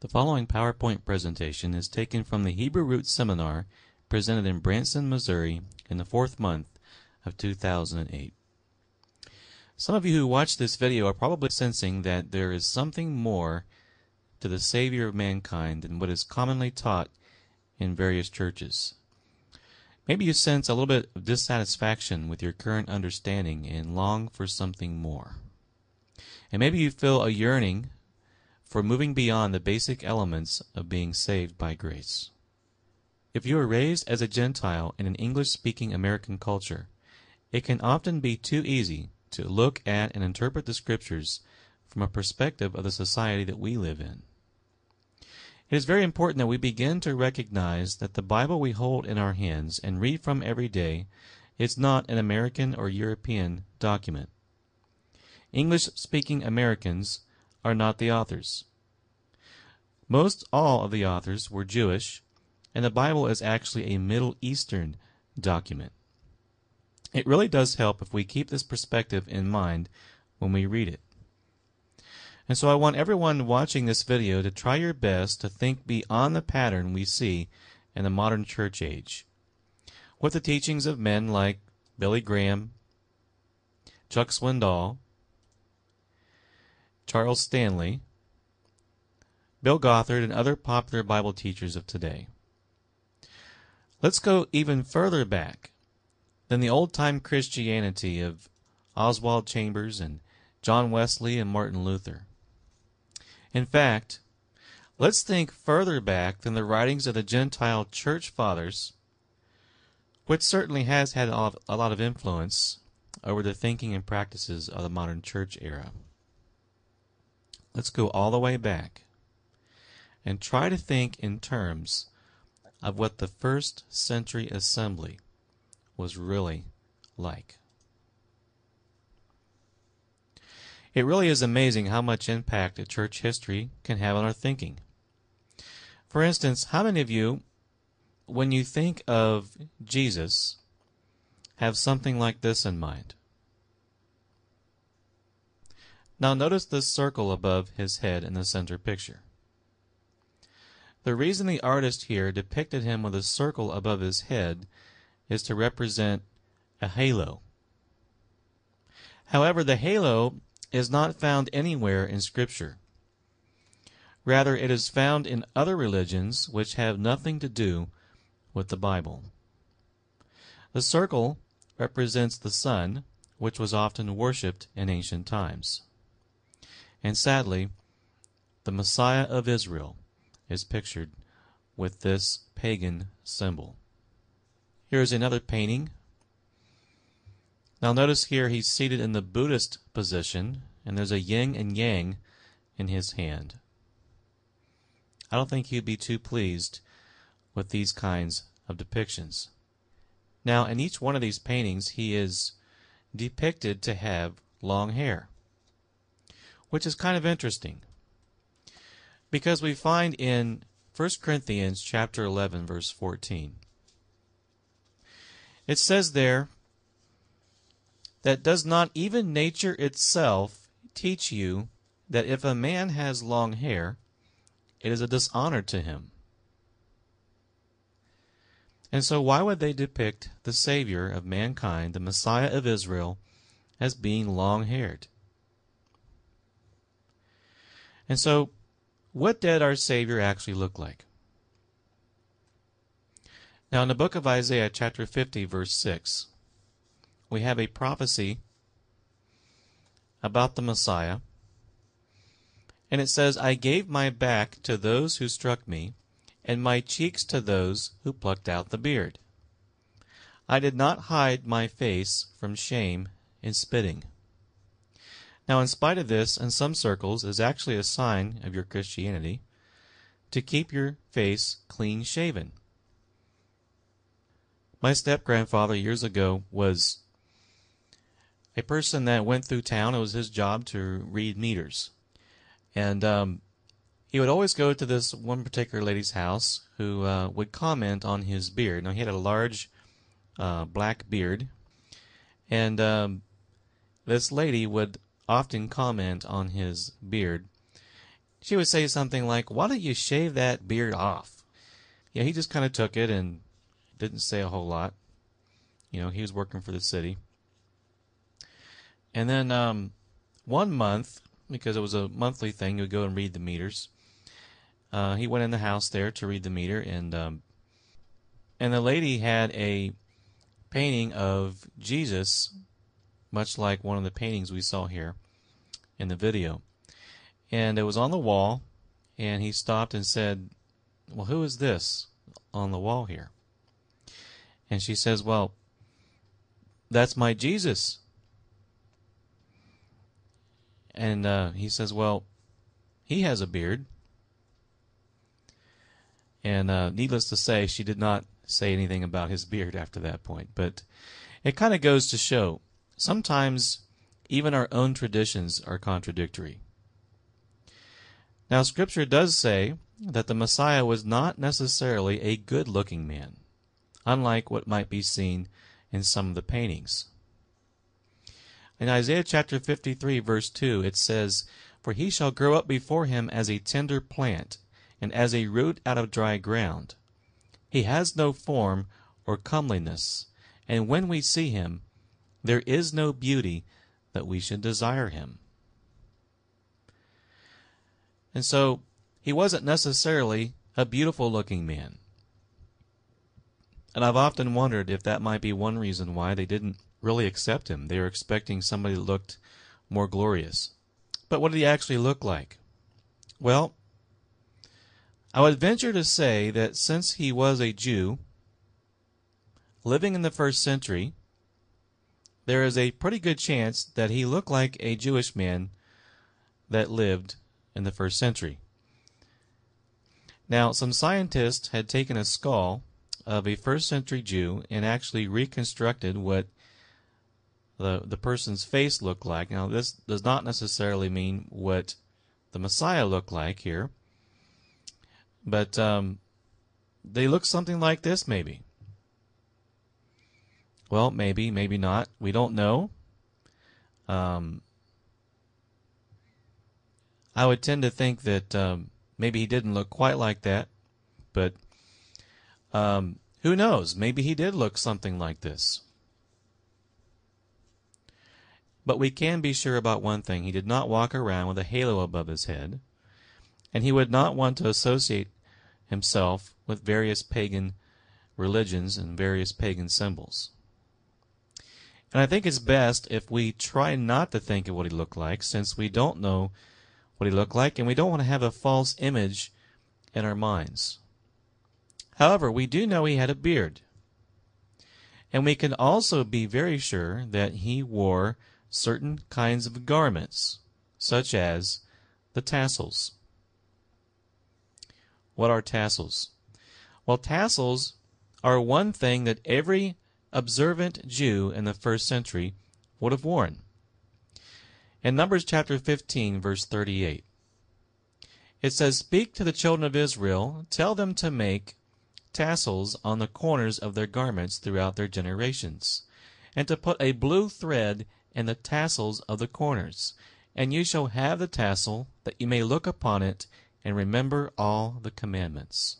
The following PowerPoint presentation is taken from the Hebrew Roots Seminar presented in Branson, Missouri in the fourth month of 2008. Some of you who watch this video are probably sensing that there is something more to the Savior of mankind than what is commonly taught in various churches. Maybe you sense a little bit of dissatisfaction with your current understanding and long for something more. And maybe you feel a yearning for moving beyond the basic elements of being saved by grace. If you are raised as a Gentile in an English speaking American culture, it can often be too easy to look at and interpret the Scriptures from a perspective of the society that we live in. It is very important that we begin to recognize that the Bible we hold in our hands and read from every day is not an American or European document. English speaking Americans are not the authors. Most all of the authors were Jewish, and the Bible is actually a Middle Eastern document. It really does help if we keep this perspective in mind when we read it. And so I want everyone watching this video to try your best to think beyond the pattern we see in the modern church age. With the teachings of men like Billy Graham, Chuck Swindoll, Charles Stanley, Bill Gothard, and other popular Bible teachers of today. Let's go even further back than the old time Christianity of Oswald Chambers and John Wesley and Martin Luther. In fact, let's think further back than the writings of the Gentile church fathers, which certainly has had a lot of influence over the thinking and practices of the modern church era. Let's go all the way back and try to think in terms of what the first century assembly was really like. It really is amazing how much impact a church history can have on our thinking. For instance, how many of you, when you think of Jesus, have something like this in mind? Now notice this circle above his head in the center picture. The reason the artist here depicted him with a circle above his head is to represent a halo. However, the halo is not found anywhere in Scripture. Rather, it is found in other religions which have nothing to do with the Bible. The circle represents the sun, which was often worshipped in ancient times. And sadly, the Messiah of Israel is pictured with this pagan symbol. Here is another painting now notice here he's seated in the Buddhist position, and there's a yin and yang in his hand. I don't think he'd be too pleased with these kinds of depictions. Now, in each one of these paintings, he is depicted to have long hair, which is kind of interesting because we find in 1 Corinthians chapter 11 verse 14 it says there that does not even nature itself teach you that if a man has long hair, it is a dishonor to him? And so, why would they depict the Savior of mankind, the Messiah of Israel, as being long haired? And so, what did our Savior actually look like? Now, in the book of Isaiah, chapter 50, verse 6, we have a prophecy about the Messiah. And it says, I gave my back to those who struck me, and my cheeks to those who plucked out the beard. I did not hide my face from shame and spitting. Now, in spite of this, in some circles, is actually a sign of your Christianity to keep your face clean shaven. My step grandfather years ago was a person that went through town. It was his job to read meters. And um, he would always go to this one particular lady's house who uh, would comment on his beard. Now, he had a large uh, black beard. And um, this lady would often comment on his beard. she would say something like, Why don't you shave that beard off? Yeah, he just kind of took it and didn't say a whole lot. You know, he was working for the city. And then um, one month, because it was a monthly thing, you would go and read the meters. Uh, he went in the house there to read the meter, and um, and the lady had a painting of Jesus, much like one of the paintings we saw here in the video. And it was on the wall, and he stopped and said, Well, who is this on the wall here? And she says, Well, that's my Jesus. And uh, he says, Well, he has a beard. And uh, needless to say, she did not say anything about his beard after that point. But it kind of goes to show sometimes even our own traditions are contradictory. Now, Scripture does say that the Messiah was not necessarily a good looking man, unlike what might be seen in some of the paintings. In Isaiah chapter 53, verse 2, it says, For he shall grow up before him as a tender plant, and as a root out of dry ground. He has no form or comeliness, and when we see him, there is no beauty that we should desire him. And so, he wasn't necessarily a beautiful looking man. And I've often wondered if that might be one reason why they didn't really accept him. They were expecting somebody that looked more glorious. But what did he actually look like? Well, I would venture to say that since he was a Jew living in the first century, there is a pretty good chance that he looked like a Jewish man that lived in the first century. Now, some scientists had taken a skull of a first century Jew and actually reconstructed what the, the person's face looked like. Now, this does not necessarily mean what the Messiah looked like here. But um, they look something like this, maybe. Well, maybe, maybe not. We don't know. Um, I would tend to think that um, maybe he didn't look quite like that, but um, who knows? Maybe he did look something like this. But we can be sure about one thing he did not walk around with a halo above his head, and he would not want to associate himself with various pagan religions and various pagan symbols. And I think it's best if we try not to think of what he looked like, since we don't know what he looked like, and we don't want to have a false image in our minds. However, we do know he had a beard. And we can also be very sure that he wore certain kinds of garments, such as the tassels. What are tassels? Well, tassels are one thing that every observant Jew in the first century would have worn. In Numbers chapter 15, verse 38, it says, Speak to the children of Israel, tell them to make tassels on the corners of their garments throughout their generations, and to put a blue thread in the tassels of the corners. And you shall have the tassel, that you may look upon it and remember all the commandments.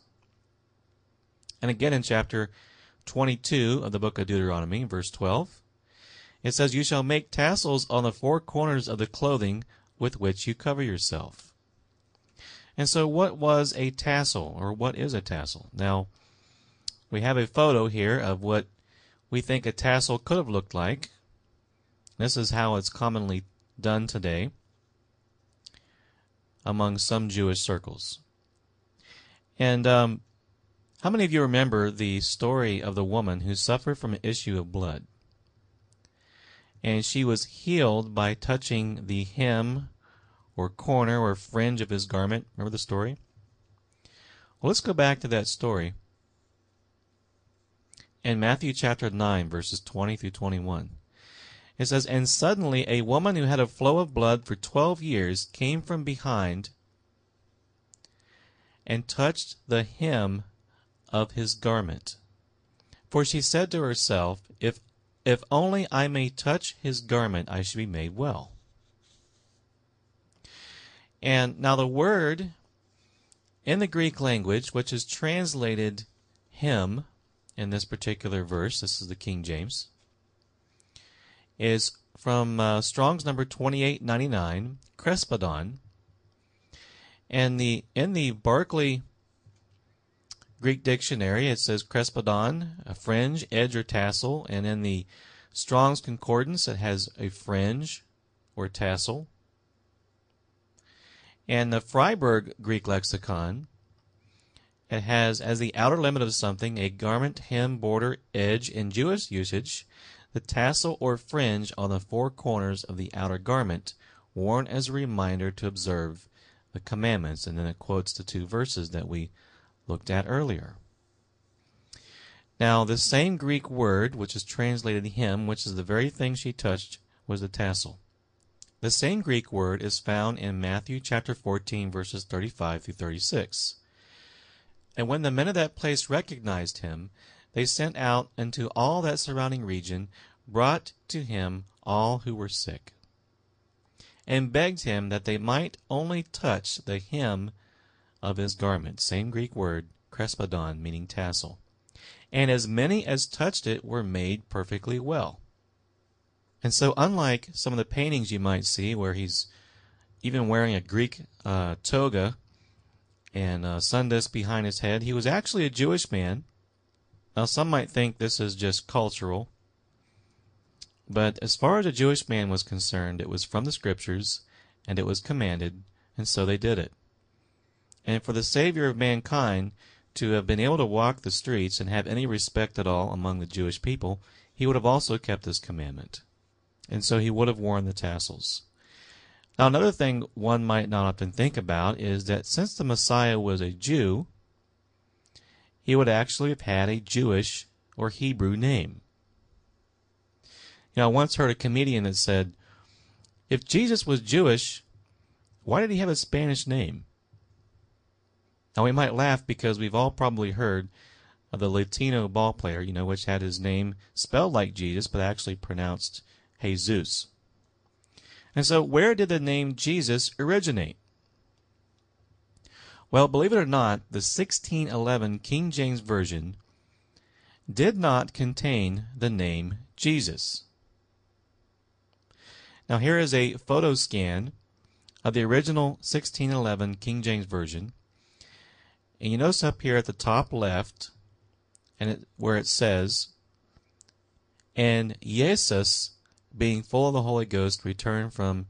And again in chapter 22 of the book of Deuteronomy, verse 12, it says, You shall make tassels on the four corners of the clothing with which you cover yourself. And so, what was a tassel, or what is a tassel? Now, we have a photo here of what we think a tassel could have looked like. This is how it's commonly done today among some Jewish circles. And um, how many of you remember the story of the woman who suffered from an issue of blood? And she was healed by touching the hem or corner or fringe of his garment. Remember the story? Well, let's go back to that story. In Matthew chapter 9, verses 20 through 21. It says, And suddenly a woman who had a flow of blood for twelve years came from behind and touched the hem of his garment. For she said to herself, If if only I may touch his garment, I shall be made well. And now the word in the Greek language, which is translated him in this particular verse, this is the King James, is from uh, Strong's number 2899, Kraspedon. And the in the Barclay Greek dictionary it says kraspedon, a fringe, edge or tassel, and in the Strong's concordance it has a fringe or tassel. And the Friberg Greek lexicon it has as the outer limit of something a garment, hem, border, edge in Jewish usage the tassel or fringe on the four corners of the outer garment, worn as a reminder to observe the commandments. And then it quotes the two verses that we looked at earlier. Now, the same Greek word, which is translated hem, which is the very thing she touched, was the tassel. The same Greek word is found in Matthew chapter 14, verses 35 through 36. And when the men of that place recognized him, they sent out into all that surrounding region, brought to him all who were sick, and begged him that they might only touch the hem of his garment. Same Greek word, kraspedon, meaning tassel. And as many as touched it were made perfectly well. And so, unlike some of the paintings you might see where he's even wearing a Greek uh, toga and a sundisk behind his head, he was actually a Jewish man now, some might think this is just cultural, but as far as a Jewish man was concerned, it was from the Scriptures, and it was commanded, and so they did it. And for the Savior of mankind to have been able to walk the streets and have any respect at all among the Jewish people, he would have also kept this commandment. And so he would have worn the tassels. Now, another thing one might not often think about is that since the Messiah was a Jew, he would actually have had a Jewish or Hebrew name. You know, I once heard a comedian that said, if Jesus was Jewish, why did he have a Spanish name? Now we might laugh because we've all probably heard of the Latino ball player, you know, which had his name spelled like Jesus but actually pronounced Jesus. And so where did the name Jesus originate? Well, believe it or not, the 1611 King James Version did not contain the name Jesus. Now, here is a photo scan of the original 1611 King James Version. And you notice up here at the top left, and it, where it says, And Jesus, being full of the Holy Ghost, returned from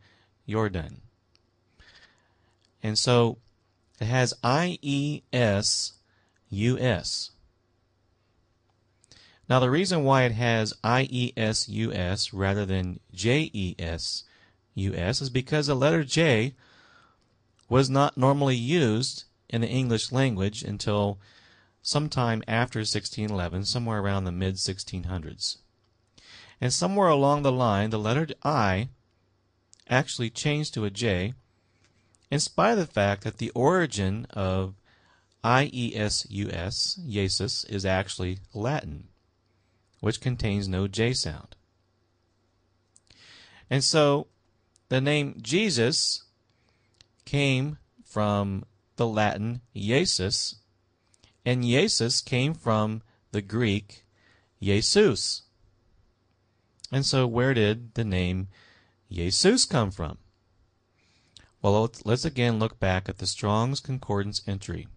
Jordan. And so it has I E S U S. Now, the reason why it has I E S U S rather than J E S U S is because the letter J was not normally used in the English language until sometime after 1611, somewhere around the mid 1600s. And somewhere along the line, the letter I actually changed to a J in spite of the fact that the origin of IESUS, Jesus, is actually Latin, which contains no J sound. And so the name Jesus came from the Latin Jesus, and Jesus came from the Greek Jesus. And so where did the name Jesus come from? Well, let's again look back at the Strong's Concordance entry.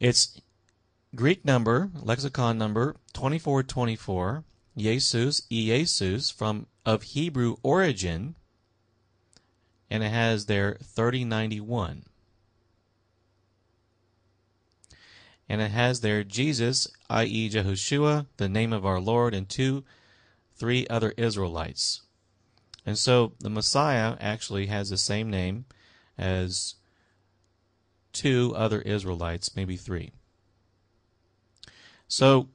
It's Greek number, lexicon number 2424, Jesus, Jesus, from of Hebrew origin, and it has there 3091. And it has there Jesus, i.e., Jehoshua, the name of our Lord, and two, three other Israelites. And so the Messiah actually has the same name as two other Israelites, maybe three. So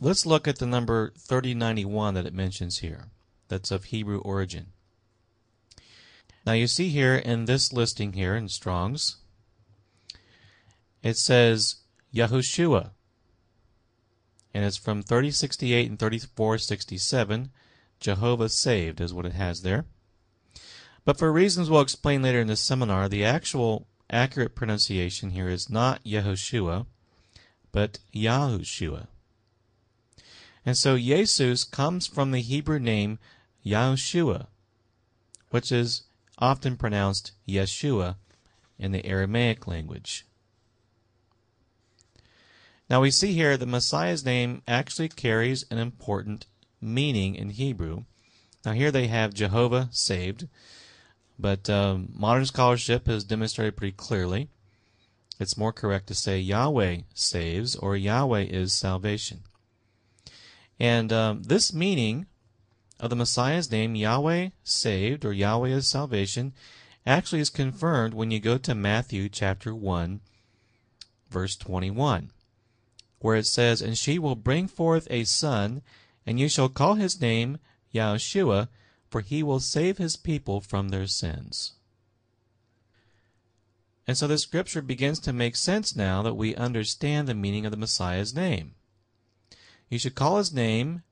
let's look at the number 3091 that it mentions here. That's of Hebrew origin. Now you see here in this listing here in Strong's, it says Yahushua and it's from 3068 and 3467. Jehovah saved is what it has there. But for reasons we'll explain later in this seminar, the actual accurate pronunciation here is not Yehoshua, but Yahushua. And so Jesus comes from the Hebrew name Yahushua, which is often pronounced Yeshua in the Aramaic language. Now we see here the Messiah's name actually carries an important meaning in Hebrew. Now here they have Jehovah saved, but um, modern scholarship has demonstrated pretty clearly it's more correct to say Yahweh saves or Yahweh is salvation. And um, this meaning of the Messiah's name, Yahweh saved or Yahweh is salvation, actually is confirmed when you go to Matthew chapter 1, verse 21, where it says, And she will bring forth a son, and you shall call his name Yahushua, for he will save his people from their sins. And so the scripture begins to make sense now that we understand the meaning of the Messiah's name. You should call his name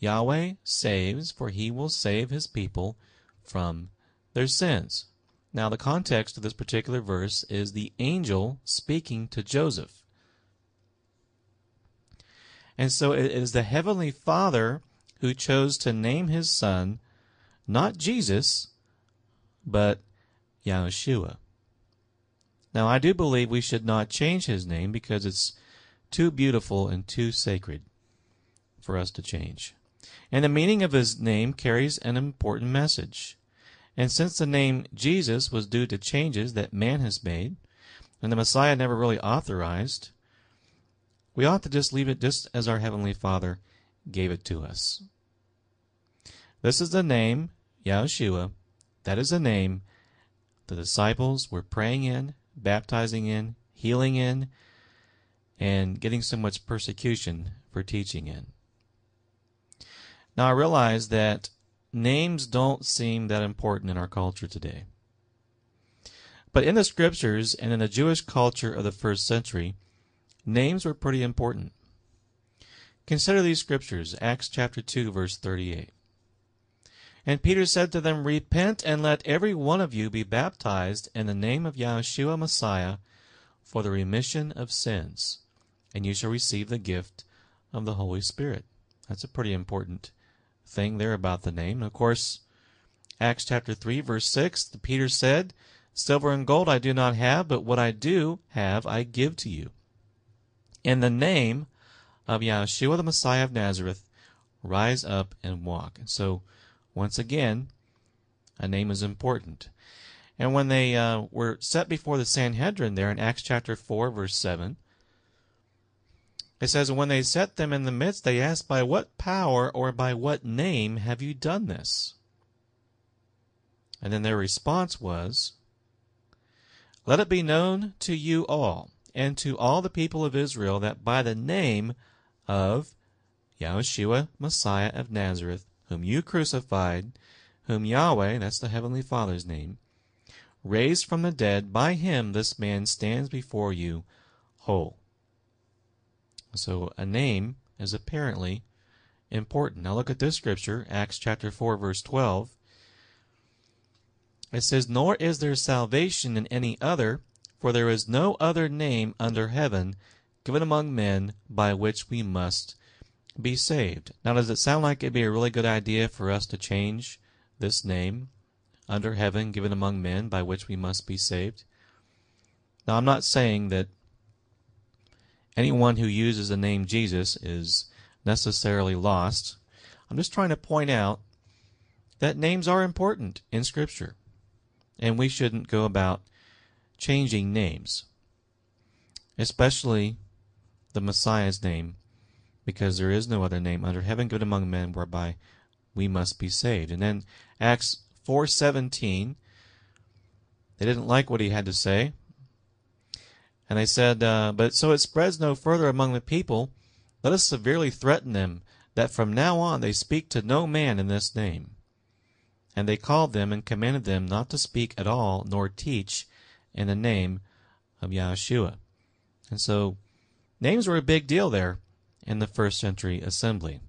Yahweh saves, for he will save his people from their sins. Now, the context of this particular verse is the angel speaking to Joseph. And so it is the Heavenly Father who chose to name his son not Jesus, but Yahushua. Now, I do believe we should not change his name because it's too beautiful and too sacred for us to change. And the meaning of his name carries an important message. And since the name Jesus was due to changes that man has made, and the Messiah never really authorized, we ought to just leave it just as our Heavenly Father gave it to us. This is the name, Yahushua. That is the name the disciples were praying in, baptizing in, healing in, and getting so much persecution for teaching in. Now I realize that names don't seem that important in our culture today. But in the scriptures and in the Jewish culture of the first century, names were pretty important. Consider these scriptures, Acts chapter 2, verse 38. And Peter said to them, Repent and let every one of you be baptized in the name of Yahshua Messiah for the remission of sins, and you shall receive the gift of the Holy Spirit. That's a pretty important thing there about the name. And Of course, Acts chapter 3, verse 6, Peter said, Silver and gold I do not have, but what I do have I give to you. In the name of Yahshua the Messiah of Nazareth, rise up and walk. And so, once again, a name is important. And when they uh, were set before the Sanhedrin there in Acts chapter 4, verse 7, it says, When they set them in the midst, they asked, By what power or by what name have you done this? And then their response was, Let it be known to you all, and to all the people of Israel, that by the name of Yahushua, Messiah of Nazareth, whom you crucified, whom Yahweh, that's the Heavenly Father's name, raised from the dead, by him this man stands before you whole. So a name is apparently important. Now look at this scripture, Acts chapter 4 verse 12. It says, Nor is there salvation in any other, for there is no other name under heaven given among men by which we must be saved. Now, does it sound like it'd be a really good idea for us to change this name under heaven given among men by which we must be saved? Now, I'm not saying that anyone who uses the name Jesus is necessarily lost. I'm just trying to point out that names are important in Scripture, and we shouldn't go about changing names, especially the Messiah's name, because there is no other name under heaven good among men whereby we must be saved. And then Acts 4:17 they didn't like what he had to say. And they said, uh, But so it spreads no further among the people, let us severely threaten them, that from now on they speak to no man in this name. And they called them and commanded them not to speak at all, nor teach in the name of Yahshua. And so names were a big deal there in the first century assembly.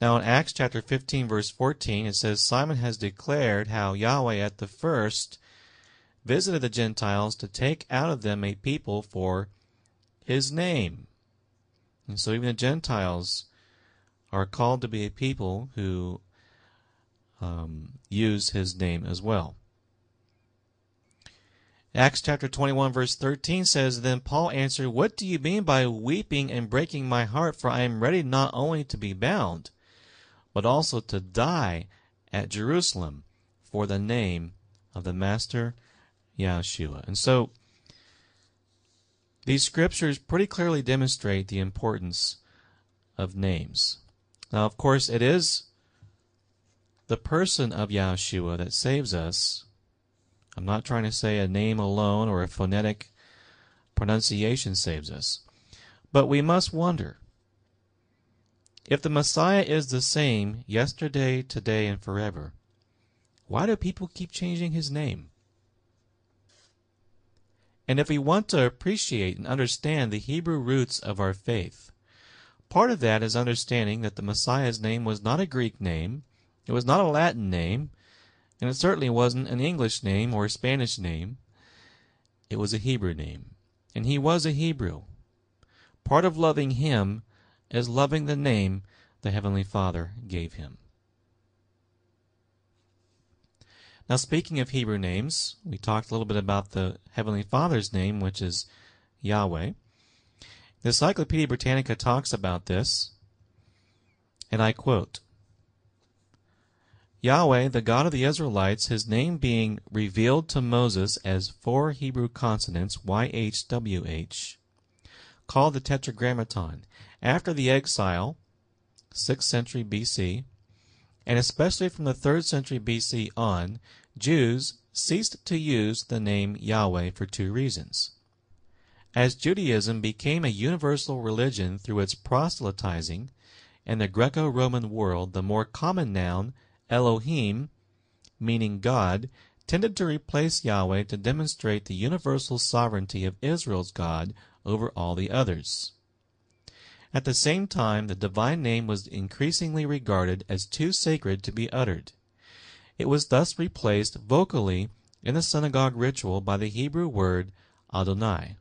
Now in Acts chapter 15 verse 14 it says Simon has declared how Yahweh at the first visited the Gentiles to take out of them a people for his name. And so even the Gentiles are called to be a people who um, use his name as well. Acts chapter 21 verse 13 says, Then Paul answered, What do you mean by weeping and breaking my heart? For I am ready not only to be bound, but also to die at Jerusalem for the name of the Master Yahshua. And so, these scriptures pretty clearly demonstrate the importance of names. Now, of course, it is the person of Yahshua that saves us I'm not trying to say a name alone or a phonetic pronunciation saves us. But we must wonder if the Messiah is the same yesterday, today, and forever, why do people keep changing his name? And if we want to appreciate and understand the Hebrew roots of our faith, part of that is understanding that the Messiah's name was not a Greek name, it was not a Latin name, and it certainly wasn't an English name or a Spanish name. It was a Hebrew name. And he was a Hebrew. Part of loving him is loving the name the Heavenly Father gave him. Now, speaking of Hebrew names, we talked a little bit about the Heavenly Father's name, which is Yahweh. The Encyclopedia Britannica talks about this, and I quote Yahweh, the God of the Israelites, his name being revealed to Moses as four Hebrew consonants, YHWH, called the Tetragrammaton. After the exile, 6th century BC, and especially from the 3rd century BC on, Jews ceased to use the name Yahweh for two reasons. As Judaism became a universal religion through its proselytizing, in the Greco Roman world, the more common noun Elohim, meaning God, tended to replace Yahweh to demonstrate the universal sovereignty of Israel's God over all the others. At the same time, the divine name was increasingly regarded as too sacred to be uttered. It was thus replaced vocally in the synagogue ritual by the Hebrew word Adonai,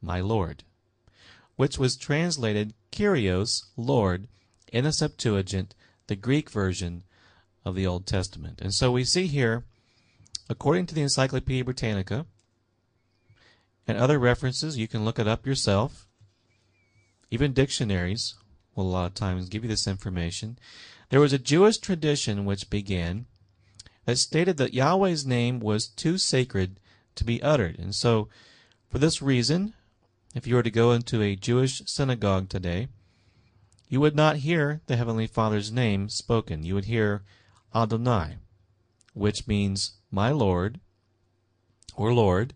my Lord, which was translated Kyrios, Lord, in the Septuagint, the Greek version of the Old Testament. And so we see here, according to the Encyclopedia Britannica and other references, you can look it up yourself. Even dictionaries will a lot of times give you this information. There was a Jewish tradition which began that stated that Yahweh's name was too sacred to be uttered. And so, for this reason, if you were to go into a Jewish synagogue today, you would not hear the Heavenly Father's name spoken. You would hear Adonai, which means my Lord or Lord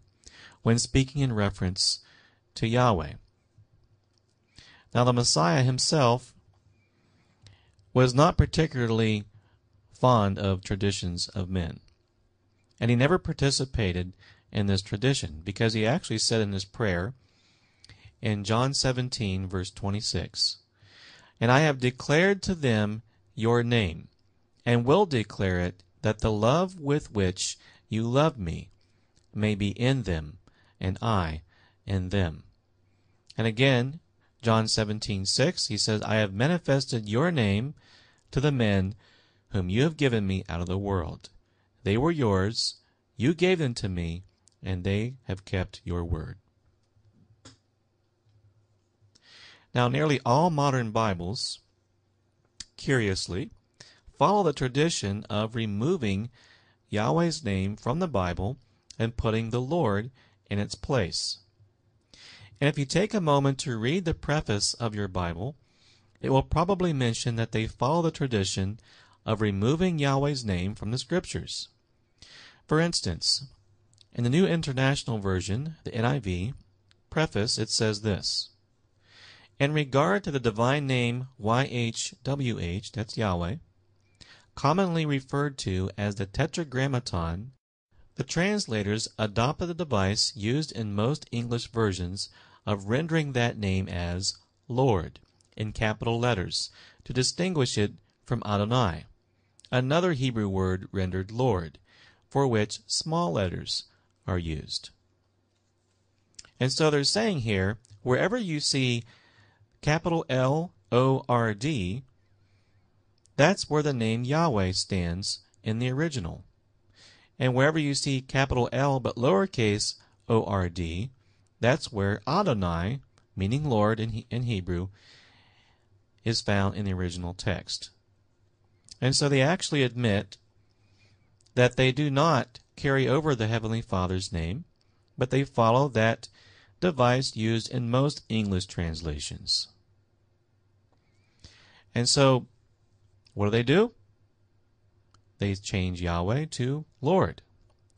when speaking in reference to Yahweh. Now, the Messiah himself was not particularly fond of traditions of men, and he never participated in this tradition because he actually said in his prayer in John 17, verse 26, And I have declared to them your name and will declare it, that the love with which you love me may be in them, and I in them. And again, John 17:6, he says, I have manifested your name to the men whom you have given me out of the world. They were yours, you gave them to me, and they have kept your word. Now, nearly all modern Bibles, curiously, follow the tradition of removing Yahweh's name from the Bible and putting the Lord in its place. And if you take a moment to read the preface of your Bible, it will probably mention that they follow the tradition of removing Yahweh's name from the Scriptures. For instance, in the New International Version, the NIV, preface, it says this In regard to the divine name YHWH, that's Yahweh, commonly referred to as the Tetragrammaton, the translators adopted the device used in most English versions of rendering that name as Lord in capital letters to distinguish it from Adonai, another Hebrew word rendered Lord, for which small letters are used. And so they're saying here, wherever you see capital L O R D, that's where the name Yahweh stands in the original. And wherever you see capital L but lowercase O R D, that's where Adonai, meaning Lord in, in Hebrew, is found in the original text. And so they actually admit that they do not carry over the Heavenly Father's name, but they follow that device used in most English translations. And so, what do they do? They change Yahweh to Lord.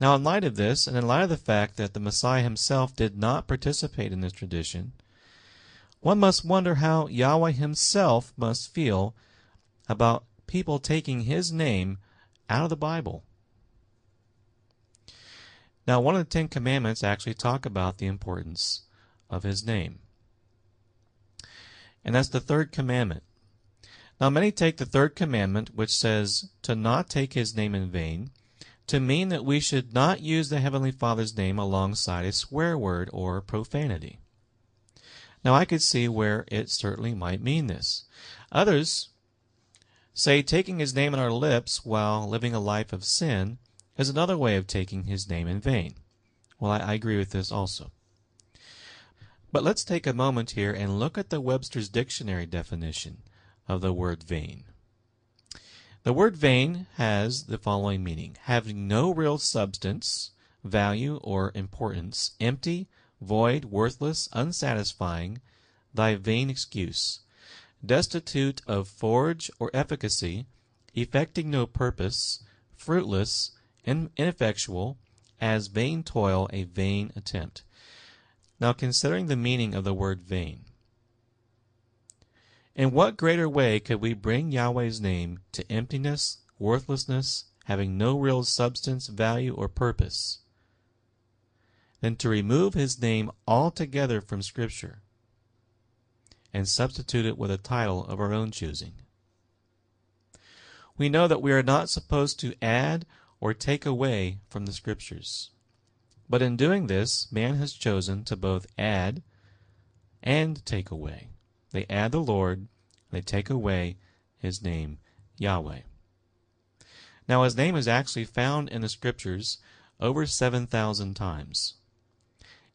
Now, in light of this, and in light of the fact that the Messiah himself did not participate in this tradition, one must wonder how Yahweh himself must feel about people taking his name out of the Bible. Now, one of the Ten Commandments actually talk about the importance of his name. And that's the third commandment. Now, many take the third commandment, which says to not take his name in vain, to mean that we should not use the Heavenly Father's name alongside a swear word or profanity. Now, I could see where it certainly might mean this. Others say taking his name in our lips while living a life of sin is another way of taking his name in vain. Well, I, I agree with this also. But let's take a moment here and look at the Webster's Dictionary definition of the word vain. The word vain has the following meaning having no real substance, value, or importance, empty, void, worthless, unsatisfying, thy vain excuse, destitute of forge or efficacy, effecting no purpose, fruitless, and ineffectual, as vain toil, a vain attempt. Now, considering the meaning of the word vain, in what greater way could we bring Yahweh's name to emptiness, worthlessness, having no real substance, value, or purpose, than to remove his name altogether from Scripture and substitute it with a title of our own choosing? We know that we are not supposed to add or take away from the Scriptures. But in doing this, man has chosen to both add and take away. They add the Lord, they take away his name, Yahweh. Now, his name is actually found in the scriptures over 7,000 times.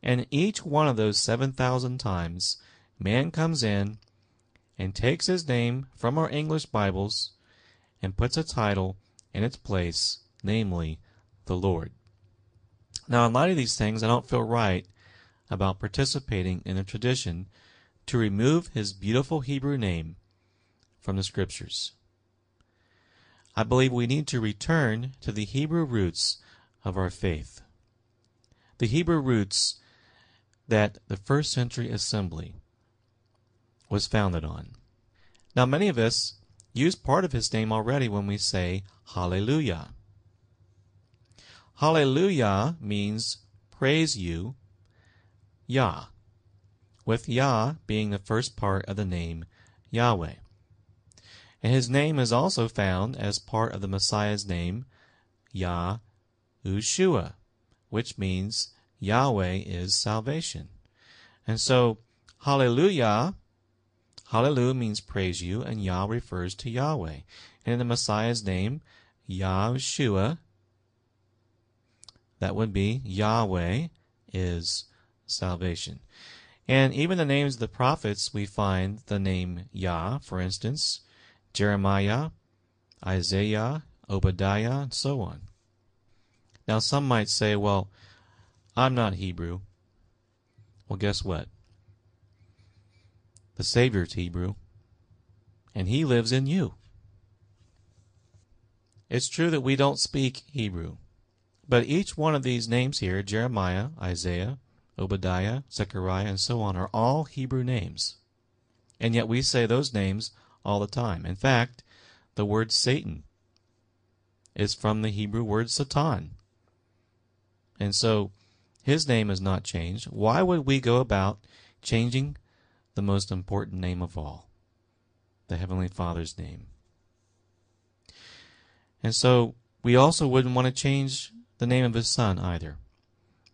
And each one of those 7,000 times, man comes in and takes his name from our English Bibles and puts a title in its place, namely, the Lord. Now, in light of these things, I don't feel right about participating in a tradition to remove his beautiful Hebrew name from the Scriptures. I believe we need to return to the Hebrew roots of our faith. The Hebrew roots that the first century assembly was founded on. Now, many of us use part of his name already when we say Hallelujah. Hallelujah means praise you, Yah with Yah being the first part of the name Yahweh. And his name is also found as part of the Messiah's name, Yah Ushua, which means Yahweh is salvation. And so, Hallelujah, Hallelujah means praise you, and Yah refers to Yahweh. And in the Messiah's name, Yahushua, that would be Yahweh is salvation. And even the names of the prophets, we find the name Yah, for instance, Jeremiah, Isaiah, Obadiah, and so on. Now, some might say, well, I'm not Hebrew. Well, guess what? The Savior's Hebrew, and He lives in you. It's true that we don't speak Hebrew, but each one of these names here Jeremiah, Isaiah, Obadiah, Zechariah, and so on are all Hebrew names. And yet we say those names all the time. In fact, the word Satan is from the Hebrew word Satan. And so his name is not changed. Why would we go about changing the most important name of all? the Heavenly Father's name. And so we also wouldn't want to change the name of his son either,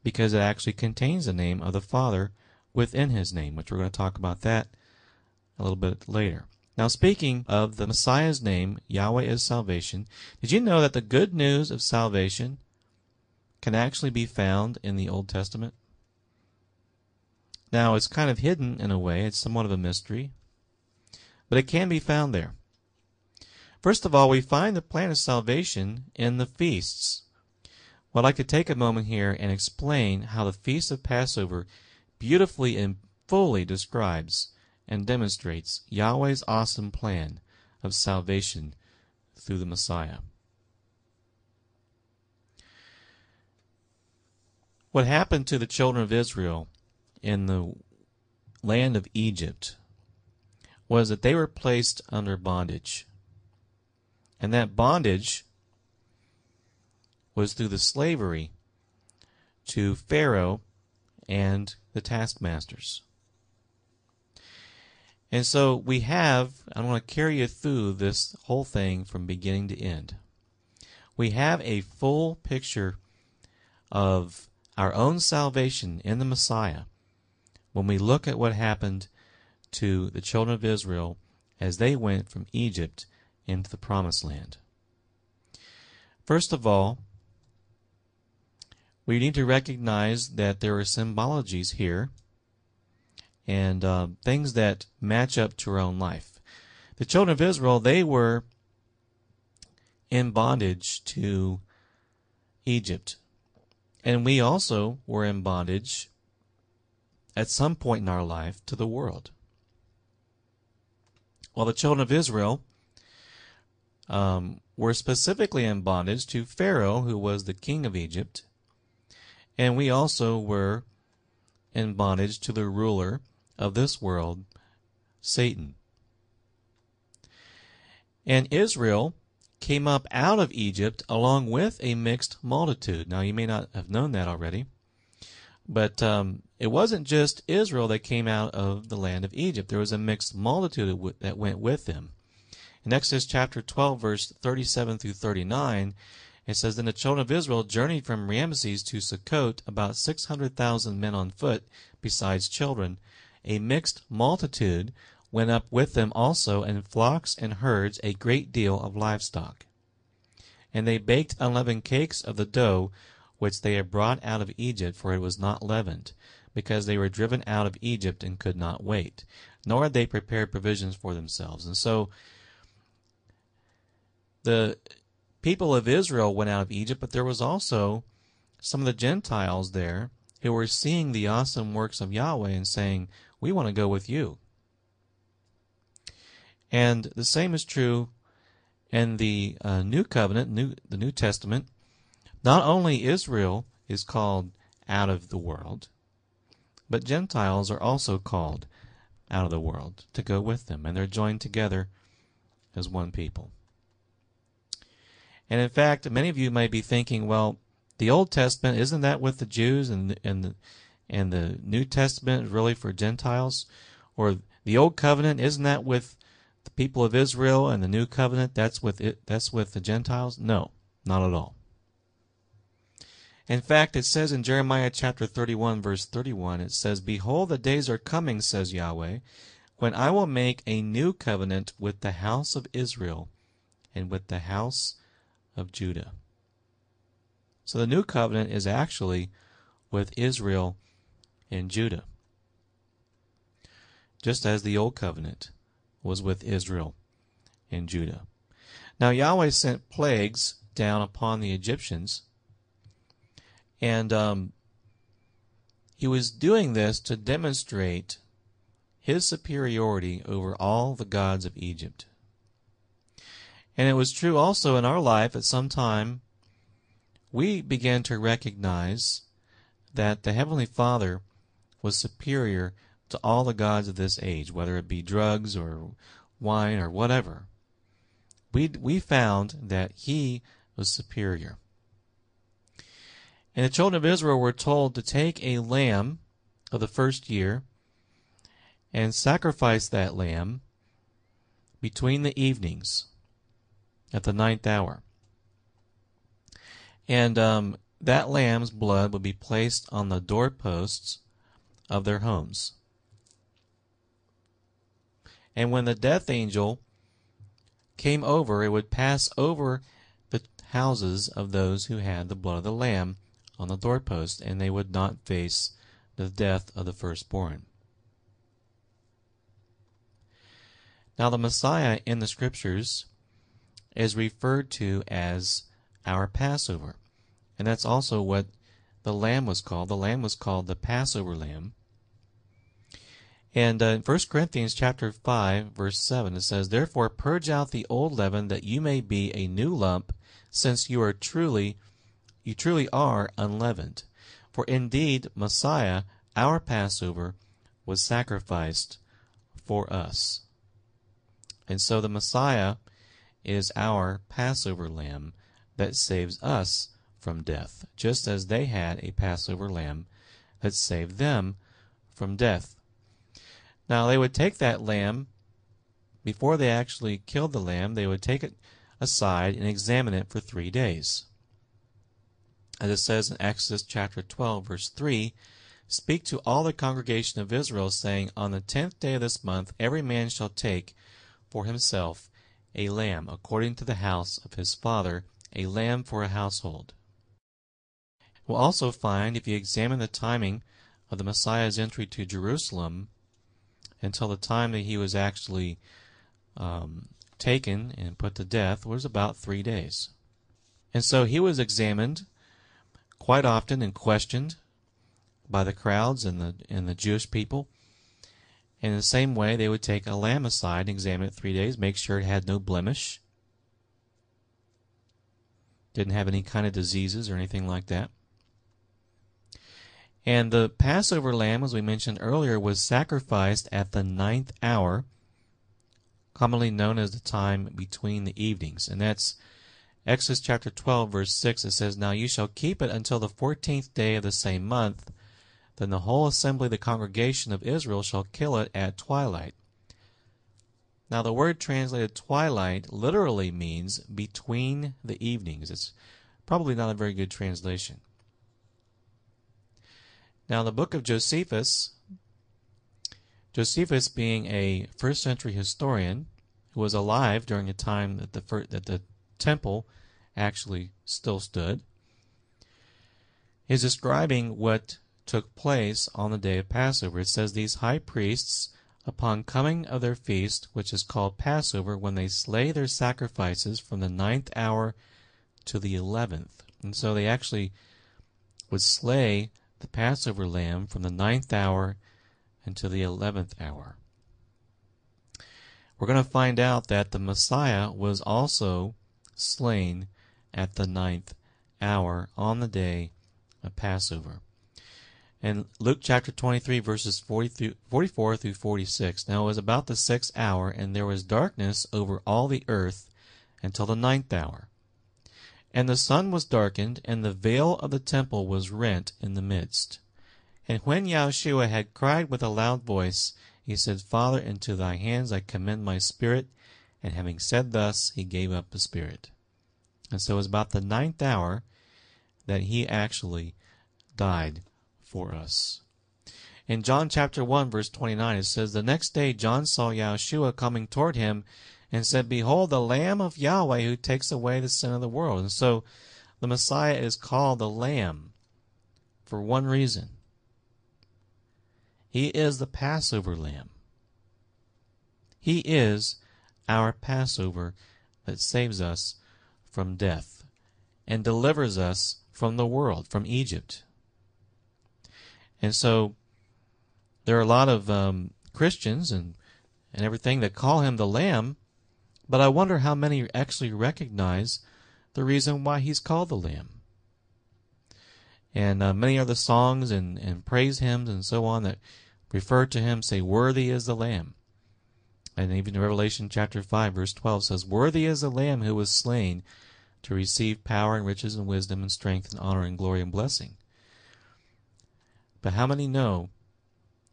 because it actually contains the name of the Father within his name, which we're going to talk about that a little bit later. Now, speaking of the Messiah's name, Yahweh is salvation, did you know that the good news of salvation can actually be found in the Old Testament? Now, it's kind of hidden in a way, it's somewhat of a mystery, but it can be found there. First of all, we find the plan of salvation in the feasts. Well, I'd like to take a moment here and explain how the Feast of Passover beautifully and fully describes and demonstrates Yahweh's awesome plan of salvation through the Messiah. What happened to the children of Israel in the land of Egypt was that they were placed under bondage. And that bondage was through the slavery to Pharaoh and the taskmasters. And so we have, I want to carry you through this whole thing from beginning to end. We have a full picture of our own salvation in the Messiah when we look at what happened to the children of Israel as they went from Egypt into the Promised Land. First of all, we need to recognize that there are symbologies here and uh, things that match up to our own life. The children of Israel, they were in bondage to Egypt. And we also were in bondage at some point in our life to the world. While the children of Israel um, were specifically in bondage to Pharaoh, who was the king of Egypt, and we also were in bondage to the ruler of this world, Satan. And Israel came up out of Egypt along with a mixed multitude. Now, you may not have known that already, but um, it wasn't just Israel that came out of the land of Egypt. There was a mixed multitude that went with them. In Exodus chapter 12, verse 37 through 39, it says, Then the children of Israel journeyed from Ramesses to Sukkot, about 600,000 men on foot, besides children. A mixed multitude went up with them also, and flocks and herds, a great deal of livestock. And they baked unleavened cakes of the dough which they had brought out of Egypt, for it was not leavened, because they were driven out of Egypt and could not wait. Nor had they prepared provisions for themselves. And so the people of Israel went out of Egypt, but there was also some of the Gentiles there who were seeing the awesome works of Yahweh and saying, We want to go with you. And the same is true in the uh, New Covenant, New, the New Testament. Not only Israel is called out of the world, but Gentiles are also called out of the world to go with them, and they're joined together as one people. And in fact, many of you may be thinking, well, the Old Testament isn't that with the Jews, and and the, and the New Testament is really for Gentiles, or the Old Covenant isn't that with the people of Israel, and the New Covenant that's with it, that's with the Gentiles? No, not at all. In fact, it says in Jeremiah chapter 31, verse 31, it says, Behold, the days are coming, says Yahweh, when I will make a new covenant with the house of Israel and with the house of Judah. So the new covenant is actually with Israel and Judah, just as the old covenant was with Israel and Judah. Now Yahweh sent plagues down upon the Egyptians, and um, he was doing this to demonstrate his superiority over all the gods of Egypt. And it was true also in our life at some time, we began to recognize that the Heavenly Father was superior to all the gods of this age, whether it be drugs or wine or whatever. We, we found that He was superior. And the children of Israel were told to take a lamb of the first year and sacrifice that lamb between the evenings at the ninth hour. And um, that lamb's blood would be placed on the doorposts of their homes. And when the death angel came over, it would pass over the houses of those who had the blood of the lamb on the doorpost, and they would not face the death of the firstborn. Now, the Messiah in the scriptures is referred to as our Passover. And that's also what the lamb was called. The lamb was called the Passover lamb. And uh, in 1 Corinthians chapter 5 verse 7 it says, "Therefore purge out the old leaven that you may be a new lump, since you are truly you truly are unleavened. For indeed Messiah, our Passover, was sacrificed for us." And so the Messiah is our Passover lamb that saves us from death, just as they had a Passover lamb that saved them from death. Now they would take that lamb, before they actually killed the lamb, they would take it aside and examine it for three days. As it says in Exodus chapter 12, verse 3, Speak to all the congregation of Israel, saying, On the tenth day of this month every man shall take for himself a lamb according to the house of his father, a lamb for a household. We'll also find, if you examine the timing of the Messiah's entry to Jerusalem until the time that he was actually um, taken and put to death, was about three days. And so he was examined quite often and questioned by the crowds and the and the Jewish people in the same way, they would take a lamb aside and examine it three days, make sure it had no blemish, didn't have any kind of diseases or anything like that. And the Passover lamb, as we mentioned earlier, was sacrificed at the ninth hour, commonly known as the time between the evenings. And that's Exodus chapter 12, verse 6. It says, Now you shall keep it until the fourteenth day of the same month then the whole assembly of the congregation of Israel shall kill it at twilight. Now, the word translated twilight literally means between the evenings. It's probably not a very good translation. Now, the book of Josephus, Josephus being a first century historian who was alive during the time that the, that the temple actually still stood, is describing what took place on the day of Passover. It says, These high priests, upon coming of their feast, which is called Passover, when they slay their sacrifices from the ninth hour to the eleventh. And so they actually would slay the Passover lamb from the ninth hour until the eleventh hour. We're going to find out that the Messiah was also slain at the ninth hour on the day of Passover in Luke chapter 23, verses 40 through, 44 through 46. Now it was about the sixth hour, and there was darkness over all the earth until the ninth hour. And the sun was darkened, and the veil of the temple was rent in the midst. And when Yahushua had cried with a loud voice, he said, Father, into thy hands I commend my spirit. And having said thus, he gave up the spirit. And so it was about the ninth hour that he actually died for us. In John chapter 1, verse 29, it says, The next day John saw Yahshua coming toward him and said, Behold, the Lamb of Yahweh who takes away the sin of the world. And so the Messiah is called the Lamb for one reason. He is the Passover Lamb. He is our Passover that saves us from death and delivers us from the world, from Egypt. And so there are a lot of um, Christians and and everything that call him the Lamb, but I wonder how many actually recognize the reason why he's called the Lamb. And uh, many are the songs and, and praise hymns and so on that refer to him, say, Worthy is the Lamb. And even Revelation chapter 5, verse 12 says, Worthy is the Lamb who was slain to receive power and riches and wisdom and strength and honor and glory and blessing. But how many know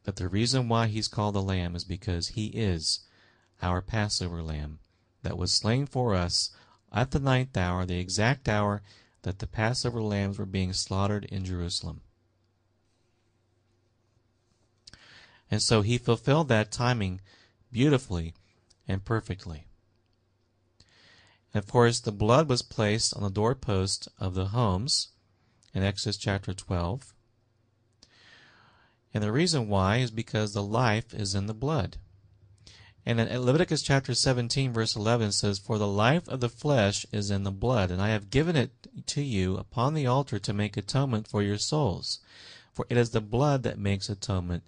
that the reason why he's called the Lamb is because he is our Passover lamb, that was slain for us at the ninth hour, the exact hour that the Passover lambs were being slaughtered in Jerusalem. And so he fulfilled that timing beautifully and perfectly. And of course, the blood was placed on the doorpost of the homes in Exodus chapter 12. And the reason why is because the life is in the blood. And in Leviticus chapter 17, verse 11 says, For the life of the flesh is in the blood, and I have given it to you upon the altar to make atonement for your souls. For it is the blood that makes atonement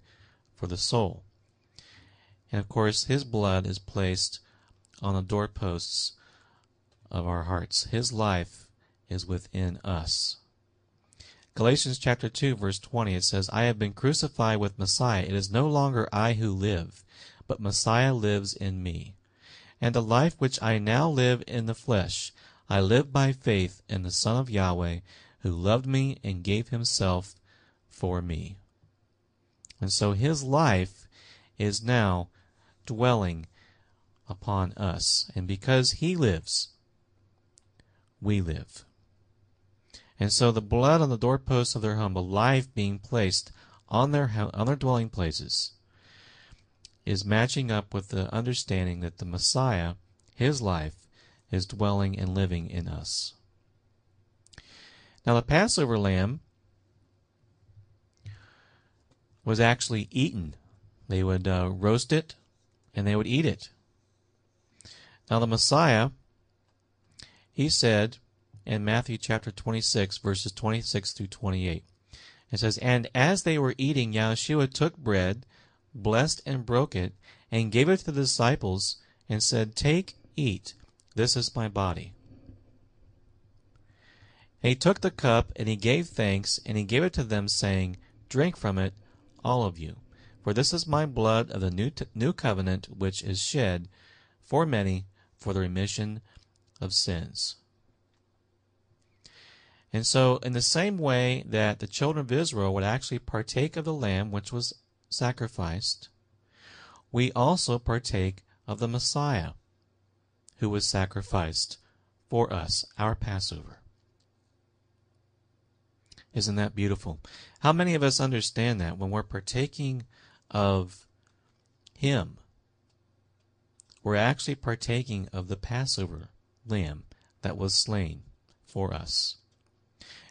for the soul. And of course, his blood is placed on the doorposts of our hearts. His life is within us. Galatians chapter 2 verse 20 it says, I have been crucified with Messiah. It is no longer I who live, but Messiah lives in me. And the life which I now live in the flesh, I live by faith in the Son of Yahweh, who loved me and gave himself for me. And so his life is now dwelling upon us. And because he lives, we live. And so the blood on the doorposts of their home, life being placed on their on their dwelling places, is matching up with the understanding that the Messiah, his life, is dwelling and living in us. Now the Passover lamb was actually eaten. They would uh, roast it and they would eat it. Now the Messiah, he said in Matthew chapter 26, verses 26 through 28, it says, And as they were eating, Yahshua took bread blessed and broke it, and gave it to the disciples, and said, Take, eat, this is my body. And he took the cup, and he gave thanks, and he gave it to them, saying, Drink from it, all of you. For this is my blood of the new, t- new covenant, which is shed for many for the remission of sins. And so, in the same way that the children of Israel would actually partake of the lamb which was sacrificed, we also partake of the Messiah who was sacrificed for us, our Passover. Isn't that beautiful? How many of us understand that when we're partaking of Him, we're actually partaking of the Passover lamb that was slain for us?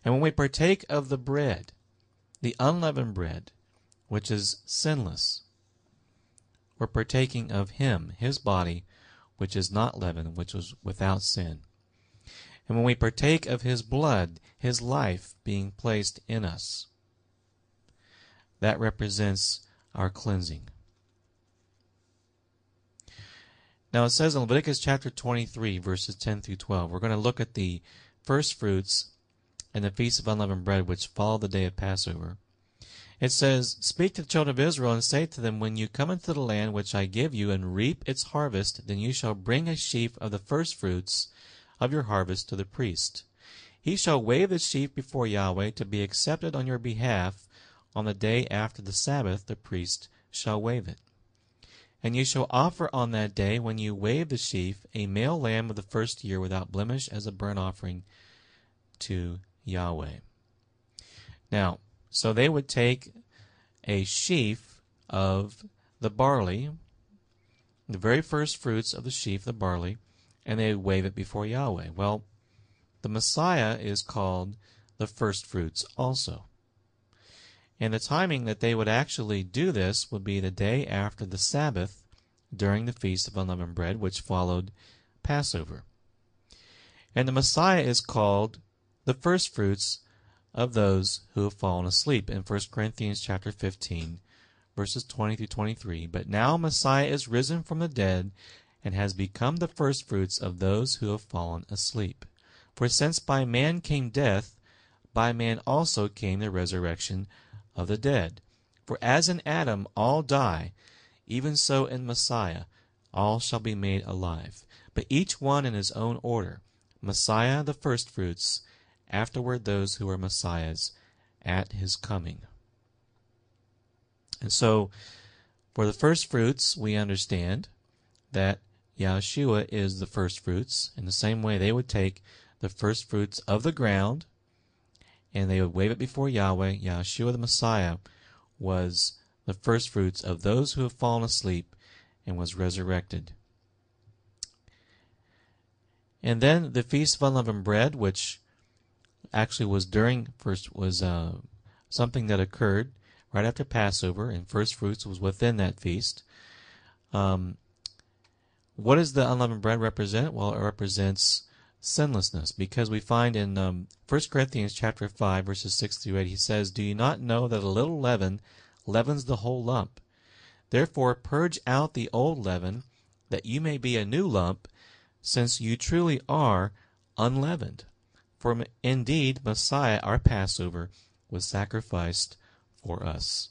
And when we partake of the bread, the unleavened bread, which is sinless. We're partaking of Him, His body, which is not leavened, which was without sin. And when we partake of His blood, His life being placed in us, that represents our cleansing. Now it says in Leviticus chapter 23, verses 10 through 12, we're going to look at the first fruits and the feast of unleavened bread, which follow the day of Passover. It says, Speak to the children of Israel and say to them, When you come into the land which I give you and reap its harvest, then you shall bring a sheaf of the firstfruits of your harvest to the priest. He shall wave the sheaf before Yahweh to be accepted on your behalf. On the day after the Sabbath, the priest shall wave it. And you shall offer on that day, when you wave the sheaf, a male lamb of the first year without blemish as a burnt offering to Yahweh. Now, so they would take a sheaf of the barley, the very first fruits of the sheaf, the barley, and they would wave it before Yahweh. Well, the Messiah is called the first fruits also. And the timing that they would actually do this would be the day after the Sabbath during the Feast of Unleavened Bread, which followed Passover. And the Messiah is called the first fruits of those who have fallen asleep in 1 Corinthians chapter 15 verses 20 through 23 but now Messiah is risen from the dead and has become the firstfruits of those who have fallen asleep. For since by man came death by man also came the resurrection of the dead. For as in Adam all die even so in Messiah all shall be made alive. But each one in his own order. Messiah the firstfruits afterward those who are Messiahs at his coming. And so, for the first fruits, we understand that Yahshua is the first fruits. In the same way, they would take the first fruits of the ground and they would wave it before Yahweh. Yahshua the Messiah was the first fruits of those who have fallen asleep and was resurrected. And then the Feast of Unleavened Bread, which actually was during first was uh, something that occurred right after Passover, and first fruits was within that feast. Um, what does the unleavened bread represent? Well, it represents sinlessness because we find in um, 1 Corinthians chapter 5 verses 6 through 8 he says, "Do you not know that a little leaven leavens the whole lump? Therefore purge out the old leaven, that you may be a new lump, since you truly are unleavened." For indeed Messiah our Passover was sacrificed for us.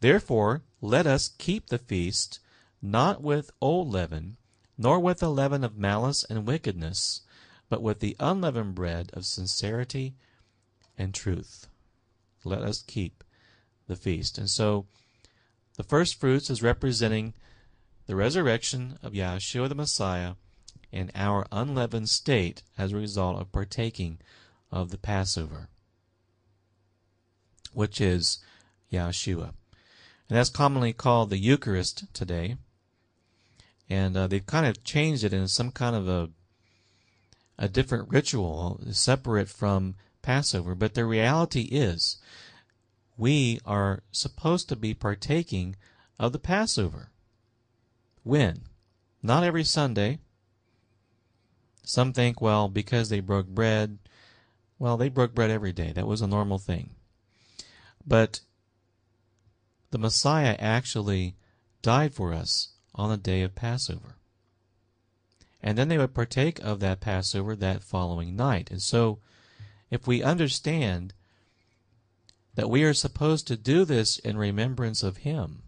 Therefore let us keep the feast not with old leaven, nor with the leaven of malice and wickedness, but with the unleavened bread of sincerity and truth. Let us keep the feast. And so the first fruits is representing the resurrection of Yahshua the Messiah and our unleavened state as a result of partaking of the Passover, which is Yahshua. And that's commonly called the Eucharist today. And uh, they've kind of changed it in some kind of a a different ritual separate from Passover. But the reality is, we are supposed to be partaking of the Passover. When? Not every Sunday. Some think, well, because they broke bread, well, they broke bread every day. That was a normal thing. But the Messiah actually died for us on the day of Passover and then they would partake of that Passover that following night. And so, if we understand that we are supposed to do this in remembrance of Him,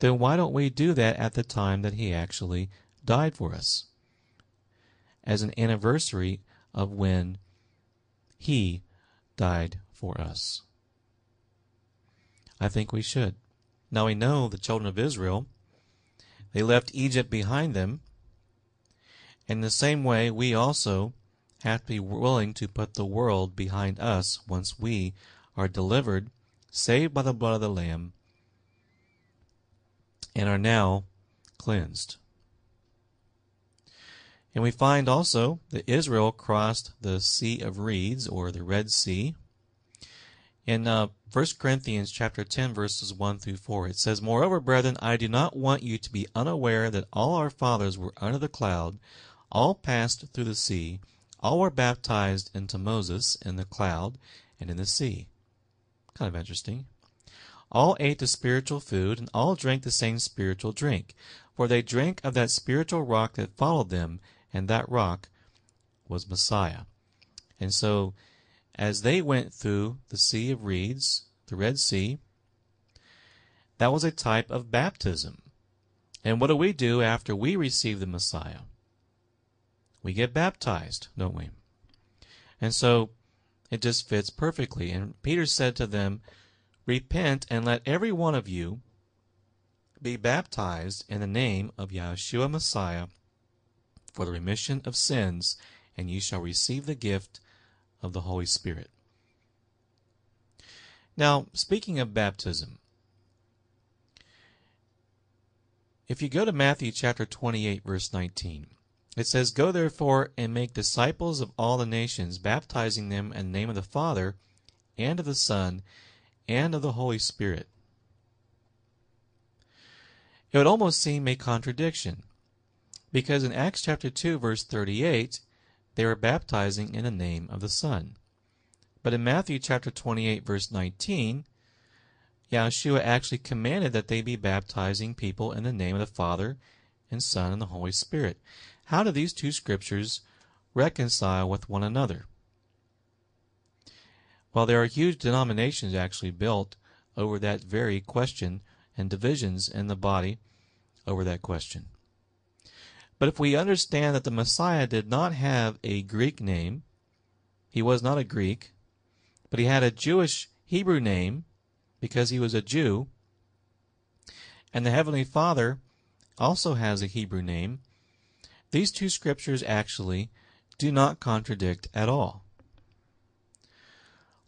then why don't we do that at the time that He actually died for us? As an anniversary of when He died for us. I think we should. Now we know the children of Israel they left Egypt behind them. In the same way, we also have to be willing to put the world behind us once we are delivered, saved by the blood of the Lamb, and are now cleansed. And we find also that Israel crossed the Sea of Reeds, or the Red Sea. In uh, 1 Corinthians chapter 10 verses 1 through 4 it says moreover brethren I do not want you to be unaware that all our fathers were under the cloud all passed through the sea all were baptized into Moses in the cloud and in the sea kind of interesting all ate the spiritual food and all drank the same spiritual drink for they drank of that spiritual rock that followed them and that rock was Messiah and so as they went through the Sea of Reeds, the Red Sea, that was a type of baptism. And what do we do after we receive the Messiah? We get baptized, don't we? And so it just fits perfectly. And Peter said to them, Repent and let every one of you be baptized in the name of Yahshua Messiah for the remission of sins, and ye shall receive the gift of the Holy Spirit. Now, speaking of baptism, if you go to Matthew chapter 28, verse 19, it says, Go therefore and make disciples of all the nations, baptizing them in the name of the Father, and of the Son, and of the Holy Spirit. It would almost seem a contradiction, because in Acts chapter 2, verse 38, they were baptizing in the name of the Son. But in Matthew chapter 28, verse 19, Yahshua actually commanded that they be baptizing people in the name of the Father and Son and the Holy Spirit. How do these two scriptures reconcile with one another? Well, there are huge denominations actually built over that very question and divisions in the body over that question. But if we understand that the Messiah did not have a Greek name, he was not a Greek, but he had a Jewish Hebrew name because he was a Jew, and the Heavenly Father also has a Hebrew name, these two scriptures actually do not contradict at all.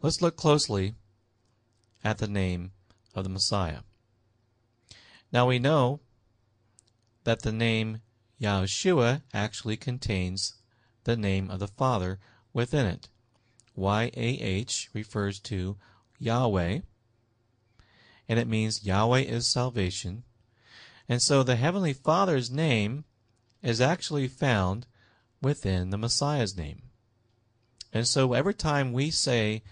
Let's look closely at the name of the Messiah. Now we know that the name Yahushua actually contains the name of the Father within it. YAH refers to Yahweh, and it means Yahweh is salvation. And so the Heavenly Father's name is actually found within the Messiah's name. And so every time we say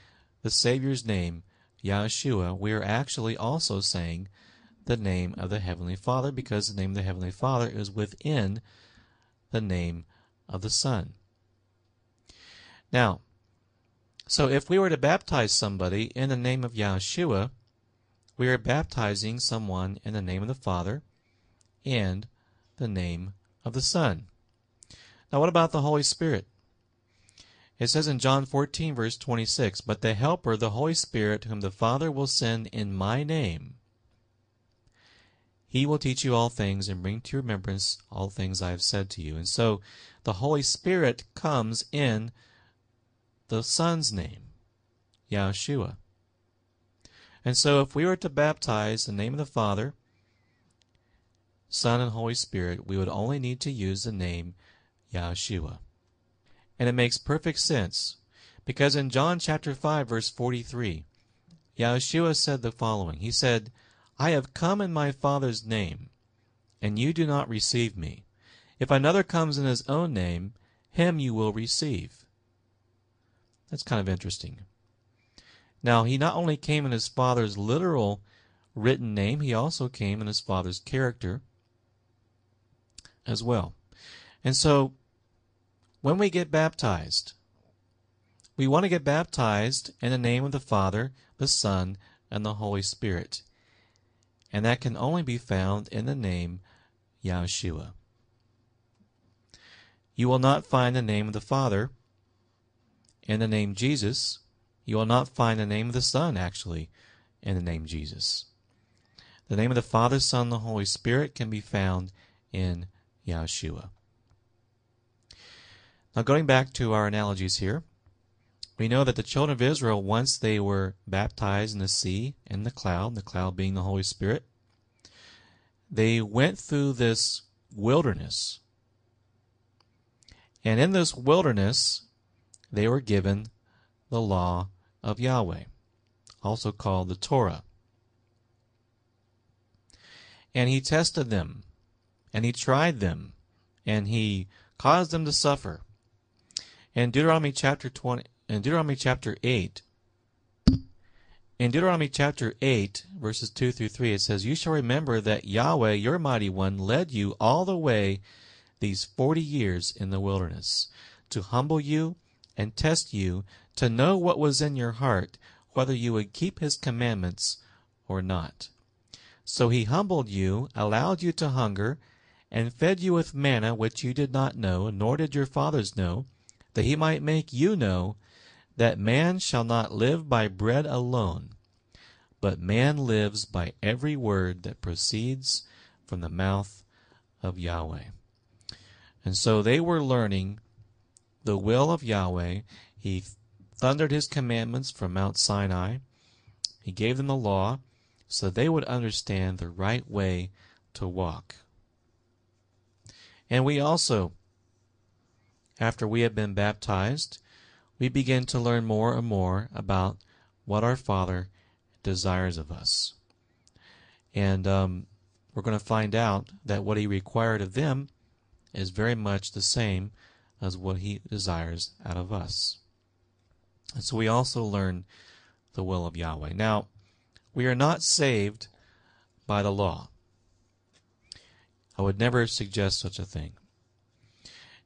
the Savior's name, Yahshua, we are actually also saying the name of the Heavenly Father because the name of the Heavenly Father is within the name of the Son. Now, so if we were to baptize somebody in the name of Yahshua, we are baptizing someone in the name of the Father and the name of the Son. Now, what about the Holy Spirit? It says in John 14, verse 26, But the Helper, the Holy Spirit, whom the Father will send in my name, he will teach you all things and bring to your remembrance all things I have said to you. And so the Holy Spirit comes in the Son's name, Yahshua. And so if we were to baptize the name of the Father, Son, and Holy Spirit, we would only need to use the name Yahshua. And it makes perfect sense because in John chapter 5 verse 43, Yahshua said the following. He said, I have come in my Father's name, and you do not receive me. If another comes in his own name, him you will receive. That's kind of interesting. Now, he not only came in his Father's literal written name, he also came in his Father's character as well. And so, when we get baptized, we want to get baptized in the name of the Father, the Son, and the Holy Spirit. And that can only be found in the name Yahshua. You will not find the name of the Father in the name Jesus. You will not find the name of the Son, actually, in the name Jesus. The name of the Father, Son, and the Holy Spirit can be found in Yahshua. Now, going back to our analogies here, we know that the children of Israel, once they were baptized in the sea and the cloud, the cloud being the Holy Spirit, they went through this wilderness. And in this wilderness, they were given the law of Yahweh, also called the Torah. And he tested them, and he tried them, and he caused them to suffer. In Deuteronomy chapter 20, in Deuteronomy chapter 8, in Deuteronomy chapter 8, verses 2 through 3, it says, You shall remember that Yahweh, your mighty one, led you all the way these 40 years in the wilderness to humble you and test you to know what was in your heart, whether you would keep his commandments or not. So he humbled you, allowed you to hunger, and fed you with manna which you did not know, nor did your fathers know, that he might make you know that man shall not live by bread alone, but man lives by every word that proceeds from the mouth of Yahweh. And so they were learning the will of Yahweh. He thundered his commandments from Mount Sinai. He gave them the law so they would understand the right way to walk. And we also, after we have been baptized, we begin to learn more and more about what our Father desires of us. And um, we're going to find out that what He required of them is very much the same as what He desires out of us. And so we also learn the will of Yahweh. Now, we are not saved by the law. I would never suggest such a thing.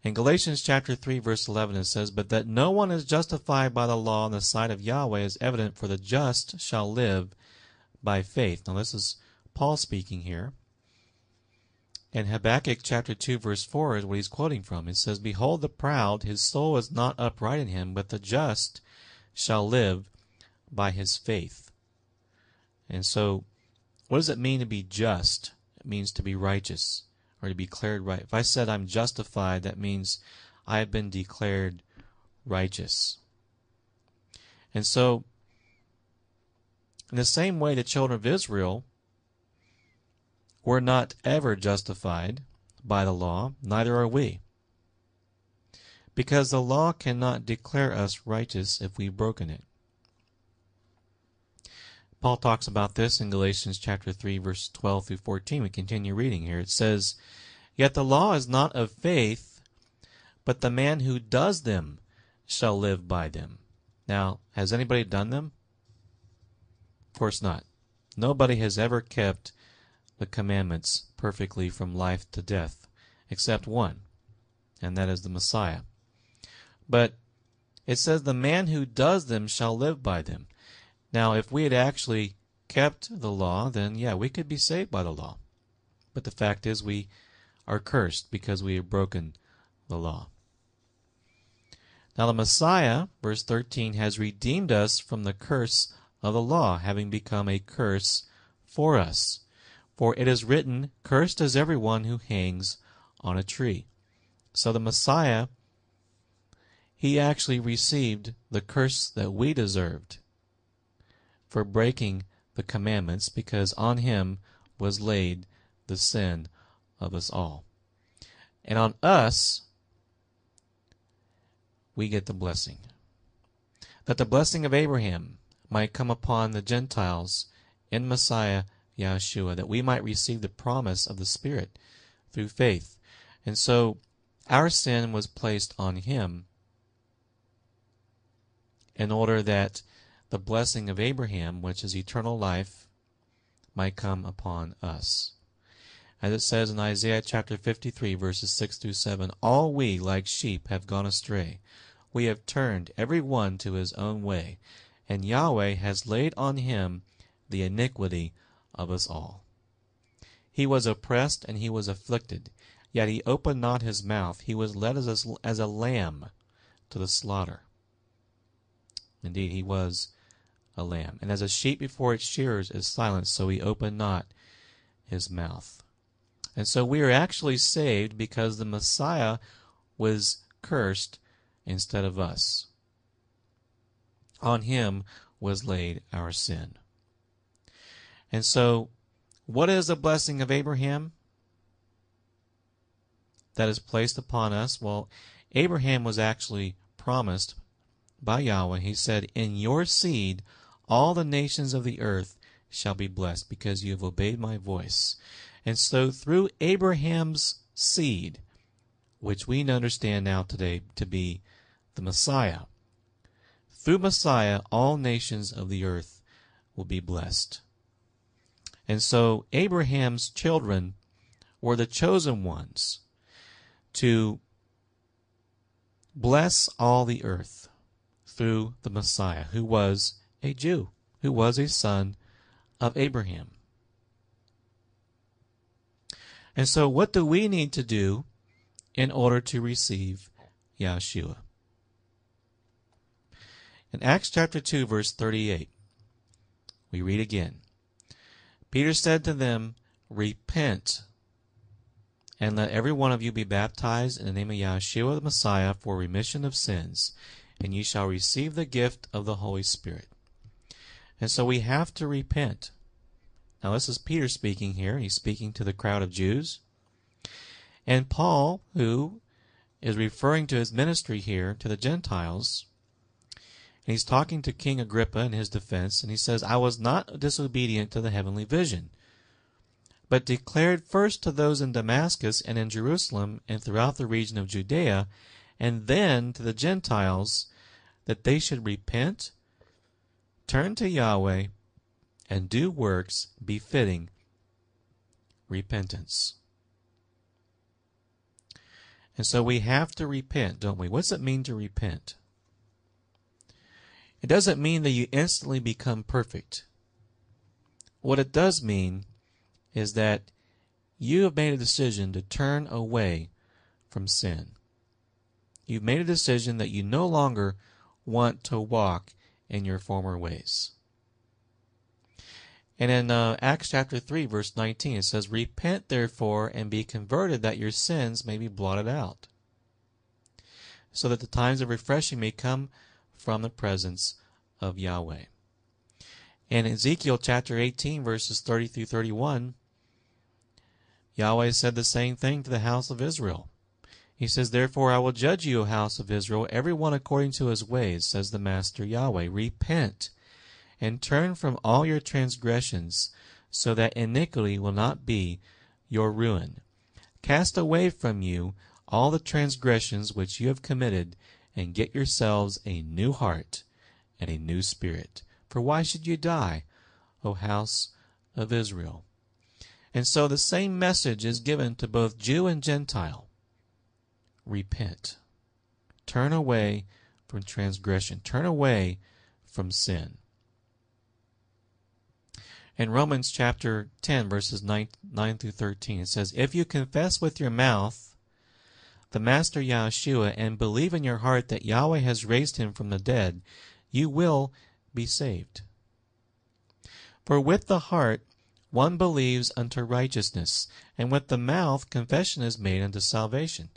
In Galatians chapter 3 verse 11 it says, But that no one is justified by the law in the sight of Yahweh is evident, for the just shall live by faith. Now this is Paul speaking here. In Habakkuk chapter 2 verse 4 is what he's quoting from. It says, Behold the proud, his soul is not upright in him, but the just shall live by his faith. And so, what does it mean to be just? It means to be righteous or to be declared right. If I said I'm justified, that means I have been declared righteous. And so, in the same way, the children of Israel were not ever justified by the law, neither are we. Because the law cannot declare us righteous if we've broken it. Paul talks about this in Galatians chapter 3 verse 12 through 14. We continue reading here. It says, "Yet the law is not of faith, but the man who does them shall live by them." Now, has anybody done them? Of course not. Nobody has ever kept the commandments perfectly from life to death, except one, and that is the Messiah. But it says, The man who does them shall live by them. Now, if we had actually kept the law, then yeah, we could be saved by the law. But the fact is, we are cursed because we have broken the law. Now, the Messiah, verse 13, has redeemed us from the curse of the law, having become a curse for us. For it is written, Cursed is everyone who hangs on a tree. So the Messiah, he actually received the curse that we deserved for breaking the commandments because on him was laid the sin of us all. And on us, we get the blessing. That the blessing of Abraham might come upon the Gentiles in Messiah Yahshua, that we might receive the promise of the Spirit through faith. And so our sin was placed on him in order that the blessing of Abraham, which is eternal life, might come upon us. As it says in Isaiah chapter 53, verses 6 through 7 All we, like sheep, have gone astray. We have turned every one to his own way, and Yahweh has laid on him the iniquity of us all. He was oppressed and he was afflicted, yet he opened not his mouth. He was led as a, as a lamb to the slaughter. Indeed, he was a lamb. And as a sheep before its shearers is silent, so he opened not his mouth. And so we are actually saved because the Messiah was cursed instead of us. On him was laid our sin. And so, what is the blessing of Abraham that is placed upon us? Well, Abraham was actually promised by Yahweh. He said, In your seed all the nations of the earth shall be blessed because you have obeyed my voice. And so through Abraham's seed, which we understand now today to be the Messiah, through Messiah, all nations of the earth will be blessed. And so Abraham's children were the chosen ones to bless all the earth through the Messiah, who was a Jew who was a son of Abraham. And so, what do we need to do in order to receive Yahshua? In Acts chapter 2, verse 38, we read again Peter said to them, Repent, and let every one of you be baptized in the name of Yahshua the Messiah for remission of sins, and ye shall receive the gift of the Holy Spirit. And so we have to repent. Now, this is Peter speaking here. He's speaking to the crowd of Jews. And Paul, who is referring to his ministry here to the Gentiles, and he's talking to King Agrippa in his defense, and he says, I was not disobedient to the heavenly vision, but declared first to those in Damascus and in Jerusalem and throughout the region of Judea, and then to the Gentiles, that they should repent Turn to Yahweh and do works befitting repentance. And so we have to repent, don't we? What does it mean to repent? It doesn't mean that you instantly become perfect. What it does mean is that you have made a decision to turn away from sin. You've made a decision that you no longer want to walk in your former ways. And in uh, Acts chapter 3, verse 19, it says, Repent therefore and be converted that your sins may be blotted out, so that the times of refreshing may come from the presence of Yahweh. And Ezekiel chapter 18, verses 30 through 31, Yahweh said the same thing to the house of Israel. He says, Therefore I will judge you, O house of Israel, every one according to his ways, says the Master Yahweh. Repent and turn from all your transgressions, so that iniquity will not be your ruin. Cast away from you all the transgressions which you have committed, and get yourselves a new heart and a new spirit. For why should you die, O house of Israel? And so the same message is given to both Jew and Gentile. Repent. Turn away from transgression. Turn away from sin. In Romans chapter 10, verses 9, 9 through 13, it says, If you confess with your mouth the Master Yahshua and believe in your heart that Yahweh has raised him from the dead, you will be saved. For with the heart one believes unto righteousness, and with the mouth confession is made unto salvation.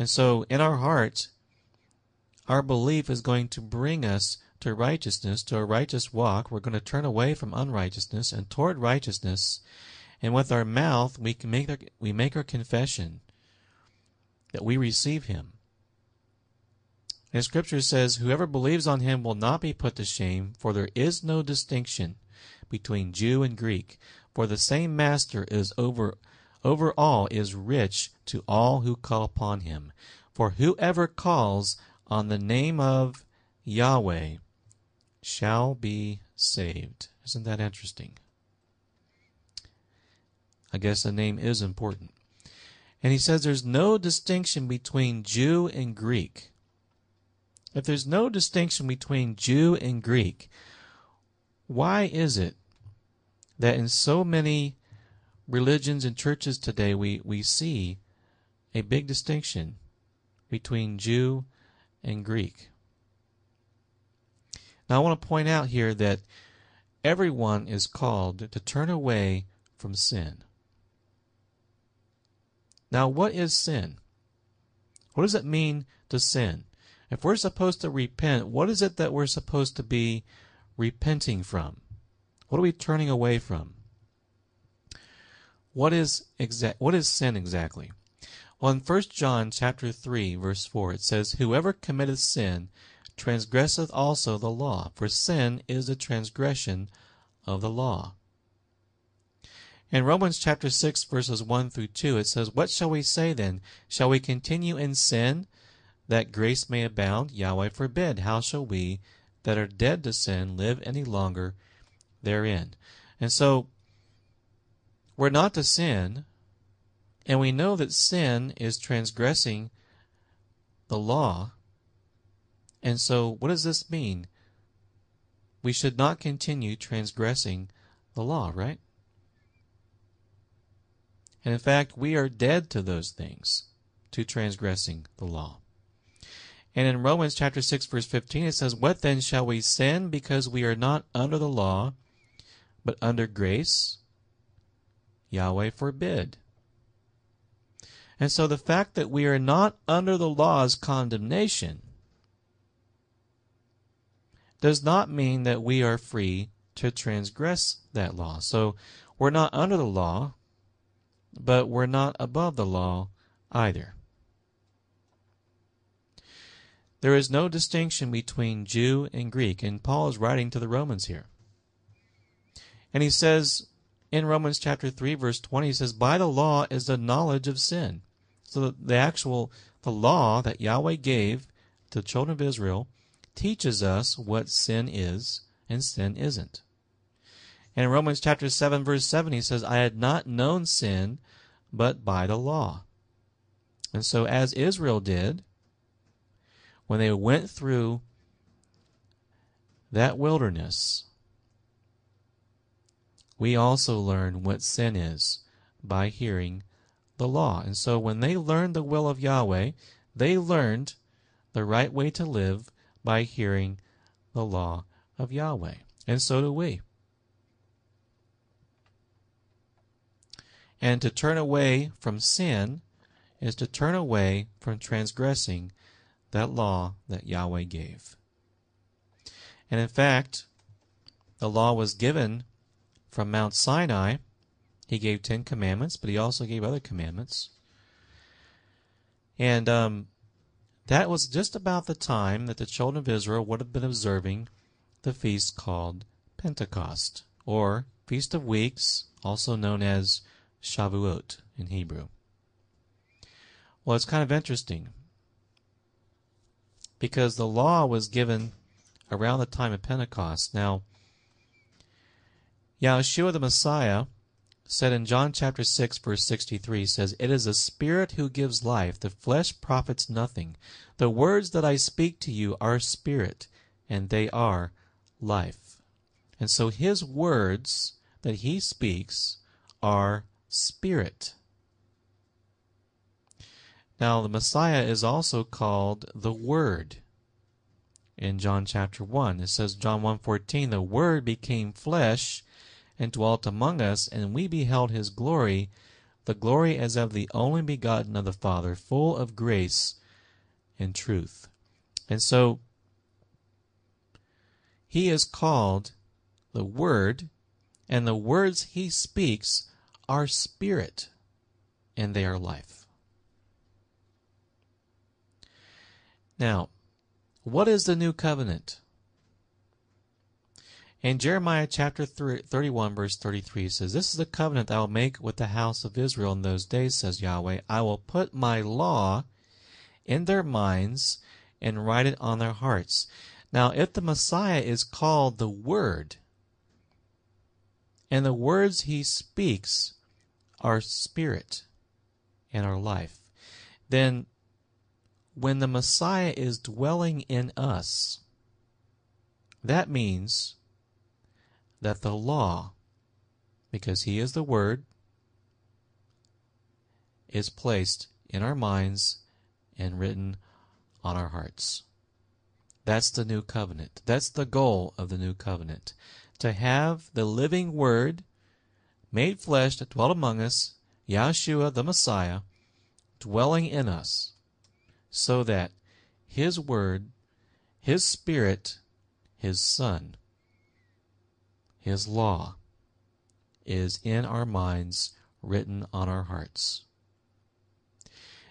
And so in our heart, our belief is going to bring us to righteousness, to a righteous walk. We're going to turn away from unrighteousness and toward righteousness. And with our mouth, we can make our, we make our confession that we receive Him. And Scripture says, "Whoever believes on Him will not be put to shame, for there is no distinction between Jew and Greek, for the same Master is over over all is rich to all who call upon Him. For whoever calls on the name of Yahweh shall be saved. Isn't that interesting? I guess the name is important. And he says there's no distinction between Jew and Greek. If there's no distinction between Jew and Greek, why is it that in so many religions and churches today we, we see a big distinction between Jew and Greek? Now, I want to point out here that everyone is called to turn away from sin. Now, what is sin? What does it mean to sin? If we're supposed to repent, what is it that we're supposed to be repenting from? What are we turning away from? What is exa- what is sin exactly? Well, in 1 John chapter 3 verse 4 it says, "Whoever committeth sin transgresseth also the law, for sin is the transgression of the law. In Romans chapter 6, verses 1 through 2, it says, What shall we say then? Shall we continue in sin that grace may abound? Yahweh forbid. How shall we that are dead to sin live any longer therein? And so, we're not to sin, and we know that sin is transgressing the law. And so, what does this mean? We should not continue transgressing the law, right? And in fact, we are dead to those things, to transgressing the law. And in Romans chapter 6 verse 15 it says, "What then shall we sin because we are not under the law, but under grace? Yahweh forbid." And so the fact that we are not under the law's condemnation does not mean that we are free to transgress that law. So we're not under the law, but we're not above the law either. There is no distinction between Jew and Greek, and Paul is writing to the Romans here. And he says in Romans chapter 3 verse 20 he says by the law is the knowledge of sin. So the actual the law that Yahweh gave to the children of Israel teaches us what sin is and sin isn't. And in Romans chapter 7, verse 7, he says, I had not known sin but by the law. And so, as Israel did, when they went through that wilderness, we also learn what sin is by hearing the law. And so, when they learned the will of Yahweh, they learned the right way to live by hearing the law of Yahweh. And so do we. And to turn away from sin is to turn away from transgressing that law that Yahweh gave. And in fact, the law was given from Mount Sinai. He gave Ten Commandments, but he also gave other commandments. And um, that was just about the time that the children of Israel would have been observing the feast called Pentecost, or Feast of Weeks, also known as Shavuot in Hebrew. Well, it's kind of interesting because the law was given around the time of Pentecost. Now, Yahshua the Messiah said in John chapter 6 verse 63 says, It is a spirit who gives life. The flesh profits nothing. The words that I speak to you are spirit, and they are life. And so his words that he speaks are spirit. Now, the Messiah is also called the Word. In John chapter 1, it says, John 1.14, The Word became flesh and dwelt among us, and we beheld his glory, the glory as of the only begotten of the Father, full of grace and truth. And so, he is called the Word, and the words he speaks are spirit, and they are life. Now, what is the new covenant? In Jeremiah chapter 31, verse 33 says, This is the covenant I will make with the house of Israel in those days, says Yahweh. I will put my law in their minds and write it on their hearts. Now, if the Messiah is called the Word, and the words he speaks are spirit and are life, then when the Messiah is dwelling in us, that means that the law, because He is the Word, is placed in our minds and written on our hearts. That's the new covenant. That's the goal of the new covenant. To have the living Word made flesh that dwelt among us, Yahshua the Messiah, dwelling in us so that His Word, His Spirit, His Son, His law is in our minds, written on our hearts.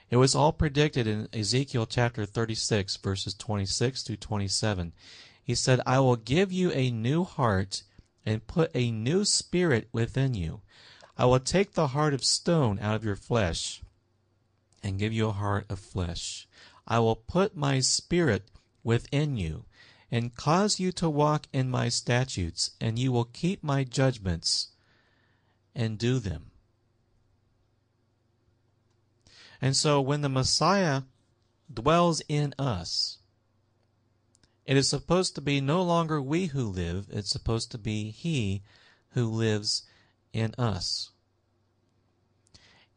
It was all predicted in Ezekiel chapter 36, verses 26 to 27. He said, I will give you a new heart and put a new spirit within you. I will take the heart of stone out of your flesh and give you a heart of flesh. I will put my spirit within you, and cause you to walk in my statutes, and you will keep my judgments and do them. And so when the Messiah dwells in us, it is supposed to be no longer we who live, it's supposed to be He who lives in us.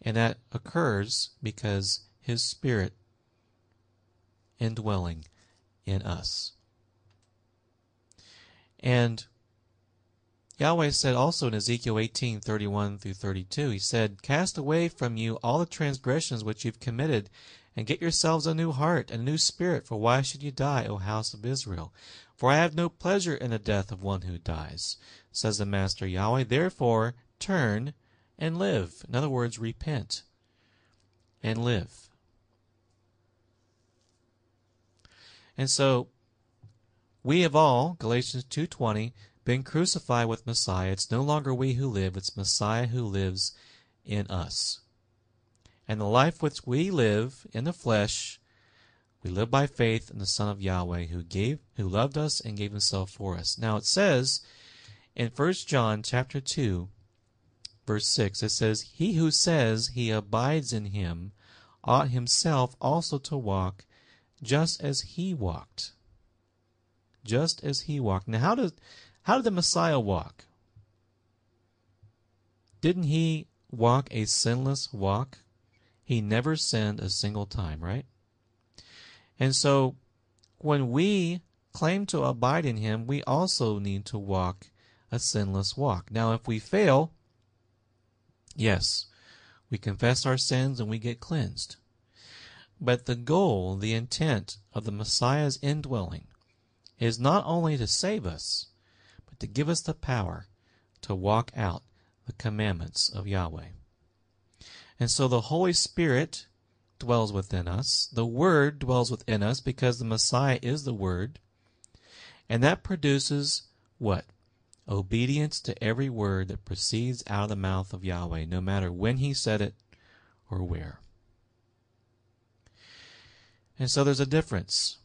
And that occurs because His Spirit indwelling in us. And Yahweh said also in Ezekiel 18 31 through 32, He said, Cast away from you all the transgressions which you've committed, and get yourselves a new heart and a new spirit, for why should you die, O house of Israel? For I have no pleasure in the death of one who dies, says the Master Yahweh. Therefore, turn and live. In other words, repent and live. And so we have all, Galatians 2:20, been crucified with Messiah. It's no longer we who live, it's Messiah who lives in us. And the life which we live in the flesh, we live by faith in the Son of Yahweh who gave who loved us and gave himself for us. Now it says in 1 John chapter 2 verse 6 it says he who says he abides in him ought himself also to walk just as he walked. Just as he walked. Now, how did, how did the Messiah walk? Didn't he walk a sinless walk? He never sinned a single time, right? And so, when we claim to abide in him, we also need to walk a sinless walk. Now, if we fail, yes, We confess our sins and we get cleansed. But the goal, the intent of the Messiah's indwelling is not only to save us, but to give us the power to walk out the commandments of Yahweh. And so the Holy Spirit dwells within us. The Word dwells within us because the Messiah is the Word. And that produces what? Obedience to every word that proceeds out of the mouth of Yahweh, no matter when He said it or where. And so there's a difference.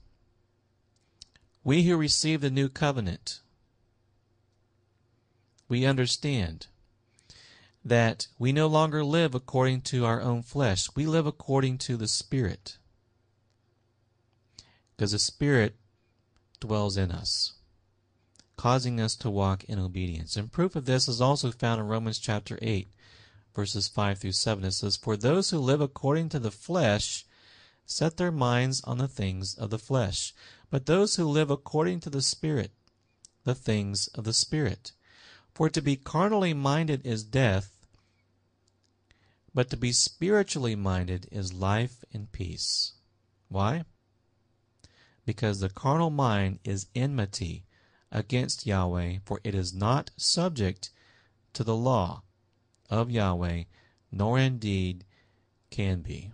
We who receive the new covenant, we understand that we no longer live according to our own flesh. We live according to the Spirit. Because the Spirit dwells in us, causing us to walk in obedience. And proof of this is also found in Romans chapter 8, verses 5 through 7. It says, For those who live according to the flesh set their minds on the things of the flesh, but those who live according to the Spirit, the things of the Spirit. For to be carnally minded is death but to be spiritually minded is life and peace. Why? Because the carnal mind is enmity against Yahweh, for it is not subject to the law of Yahweh, nor indeed can be.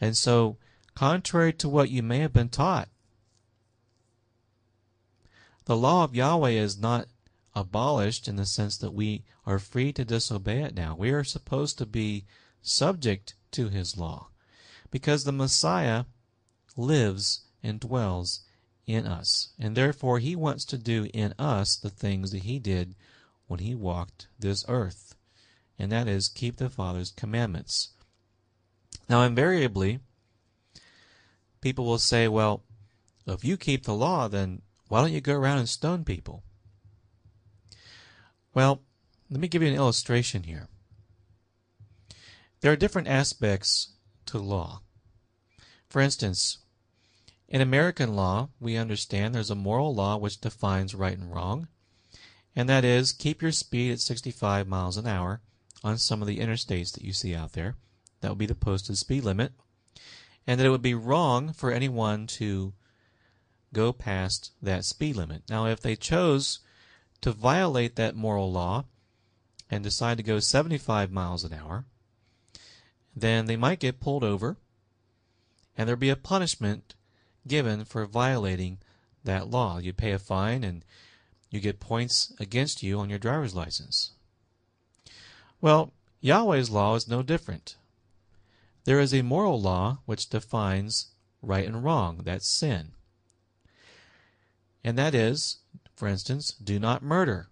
And so, contrary to what you may have been taught, the law of Yahweh is not abolished in the sense that we are free to disobey it now. We are supposed to be subject to his law because the Messiah lives and dwells in us. And therefore, he wants to do in us the things that he did when he walked this earth, and that is keep the Father's commandments. Now, invariably, people will say, well, if you keep the law, then why don't you go around and stone people? Well, let me give you an illustration here. There are different aspects to law. For instance, in American law, we understand there's a moral law which defines right and wrong, and that is keep your speed at 65 miles an hour on some of the interstates that you see out there. That would be the posted speed limit. And that it would be wrong for anyone to go past that speed limit. Now, if they chose to violate that moral law and decide to go 75 miles an hour, then they might get pulled over and there'd be a punishment given for violating that law. You pay a fine and you get points against you on your driver's license. Well, Yahweh's law is no different. There is a moral law which defines right and wrong, that's sin. And that is for instance, do not murder.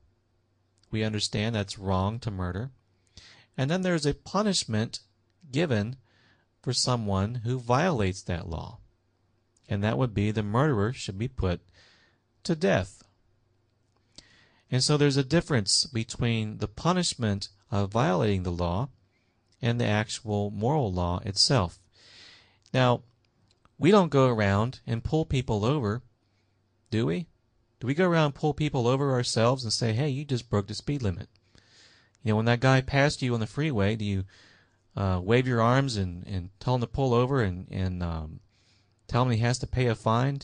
We understand that's wrong to murder. And then there's a punishment given for someone who violates that law. And that would be the murderer should be put to death. And so there's a difference between the punishment of violating the law and the actual moral law itself. Now, we don't go around and pull people over, do we? Do we go around and pull people over ourselves and say, hey, you just broke the speed limit? You know, when that guy passed you on the freeway, do you uh, wave your arms and, and tell him to pull over and, and um, tell him he has to pay a fine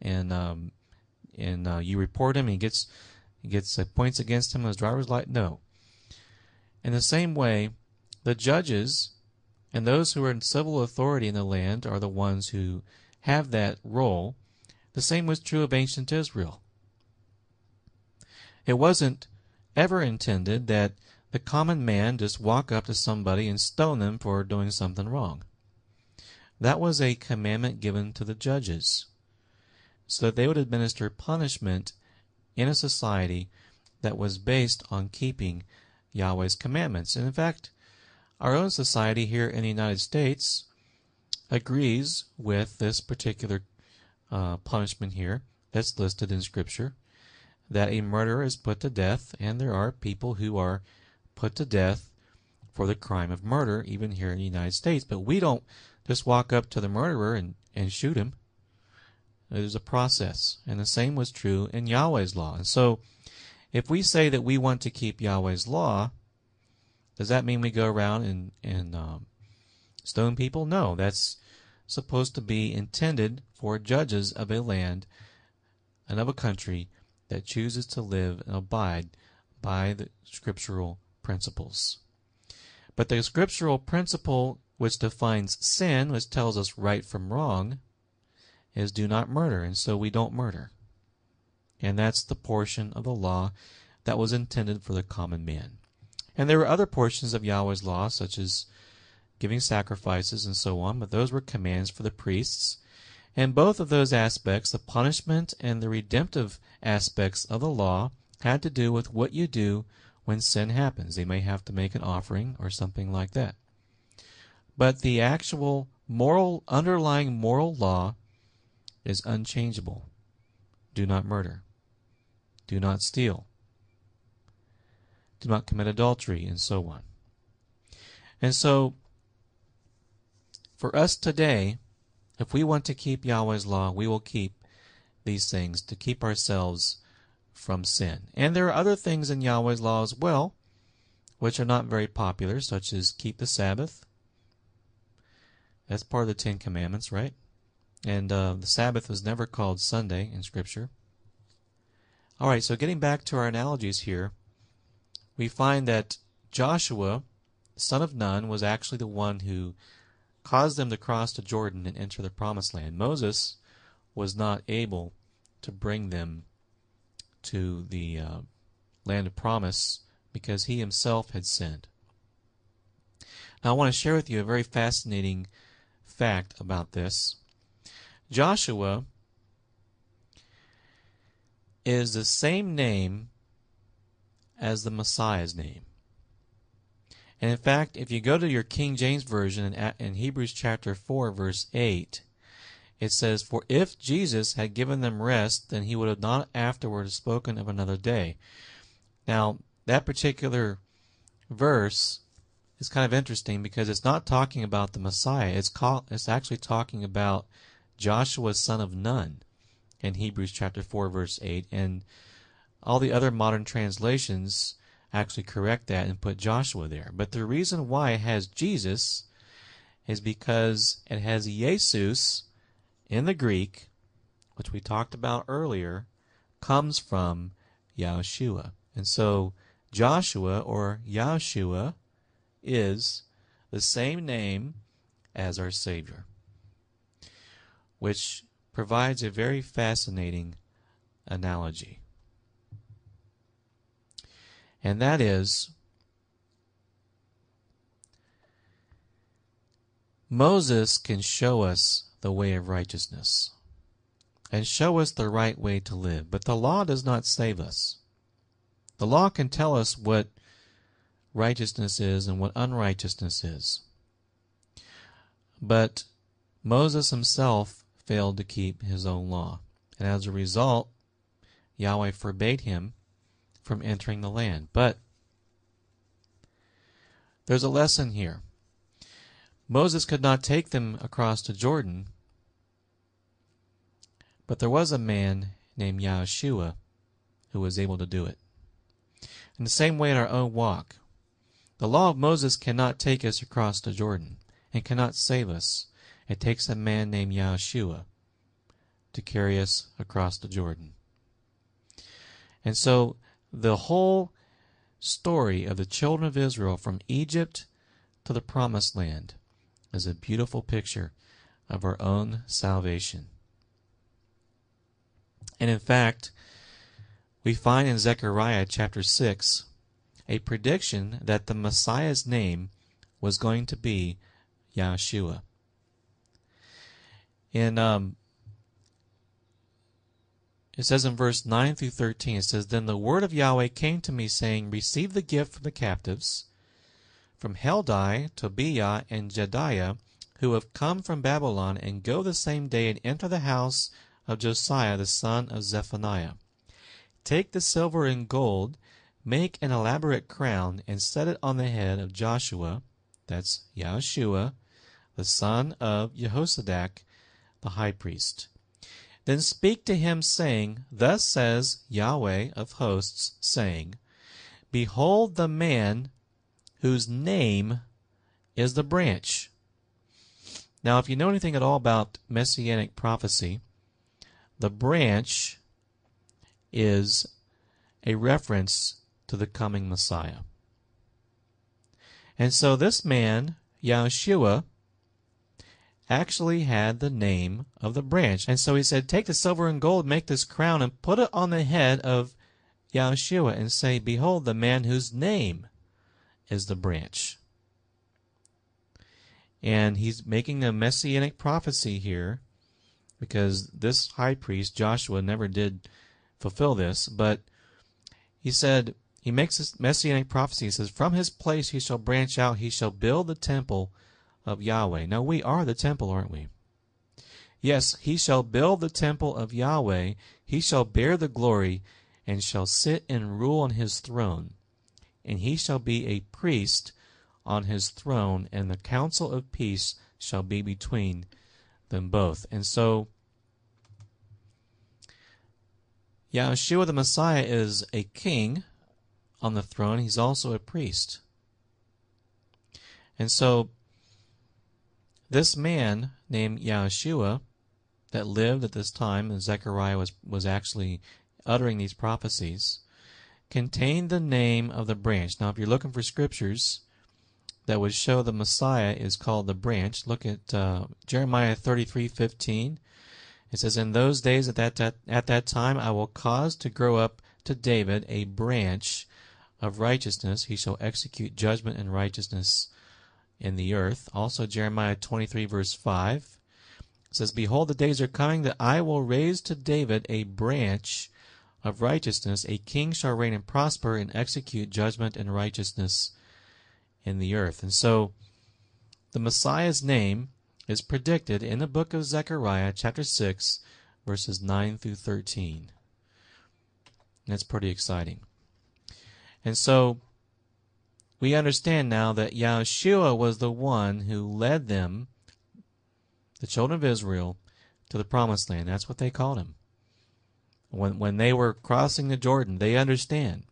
and um, and uh, you report him and he gets he gets uh, points against him on his driver's license? No. In the same way, the judges and those who are in civil authority in the land are the ones who have that role. The same was true of ancient Israel. It wasn't ever intended that the common man just walk up to somebody and stone them for doing something wrong. That was a commandment given to the judges so that they would administer punishment in a society that was based on keeping Yahweh's commandments. And in fact, our own society here in the United States agrees with this particular uh, punishment here that's listed in Scripture that a murderer is put to death, and there are people who are put to death for the crime of murder, even here in the United States. But we don't just walk up to the murderer and, and shoot him. There's a process. And the same was true in Yahweh's law. And so, if we say that we want to keep Yahweh's law, Does that mean we go around and, and um, stone people? No, that's supposed to be intended for judges of a land and of a country that chooses to live and abide by the scriptural principles. But the scriptural principle which defines sin, which tells us right from wrong, is do not murder, and so we don't murder. And that's the portion of the law that was intended for the common man. And there were other portions of Yahweh's law, such as giving sacrifices and so on, but those were commands for the priests. And both of those aspects, the punishment and the redemptive aspects of the law, had to do with what you do when sin happens. They may have to make an offering or something like that. But the actual moral, underlying moral law is unchangeable. Do not murder. Do not steal. Do not commit adultery, and so on. And so, for us today, if we want to keep Yahweh's law, we will keep these things to keep ourselves from sin. And there are other things in Yahweh's law as well, which are not very popular, such as keep the Sabbath. That's part of the Ten Commandments, right? And uh, the Sabbath was never called Sunday in Scripture. All right, so getting back to our analogies here, we find that Joshua, son of Nun, was actually the one who caused them to cross the Jordan and enter the promised land. Moses was not able to bring them to the uh, land of promise because he himself had sinned. Now, I want to share with you a very fascinating fact about this. Joshua is the same name as the Messiah's name. And in fact, if you go to your King James Version in, Hebrews chapter 4, verse 8, it says, For if Jesus had given them rest, then he would have not afterwards spoken of another day. Now, that particular verse is kind of interesting because it's not talking about the Messiah. It's, it's actually talking about Joshua, son of Nun, in Hebrews chapter 4, verse 8. And all the other modern translations actually correct that and put Joshua there. But the reason why it has Jesus is because it has Jesus in the Greek, which we talked about earlier, comes from Yahshua. And so Joshua or Yahshua is the same name as our Savior, which provides a very fascinating analogy. And that is Moses can show us the way of righteousness and show us the right way to live. But the law does not save us. The law can tell us what righteousness is and what unrighteousness is. But Moses himself failed to keep his own law. And as a result, Yahweh forbade him from entering the land. But there's a lesson here. Moses could not take them across the Jordan, but there was a man named Yahshua who was able to do it. In the same way in our own walk, the law of Moses cannot take us across the Jordan and cannot save us. It takes a man named Yahshua to carry us across the Jordan. And so the whole story of the children of Israel from Egypt to the promised land is a beautiful picture of our own salvation. And in fact, we find in Zechariah chapter 6 a prediction that the Messiah's name was going to be Yahshua. In um, it says in verse 9 through 13, it says, Then the word of Yahweh came to me, saying, Receive the gift from the captives, from Heldai, Tobiah, and Jedaiah, who have come from Babylon, and go the same day and enter the house of Josiah the son of Zephaniah. Take the silver and gold, make an elaborate crown, and set it on the head of Joshua, that's Yahshua, the son of Jehozadak, the high priest. Then speak to him, saying, Thus says Yahweh of hosts, saying, Behold the man whose name is the branch. Now, if you know anything at all about messianic prophecy, the branch is a reference to the coming Messiah. And so this man, Yahshua, actually had the name of the branch. And so he said, Take the silver and gold, make this crown, and put it on the head of Yahshua, and say, Behold, the man whose name is the branch. And he's making a messianic prophecy here because this high priest, Joshua, never did fulfill this, but he said, he makes this messianic prophecy. He says, From his place he shall branch out, he shall build the temple of Yahweh. Now we are the temple, aren't we? Yes, he shall build the temple of Yahweh, he shall bear the glory, and shall sit and rule on his throne. And he shall be a priest on his throne, and the council of peace shall be between them both. And so, Yahshua the Messiah is a king on the throne, he's also a priest. And so, this man named Yahshua that lived at this time, and Zechariah was, was actually uttering these prophecies, contained the name of the branch. Now, if you're looking for scriptures, that would show the Messiah is called the branch. Look at uh, Jeremiah 33:15. It says, "In those days at that, that at that time I will cause to grow up to David a branch of righteousness. He shall execute judgment and righteousness in the earth." Also Jeremiah 23 verse 5 says, "Behold, the days are coming that I will raise to David a branch of righteousness. A king shall reign and prosper and execute judgment and righteousness." in the earth. And so the Messiah's name is predicted in the book of Zechariah, chapter 6, verses 9 through 13. That's pretty exciting. And so we understand now that Yahshua was the one who led them, the children of Israel, to the promised land. That's what they called him. When, when they were crossing the Jordan, they understand.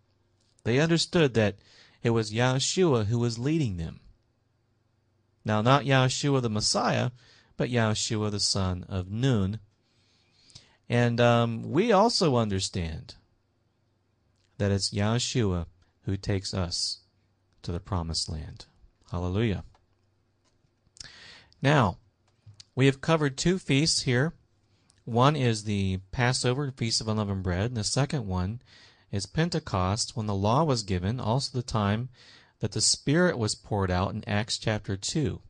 They understood that it was Yahshua who was leading them. Now, not Yahshua the Messiah, but Yahshua the son of Nun. And um, we also understand that it's Yahshua who takes us to the promised land. Hallelujah. Now, we have covered two feasts here. One is the Passover, Feast of Unleavened Bread, and the second one is Pentecost, when the law was given, also the time that the Spirit was poured out in Acts chapter 2.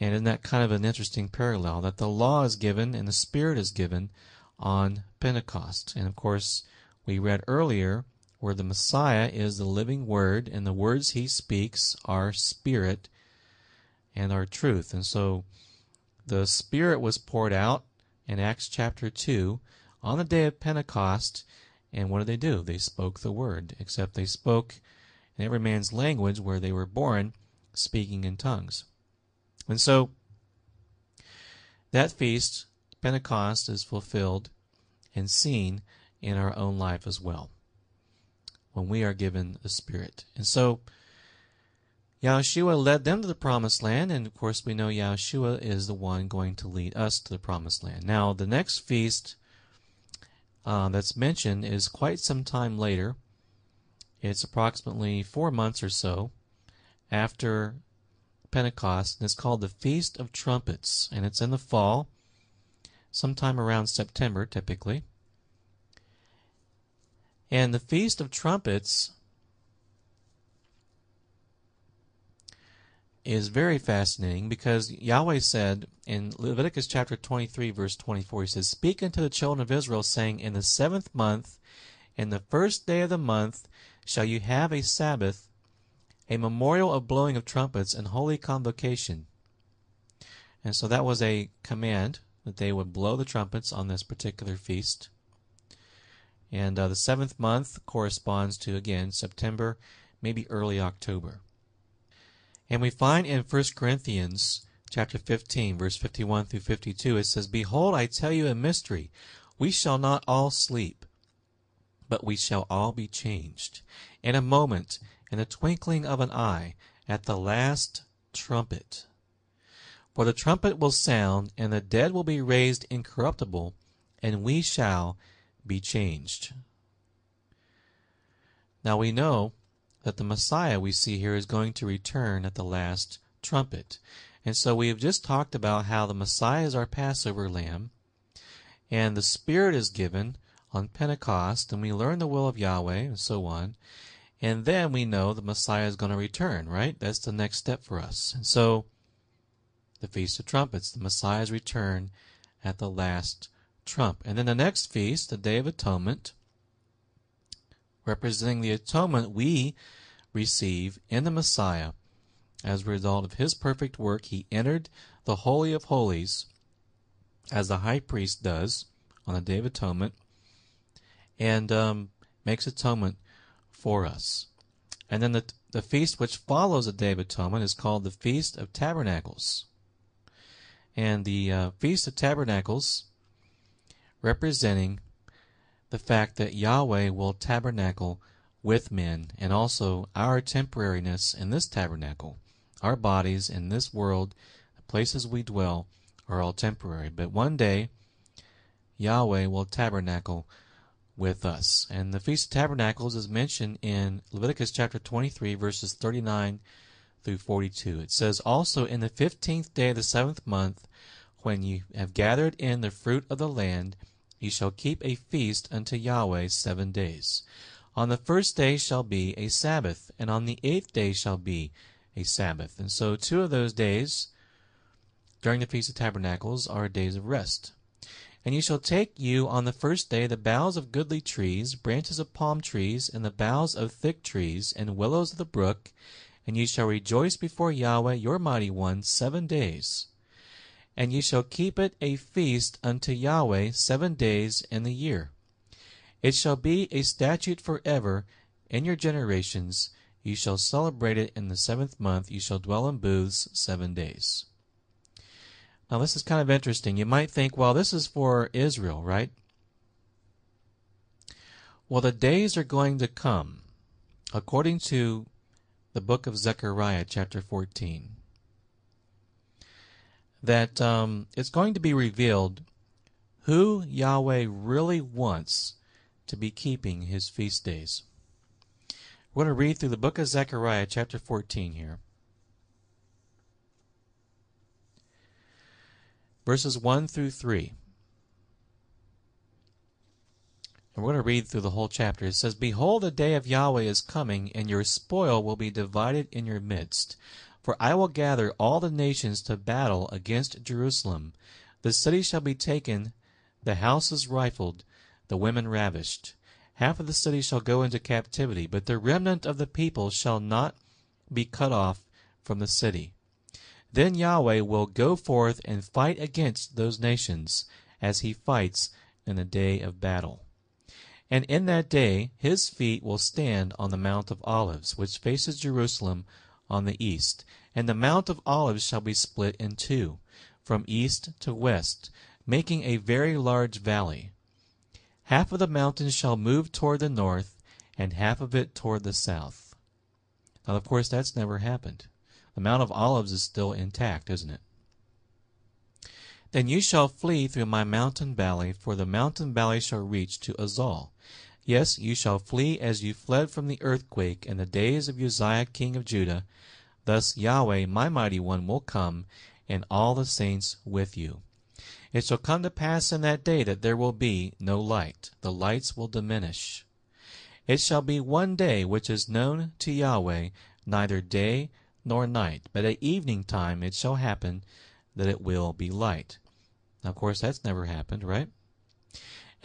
And isn't that kind of an interesting parallel that the law is given and the Spirit is given on Pentecost? And of course, we read earlier where the Messiah is the living Word, and the words he speaks are Spirit and are truth. And so the Spirit was poured out in Acts chapter 2 on the day of Pentecost and what did they do? They spoke the word, except they spoke in every man's language where they were born, speaking in tongues. And so that feast, Pentecost, is fulfilled and seen in our own life as well when we are given the Spirit. And so Yahshua led them to the promised land, and of course we know Yahshua is the one going to lead us to the promised land. Now, the next feast uh, that's mentioned is quite some time later. It's approximately four months or so after Pentecost, and it's called the Feast of Trumpets, and it's in the fall, sometime around September typically. And the Feast of Trumpets is very fascinating because Yahweh said in Leviticus chapter 23, verse 24, He says, Speak unto the children of Israel, saying, In the seventh month, in the first day of the month, shall you have a Sabbath, a memorial of blowing of trumpets, and holy convocation. And so that was a command that they would blow the trumpets on this particular feast. And uh, the seventh month corresponds to, again, September, maybe early October. And we find in 1 Corinthians chapter 15, verse 51 through 52, it says, Behold, I tell you a mystery. We shall not all sleep, but we shall all be changed. In a moment, in the twinkling of an eye, at the last trumpet. For the trumpet will sound, and the dead will be raised incorruptible, and we shall be changed. Now we know that the Messiah we see here is going to return at the last trumpet. And so we have just talked about how the Messiah is our Passover lamb, and the Spirit is given on Pentecost, and we learn the will of Yahweh, and so on. And then we know the Messiah is going to return, right? That's the next step for us. And so, the Feast of Trumpets, the Messiah's return at the last trump. And then the next feast, the Day of Atonement, representing the atonement we receive in the Messiah. As a result of his perfect work, he entered the Holy of Holies as the high priest does on the Day of Atonement and um, makes atonement for us. And then the, the feast which follows the Day of Atonement is called the Feast of Tabernacles. And the uh, Feast of Tabernacles representing the fact that Yahweh will tabernacle with men and also our temporariness in this tabernacle. Our bodies in this world, the places we dwell, are all temporary. But one day, Yahweh will tabernacle with us. And the Feast of Tabernacles is mentioned in Leviticus chapter 23, verses 39 through 42. It says, Also in the fifteenth day of the seventh month, when you have gathered in the fruit of the land, ye shall keep a feast unto Yahweh seven days. On the first day shall be a Sabbath, and on the eighth day shall be a Sabbath. And so two of those days during the Feast of Tabernacles are days of rest. And ye shall take you on the first day the boughs of goodly trees, branches of palm trees, and the boughs of thick trees, and willows of the brook, and ye shall rejoice before Yahweh your mighty one seven days. And ye shall keep it a feast unto Yahweh seven days in the year. It shall be a statute for ever in your generations. Ye shall celebrate it in the seventh month. Ye shall dwell in booths seven days. Now, this is kind of interesting. You might think, well, this is for Israel, right? Well, the days are going to come, according to the book of Zechariah, chapter 14, that um, it's going to be revealed who Yahweh really wants to be keeping his feast days. We're going to read through the book of Zechariah, chapter 14 here. verses 1 through 3. And we're going to read through the whole chapter. It says, Behold, the day of Yahweh is coming, and your spoil will be divided in your midst. For I will gather all the nations to battle against Jerusalem. The city shall be taken, the houses rifled, the women ravished. Half of the city shall go into captivity, but the remnant of the people shall not be cut off from the city. Then Yahweh will go forth and fight against those nations, as he fights in the day of battle. And in that day his feet will stand on the Mount of Olives, which faces Jerusalem on the east. And the Mount of Olives shall be split in two, from east to west, making a very large valley. Half of the mountain shall move toward the north, and half of it toward the south. Now, of course, that's never happened. The Mount of Olives is still intact, isn't it? Then you shall flee through my mountain valley, for the mountain valley shall reach to Azal. Yes, you shall flee as you fled from the earthquake in the days of Uzziah king of Judah. Thus Yahweh, my mighty one, will come, and all the saints with you. It shall come to pass in that day that there will be no light, the lights will diminish. It shall be one day which is known to Yahweh, neither day nor night, but at evening time it shall happen that it will be light. Now, of course, that's never happened, right?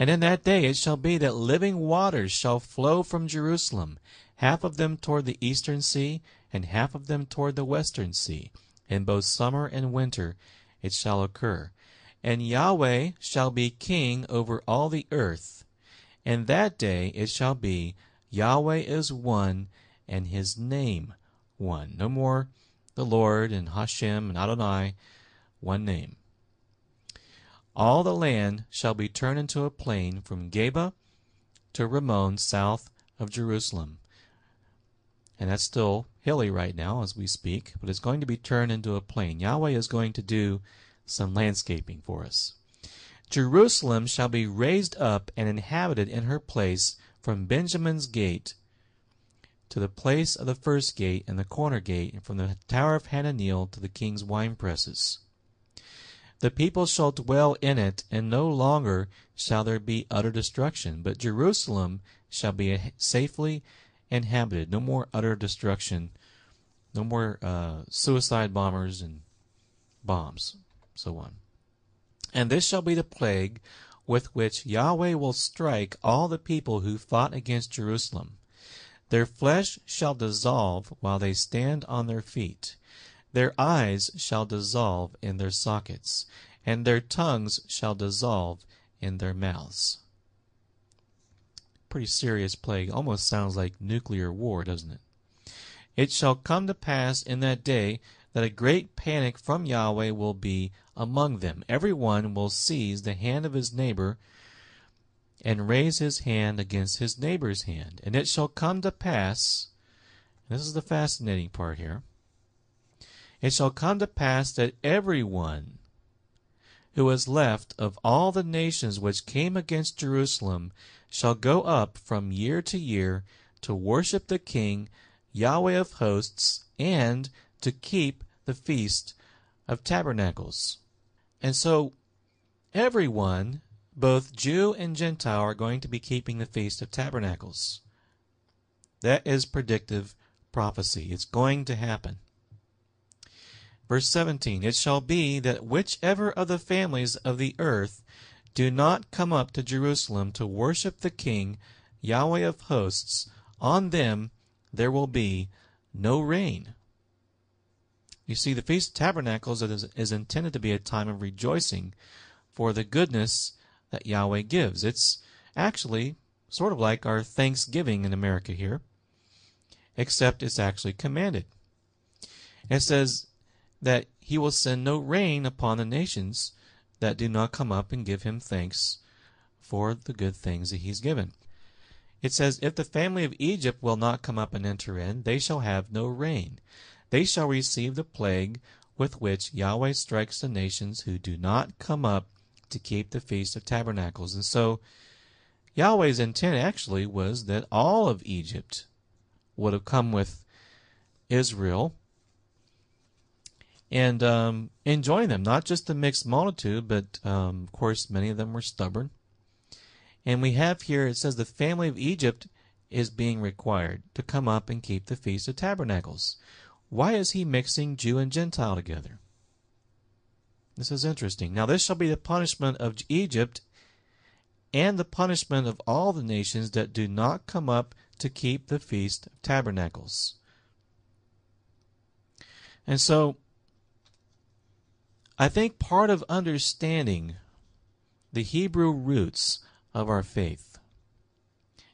And in that day it shall be that living waters shall flow from Jerusalem, half of them toward the eastern sea, and half of them toward the western sea. In both summer and winter it shall occur. And Yahweh shall be king over all the earth. And that day it shall be, Yahweh is one, and his name one. No more the Lord and Hashem and Adonai, one name. All the land shall be turned into a plain from Geba to Rimmon, south of Jerusalem. and that's still hilly right now as we speak, but it's going to be turned into a plain. Yahweh is going to do some landscaping for us. Jerusalem shall be raised up and inhabited in her place from Benjamin's gate to the place of the first gate and the corner gate, and from the tower of Hananeel to the king's winepresses. The people shall dwell in it, and no longer shall there be utter destruction, but Jerusalem shall be safely inhabited. No more utter destruction. No more uh, suicide bombers and bombs, so on. And this shall be the plague with which Yahweh will strike all the people who fought against Jerusalem. Their flesh shall dissolve while they stand on their feet. Their eyes shall dissolve in their sockets, and their tongues shall dissolve in their mouths pretty serious plague. Almost sounds like nuclear war, doesn't it? It shall come to pass in that day that a great panic from Yahweh will be among them. Every one will seize the hand of his neighbor and raise his hand against his neighbor's hand. And it shall come to pass, this is the fascinating part here, it shall come to pass that every one who is left of all the nations which came against Jerusalem shall go up from year to year to worship the King, Yahweh of hosts, and to keep the feast of tabernacles. And so everyone, both Jew and Gentile, are going to be keeping the feast of tabernacles. That is predictive prophecy. It's going to happen. Verse 17 It shall be that whichever of the families of the earth do not come up to Jerusalem to worship the King, Yahweh of hosts. On them there will be no rain. You see, the Feast of Tabernacles is, is intended to be a time of rejoicing for the goodness that Yahweh gives. It's actually sort of like our Thanksgiving in America here, except it's actually commanded. It says that he will send no rain upon the nations that do not come up and give him thanks for the good things that he's given. It says, If the family of Egypt will not come up and enter in, they shall have no rain. They shall receive the plague with which Yahweh strikes the nations who do not come up to keep the Feast of Tabernacles. And so Yahweh's intent actually was that all of Egypt would have come with Israel and um, enjoying them. Not just the mixed multitude, but um, of course, many of them were stubborn. And we have here, it says, the family of Egypt is being required to come up and keep the Feast of Tabernacles. Why is he mixing Jew and Gentile together? This is interesting. Now, this shall be the punishment of Egypt and the punishment of all the nations that do not come up to keep the Feast of Tabernacles. And so I think part of understanding the Hebrew roots of our faith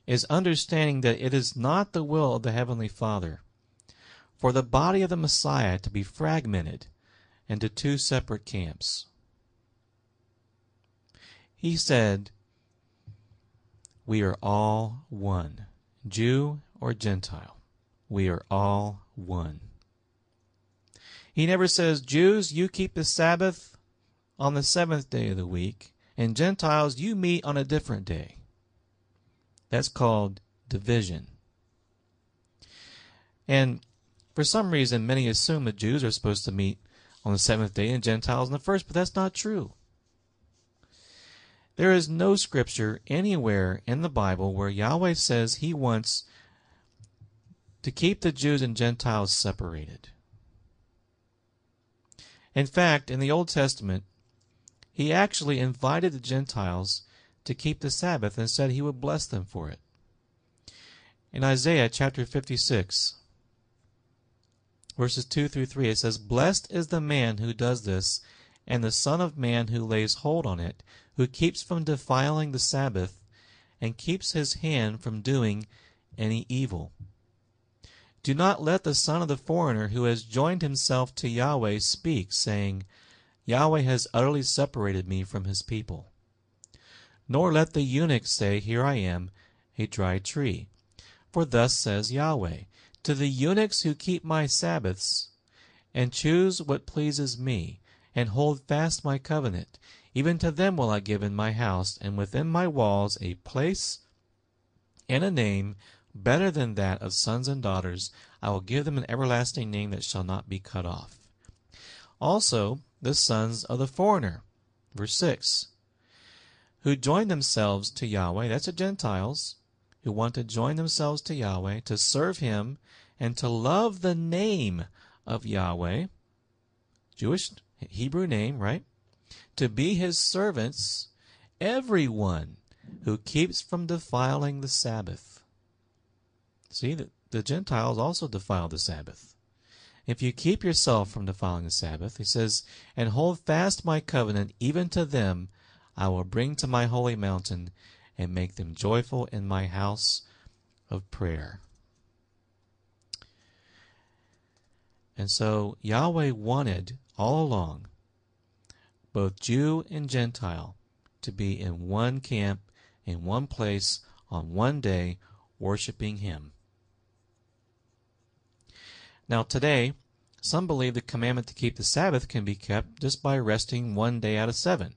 is understanding that it is not the will of the Heavenly Father for the body of the Messiah to be fragmented into two separate camps. He said, We are all one, Jew or Gentile. We are all one. He never says, Jews, you keep the Sabbath on the seventh day of the week, and Gentiles, you meet on a different day. That's called division. And for some reason, many assume that Jews are supposed to meet on the seventh day and Gentiles on the first, but that's not true. There is no scripture anywhere in the Bible where Yahweh says he wants to keep the Jews and Gentiles separated. In fact, in the Old Testament, he actually invited the Gentiles to keep the Sabbath and said he would bless them for it. In Isaiah chapter 56, verses 2 through 3, it says, Blessed is the man who does this, and the Son of Man who lays hold on it, who keeps from defiling the Sabbath, and keeps his hand from doing any evil. Do not let the son of the foreigner who has joined himself to Yahweh speak, saying, Yahweh has utterly separated me from his people. Nor let the eunuch say, Here I am, a dry tree. For thus says Yahweh, to the eunuchs who keep my Sabbaths, and choose what pleases me, and hold fast my covenant, even to them will I give in my house and within my walls a place and a name better than that of sons and daughters. I will give them an everlasting name that shall not be cut off. Also, the sons of the foreigner, verse 6, who join themselves to Yahweh, that's the Gentiles, who want to join themselves to Yahweh, to serve Him, and to love the name of Yahweh, Jewish Hebrew name, right? To be His servants, everyone who keeps from defiling the Sabbath. See, the, the Gentiles also defile the Sabbath. If you keep yourself from defiling the Sabbath, he says, and hold fast my covenant, even to them I will bring to my holy mountain and make them joyful in my house of prayer. And so Yahweh wanted all along both Jew and Gentile to be in one camp, in one place, on one day, worshiping Him. Now, today, some believe the commandment to keep the Sabbath can be kept just by resting one day out of seven.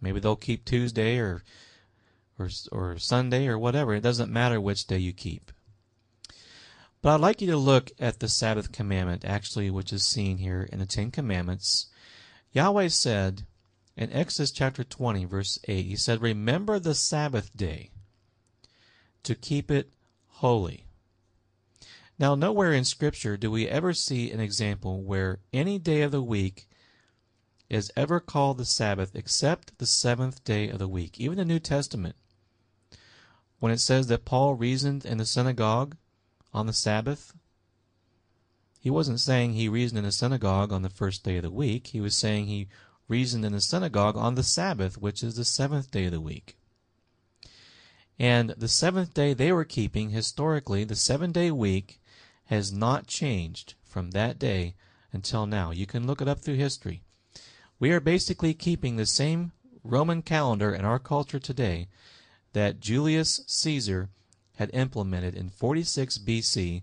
Maybe they'll keep Tuesday or or, or Sunday or whatever. It doesn't matter which day you keep. But I'd like you to look at the Sabbath commandment, actually, which is seen here in the Ten Commandments. Yahweh said in Exodus chapter 20, verse 8, He said, Remember the Sabbath day to keep it holy. Now, nowhere in Scripture do we ever see an example where any day of the week is ever called the Sabbath except the seventh day of the week. Even the New Testament, when it says that Paul reasoned in the synagogue on the Sabbath, he wasn't saying he reasoned in the synagogue on the first day of the week. He was saying he reasoned in the synagogue on the Sabbath, which is the seventh day of the week. And the seventh day they were keeping, historically, the seven day week has not changed from that day until now. You can look it up through history. We are basically keeping the same Roman calendar in our culture today that Julius Caesar had implemented in 46 BC,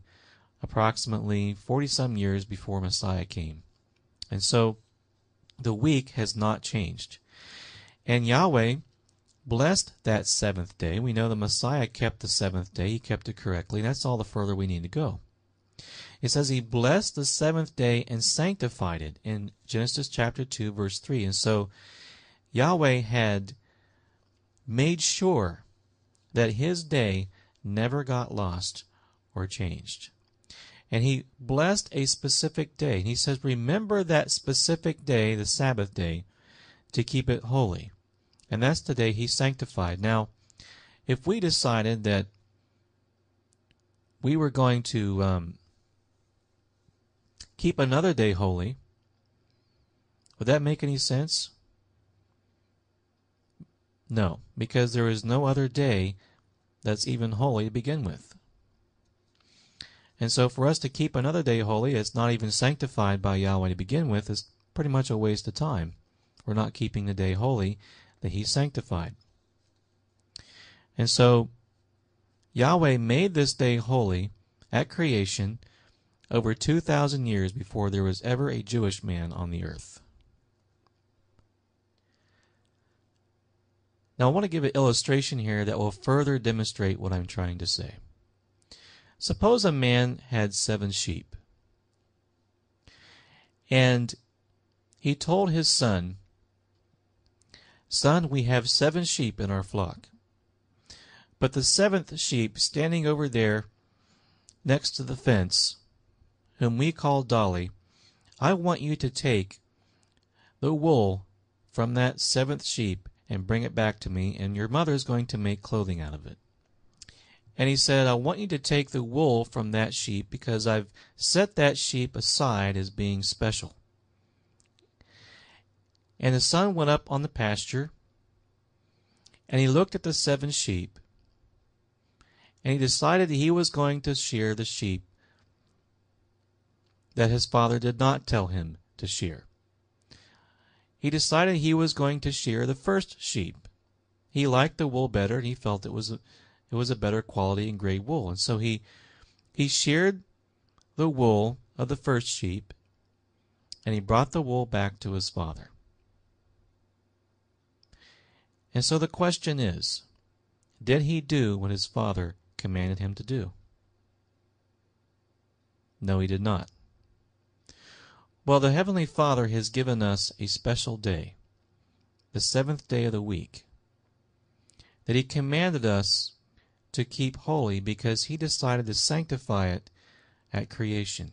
approximately 40 some years before Messiah came. And so the week has not changed. And Yahweh blessed that seventh day. We know the Messiah kept the seventh day, he kept it correctly. That's all the further we need to go. It says he blessed the seventh day and sanctified it in Genesis chapter 2, verse 3. And so Yahweh had made sure that his day never got lost or changed. And he blessed a specific day. And he says, Remember that specific day, the Sabbath day, to keep it holy. And that's the day he sanctified. Now, if we decided that we were going to um, keep another day holy, would that make any sense? No, because there is no other day that's even holy to begin with. And so for us to keep another day holy that's not even sanctified by Yahweh to begin with is pretty much a waste of time. We're not keeping the day holy that He sanctified. And so Yahweh made this day holy at creation over 2,000 years before there was ever a Jewish man on the earth. Now, I want to give an illustration here that will further demonstrate what I'm trying to say. Suppose a man had seven sheep, and he told his son, Son, we have seven sheep in our flock, but the seventh sheep standing over there next to the fence whom we call Dolly, I want you to take the wool from that seventh sheep and bring it back to me, and your mother is going to make clothing out of it. And he said, I want you to take the wool from that sheep because I've set that sheep aside as being special. And the son went up on the pasture, and he looked at the seven sheep, and he decided that he was going to shear the sheep that his father did not tell him to shear. He decided he was going to shear the first sheep. He liked the wool better, and he felt it was a, it was a better quality and gray wool, and so he he sheared the wool of the first sheep, and he brought the wool back to his father. And so the question is did he do what his father commanded him to do? No, he did not. Well, the Heavenly Father has given us a special day, the seventh day of the week, that He commanded us to keep holy because He decided to sanctify it at creation.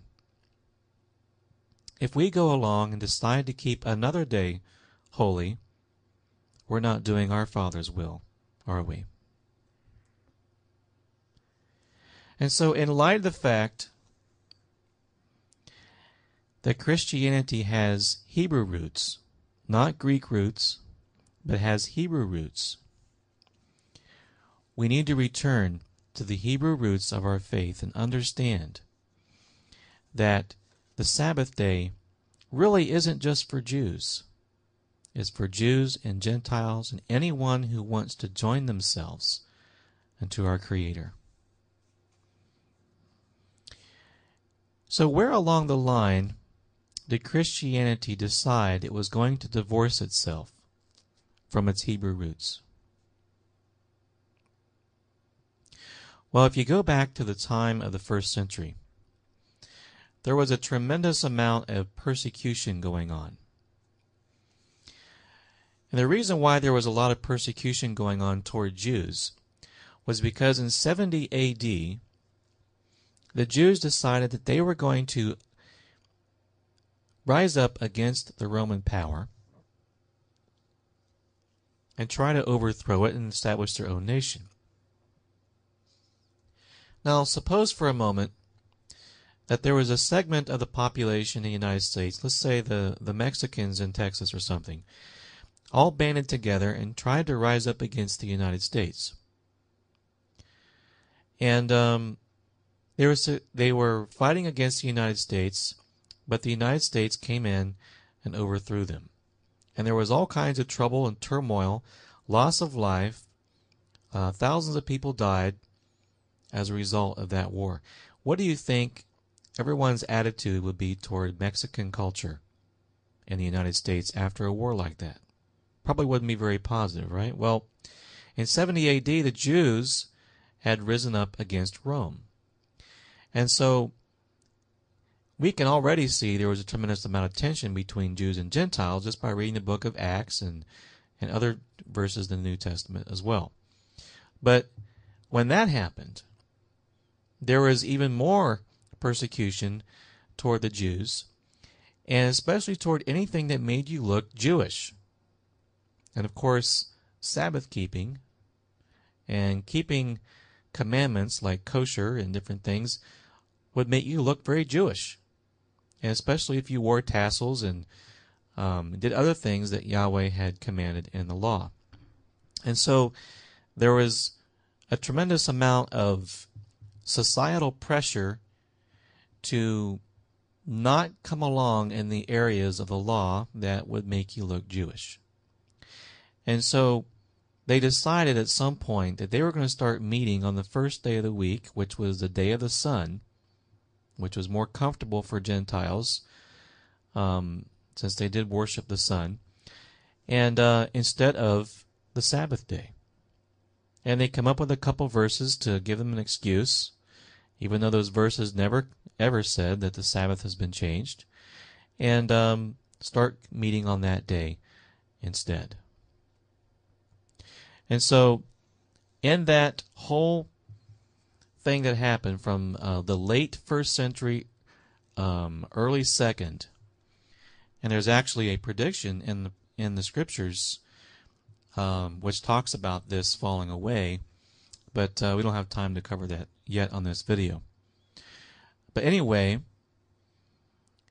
If we go along and decide to keep another day holy, we're not doing our Father's will, are we? And so, in light of the fact that Christianity has Hebrew roots, not Greek roots, but has Hebrew roots, we need to return to the Hebrew roots of our faith and understand that the Sabbath day really isn't just for Jews. It's for Jews and Gentiles and anyone who wants to join themselves unto our Creator. So, where along the line did Christianity decide it was going to divorce itself from its Hebrew roots? Well, if you go back to the time of the first century, there was a tremendous amount of persecution going on. And the reason why there was a lot of persecution going on toward Jews was because in 70 AD, the Jews decided that they were going to rise up against the Roman power and try to overthrow it and establish their own nation. Now, suppose for a moment that there was a segment of the population in the United States, let's say the, the Mexicans in Texas or something, all banded together and tried to rise up against the United States. And um, they were they were fighting against the United States, but the United States came in and overthrew them. And there was all kinds of trouble and turmoil, loss of life. Uh, thousands of people died as a result of that war. What do you think everyone's attitude would be toward Mexican culture in the United States after a war like that. Probably wouldn't be very positive, right? Well, in 70 AD, the Jews had risen up against Rome. And so we can already see there was a tremendous amount of tension between Jews and Gentiles just by reading the book of Acts and, and other verses in the New Testament as well. But when that happened, there was even more persecution toward the Jews, and especially toward anything that made you look Jewish. And of course, Sabbath keeping and keeping commandments like kosher and different things would make you look very Jewish. And especially if you wore tassels and um, did other things that Yahweh had commanded in the law. And so there was a tremendous amount of societal pressure to not come along in the areas of the law that would make you look Jewish. And so they decided at some point that they were going to start meeting on the first day of the week, which was the day of the sun, which was more comfortable for Gentiles um, since they did worship the sun, and uh, instead of the Sabbath day. And they come up with a couple verses to give them an excuse, even though those verses never ever said that the Sabbath has been changed, and um, start meeting on that day instead. And so, in that whole thing that happened from uh, the late first century, um, early second, and there's actually a prediction in the in the scriptures um, which talks about this falling away, but uh, we don't have time to cover that yet on this video. But anyway,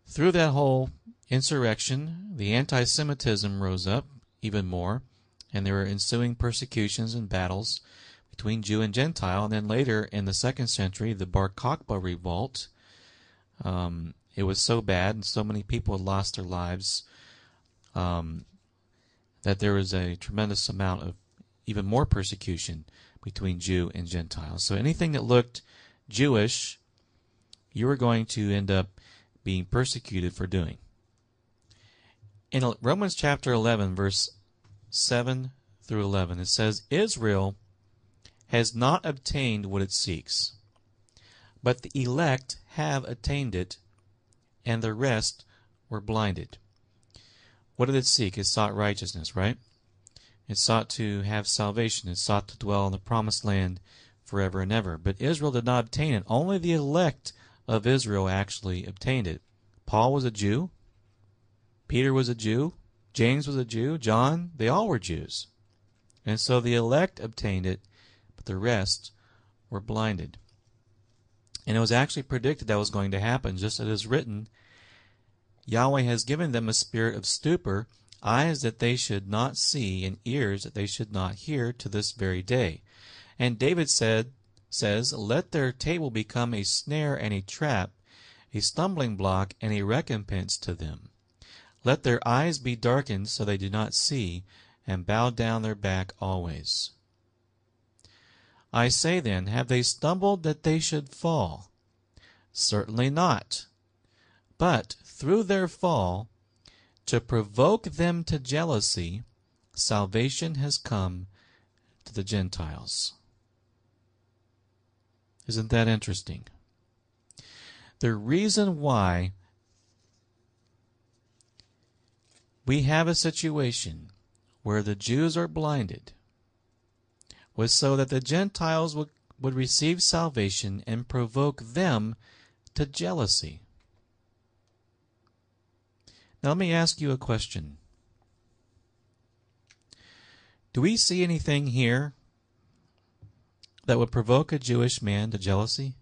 through that whole insurrection, the anti Semitism rose up even more, and there were ensuing persecutions and battles between Jew and Gentile. And then later in the second century, the Bar Kokhba revolt. Um, it was so bad, and so many people had lost their lives um, that there was a tremendous amount of even more persecution between Jew and Gentile. So anything that looked Jewish you were going to end up being persecuted for doing. In Romans chapter 11, verse 7 through 11, it says, Israel has not obtained what it seeks, but the elect have attained it, and the rest were blinded. What did it seek? It sought righteousness, right? It sought to have salvation. It sought to dwell in the promised land forever and ever. But Israel did not obtain it. Only the elect of Israel actually obtained it. Paul was a Jew. Peter was a Jew. James was a Jew. John, they all were Jews. And so the elect obtained it, but the rest were blinded. And it was actually predicted that was going to happen, just as it is written Yahweh has given them a spirit of stupor, eyes that they should not see, and ears that they should not hear to this very day. And David said, says, Let their table become a snare and a trap, a stumbling block and a recompense to them. Let their eyes be darkened so they do not see, and bow down their back always. I say then, have they stumbled that they should fall? Certainly not. But through their fall, to provoke them to jealousy, salvation has come to the Gentiles. Isn't that interesting? The reason why we have a situation where the Jews are blinded was so that the Gentiles would, would receive salvation and provoke them to jealousy. Now, let me ask you a question. Do we see anything here that would provoke a Jewish man to jealousy?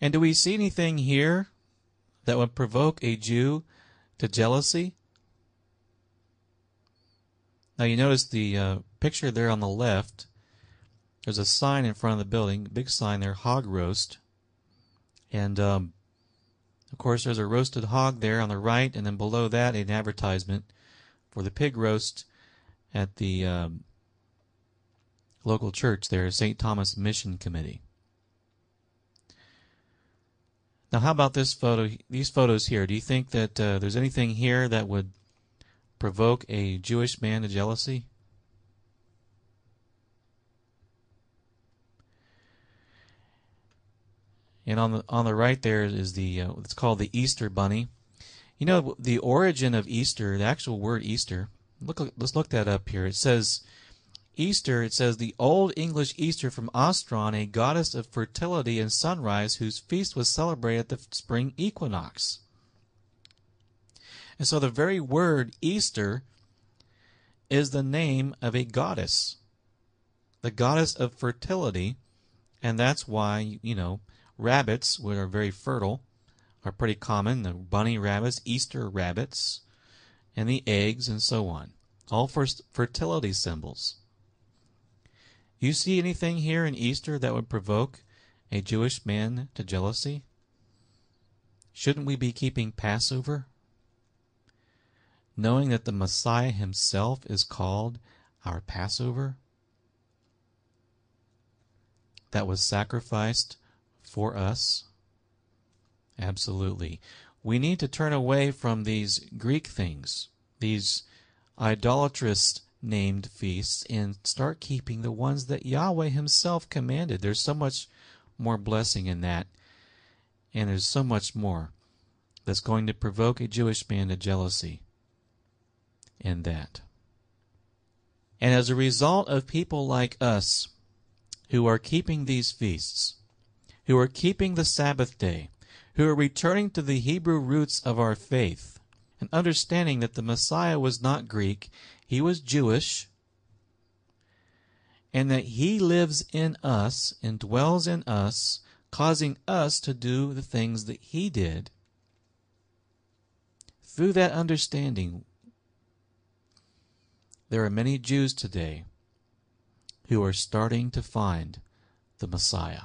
And do we see anything here that would provoke a Jew to jealousy? Now you notice the uh, picture there on the left. There's a sign in front of the building, big sign there, hog roast. And um, of course, there's a roasted hog there on the right, and then below that, an advertisement for the pig roast at the um, local church there, St. Thomas Mission Committee. Now, how about this photo? These photos here. Do you think that uh, there's anything here that would provoke a Jewish man to jealousy? And on the on the right there is the uh, it's called the Easter bunny. You know the origin of Easter, the actual word Easter. Look, let's look that up here. It says Easter, it says the Old English Easter from Ostron, a goddess of fertility and sunrise, whose feast was celebrated at the spring equinox. And so the very word Easter is the name of a goddess, the goddess of fertility, and that's why, you know, rabbits, which are very fertile, are pretty common. The bunny rabbits, Easter rabbits, and the eggs, and so on. All for fertility symbols. You see anything here in Easter that would provoke a Jewish man to jealousy? Shouldn't we be keeping Passover? Knowing that the Messiah himself is called our Passover? That was sacrificed for us? Absolutely. We need to turn away from these Greek things, these idolatrous named feasts and start keeping the ones that Yahweh Himself commanded. There's so much more blessing in that, and there's so much more that's going to provoke a Jewish man to jealousy in that. And as a result of people like us who are keeping these feasts, who are keeping the Sabbath day, who are returning to the Hebrew roots of our faith, and understanding that the Messiah was not Greek he was Jewish, and that He lives in us and dwells in us, causing us to do the things that He did. Through that understanding, there are many Jews today who are starting to find the Messiah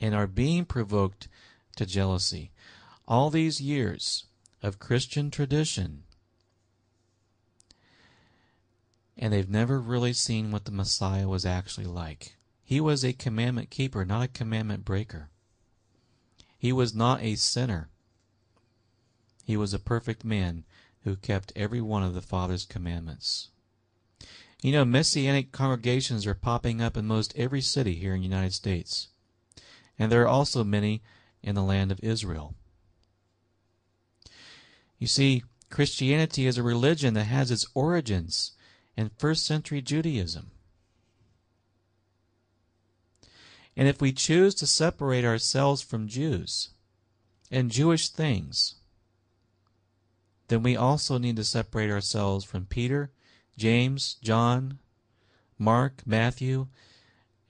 and are being provoked to jealousy. All these years of Christian tradition and they've never really seen what the Messiah was actually like. He was a commandment keeper, not a commandment breaker. He was not a sinner. He was a perfect man who kept every one of the Father's commandments. You know, messianic congregations are popping up in most every city here in the United States. And there are also many in the land of Israel. You see, Christianity is a religion that has its origins in first century Judaism. And if we choose to separate ourselves from Jews and Jewish things, then we also need to separate ourselves from Peter, James, John, Mark, Matthew,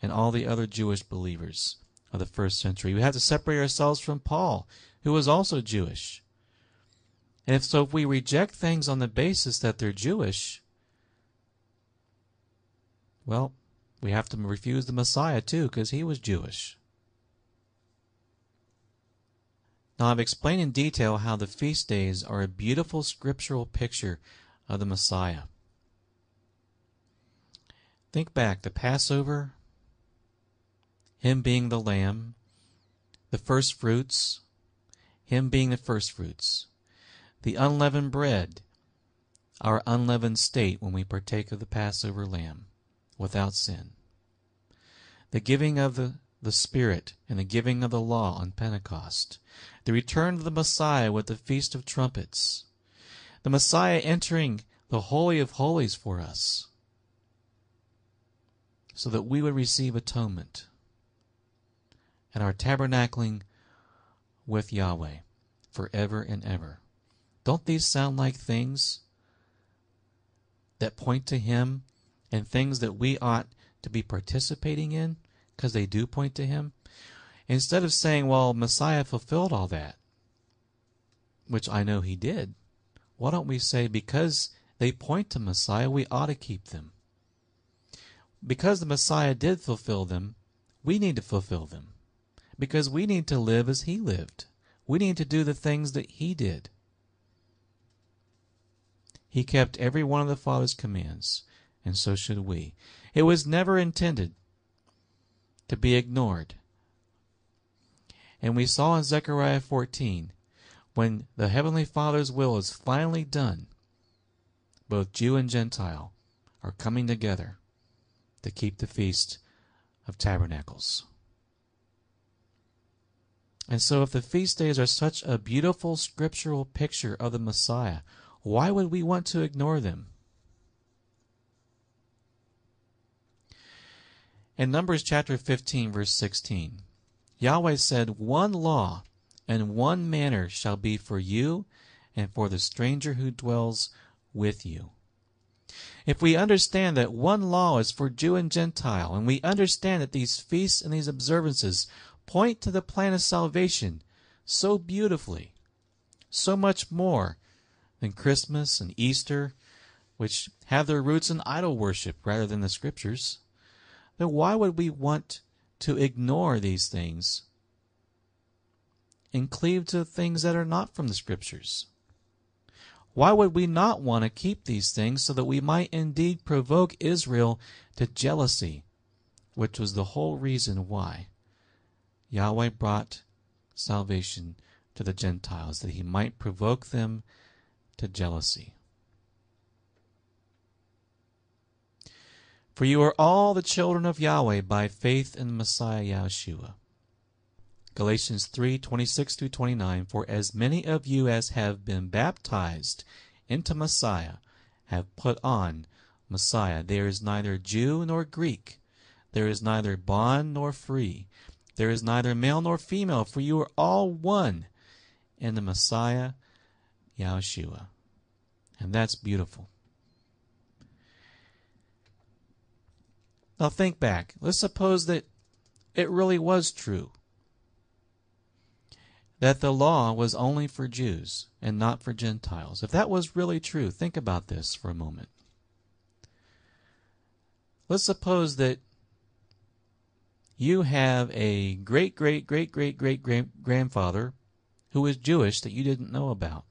and all the other Jewish believers of the first century. We have to separate ourselves from Paul, who was also Jewish. And if so, if we reject things on the basis that they're Jewish, well, we have to refuse the Messiah too, because he was Jewish. Now, I've explained in detail how the feast days are a beautiful scriptural picture of the Messiah. Think back the Passover, Him being the Lamb, the first fruits, Him being the first fruits, the unleavened bread, our unleavened state when we partake of the Passover lamb without sin. The giving of the, the Spirit and the giving of the law on Pentecost. The return of the Messiah with the Feast of Trumpets. The Messiah entering the Holy of Holies for us so that we would receive atonement and our tabernacling with Yahweh forever and ever. Don't these sound like things that point to Him and things that we ought to be participating in because they do point to him. Instead of saying, well, Messiah fulfilled all that, which I know he did, why don't we say, because they point to Messiah, we ought to keep them? Because the Messiah did fulfill them, we need to fulfill them. Because we need to live as he lived. We need to do the things that he did. He kept every one of the Father's commands and so should we. It was never intended to be ignored. And we saw in Zechariah 14, when the Heavenly Father's will is finally done, both Jew and Gentile are coming together to keep the Feast of Tabernacles. And so, if the feast days are such a beautiful scriptural picture of the Messiah, why would we want to ignore them? In Numbers chapter 15, verse 16, Yahweh said, One law and one manner shall be for you and for the stranger who dwells with you. If we understand that one law is for Jew and Gentile, and we understand that these feasts and these observances point to the plan of salvation so beautifully, so much more than Christmas and Easter, which have their roots in idol worship rather than the scriptures, then why would we want to ignore these things and cleave to things that are not from the Scriptures? Why would we not want to keep these things so that we might indeed provoke Israel to jealousy, which was the whole reason why Yahweh brought salvation to the Gentiles, that he might provoke them to jealousy? For you are all the children of Yahweh by faith in the Messiah Yahshua. Galatians 3 26 through 29 For as many of you as have been baptized into Messiah have put on Messiah. There is neither Jew nor Greek, there is neither bond nor free, there is neither male nor female, for you are all one in the Messiah Yahshua. And that's beautiful. Now think back. Let's suppose that it really was true that the law was only for Jews and not for Gentiles. If that was really true, think about this for a moment. Let's suppose that you have a great, great, great, great, great, great grandfather who is Jewish that you didn't know about.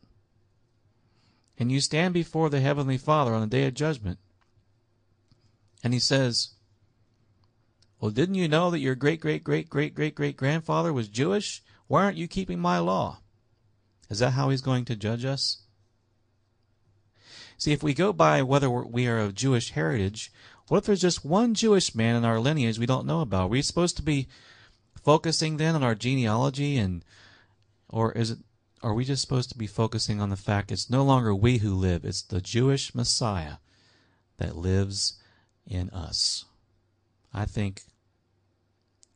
And you stand before the Heavenly Father on the day of judgment And he says, Well, didn't you know that your great great great great great great grandfather was Jewish? Why aren't you keeping my law? Is that how he's going to judge us? See, if we go by whether we are of Jewish heritage, what if there's just one Jewish man in our lineage we don't know about? Are we supposed to be focusing then on our genealogy and or is it are we just supposed to be focusing on the fact it's no longer we who live, it's the Jewish Messiah that lives in us? I think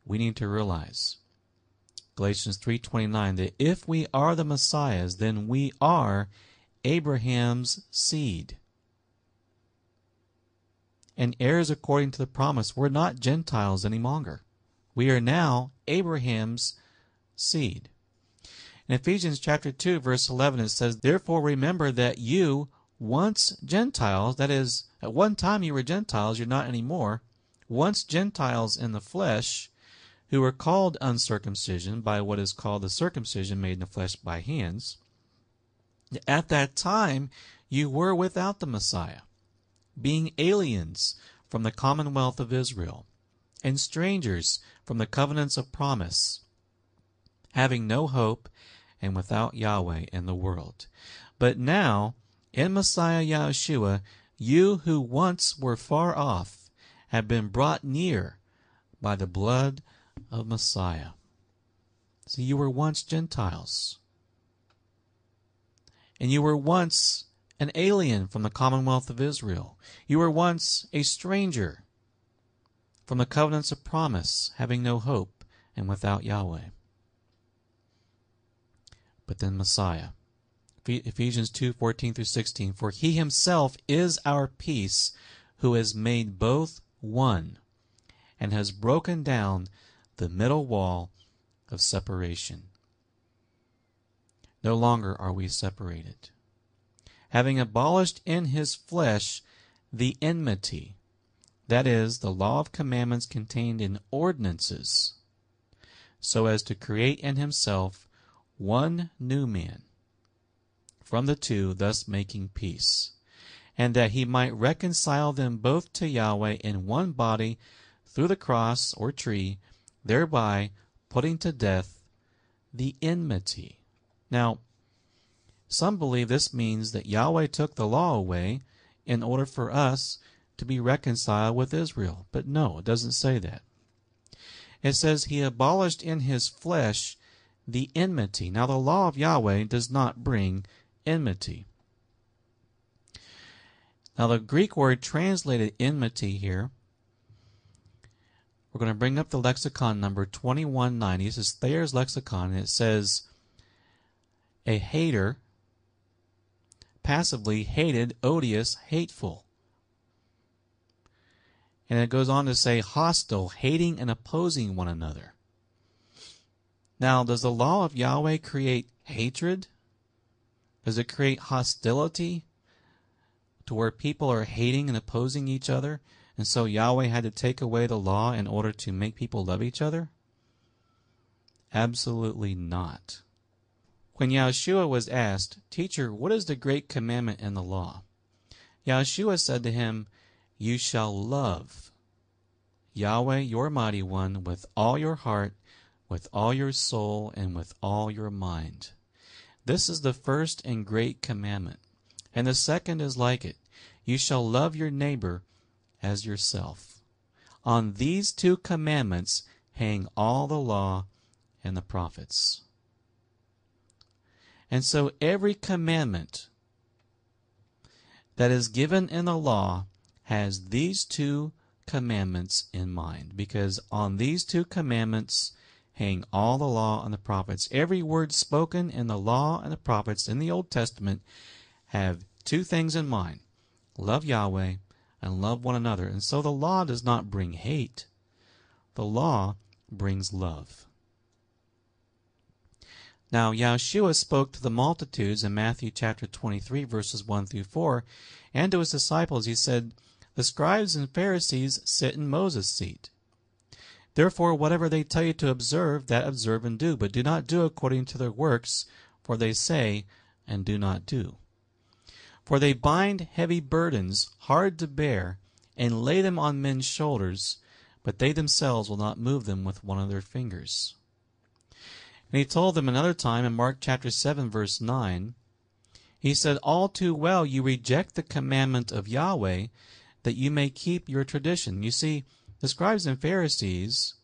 we need to realize Galatians 3:29 that if we are the Messiahs, then we are Abraham's seed. And heirs according to the promise. We're not Gentiles any longer. We are now Abraham's seed. In Ephesians chapter 2 verse 11 it says, "Therefore remember that you once Gentiles, that is, at one time you were Gentiles, you're not anymore, once Gentiles in the flesh, who were called uncircumcision by what is called the circumcision made in the flesh by hands. At that time, you were without the Messiah, being aliens from the commonwealth of Israel, and strangers from the covenants of promise, having no hope and without Yahweh in the world. But now, in Messiah Yahshua, you who once were far off have been brought near by the blood of Messiah. See, you were once Gentiles. And you were once an alien from the commonwealth of Israel. You were once a stranger from the covenants of promise, having no hope and without Yahweh. But then Messiah. Ephesians 2 14 through 16. For he himself is our peace, who has made both one, and has broken down the middle wall of separation. No longer are we separated. Having abolished in his flesh the enmity, that is, the law of commandments contained in ordinances, so as to create in himself one new man from the two, thus making peace, and that he might reconcile them both to Yahweh in one body through the cross or tree thereby putting to death the enmity. Now, some believe this means that Yahweh took the law away in order for us to be reconciled with Israel. But no, it doesn't say that. It says he abolished in his flesh the enmity. Now, the law of Yahweh does not bring enmity. Now, the Greek word translated enmity here we're going to bring up the lexicon number 2190. This is Thayer's lexicon, and it says a hater, passively hated, odious, hateful. And it goes on to say hostile, hating and opposing one another. Now, does the law of Yahweh create hatred? Does it create hostility to where people are hating and opposing each other? And so Yahweh had to take away the law in order to make people love each other? Absolutely not. When Yahshua was asked, Teacher, what is the great commandment in the law? Yahshua said to him, You shall love Yahweh your mighty one with all your heart, with all your soul, and with all your mind. This is the first and great commandment. And the second is like it. You shall love your neighbor as yourself. On these two commandments hang all the law and the prophets. And so every commandment that is given in the law has these two commandments in mind because on these two commandments hang all the law and the prophets. Every word spoken in the law and the prophets in the Old Testament have two things in mind love Yahweh and love one another. And so the law does not bring hate, the law brings love. Now, Yahshua spoke to the multitudes in Matthew chapter 23, verses 1 through 4, and to his disciples he said, The scribes and Pharisees sit in Moses' seat. Therefore, whatever they tell you to observe, that observe and do, but do not do according to their works, for they say and do not do. For they bind heavy burdens, hard to bear, and lay them on men's shoulders, but they themselves will not move them with one of their fingers. And he told them another time in Mark chapter 7, verse 9, he said, All too well you reject the commandment of Yahweh that you may keep your tradition. You see, the scribes and Pharisees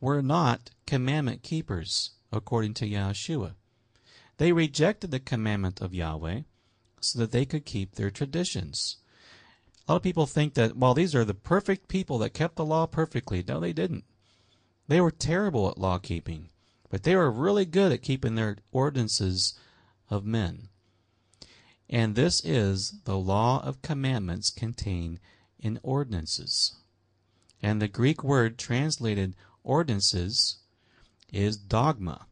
were not commandment keepers, according to Yahshua. They rejected the commandment of Yahweh so that they could keep their traditions. A lot of people think that, well, these are the perfect people that kept the law perfectly. No, they didn't. They were terrible at law keeping, but they were really good at keeping their ordinances of men. And this is the law of commandments contained in ordinances. And the Greek word translated ordinances is dogma,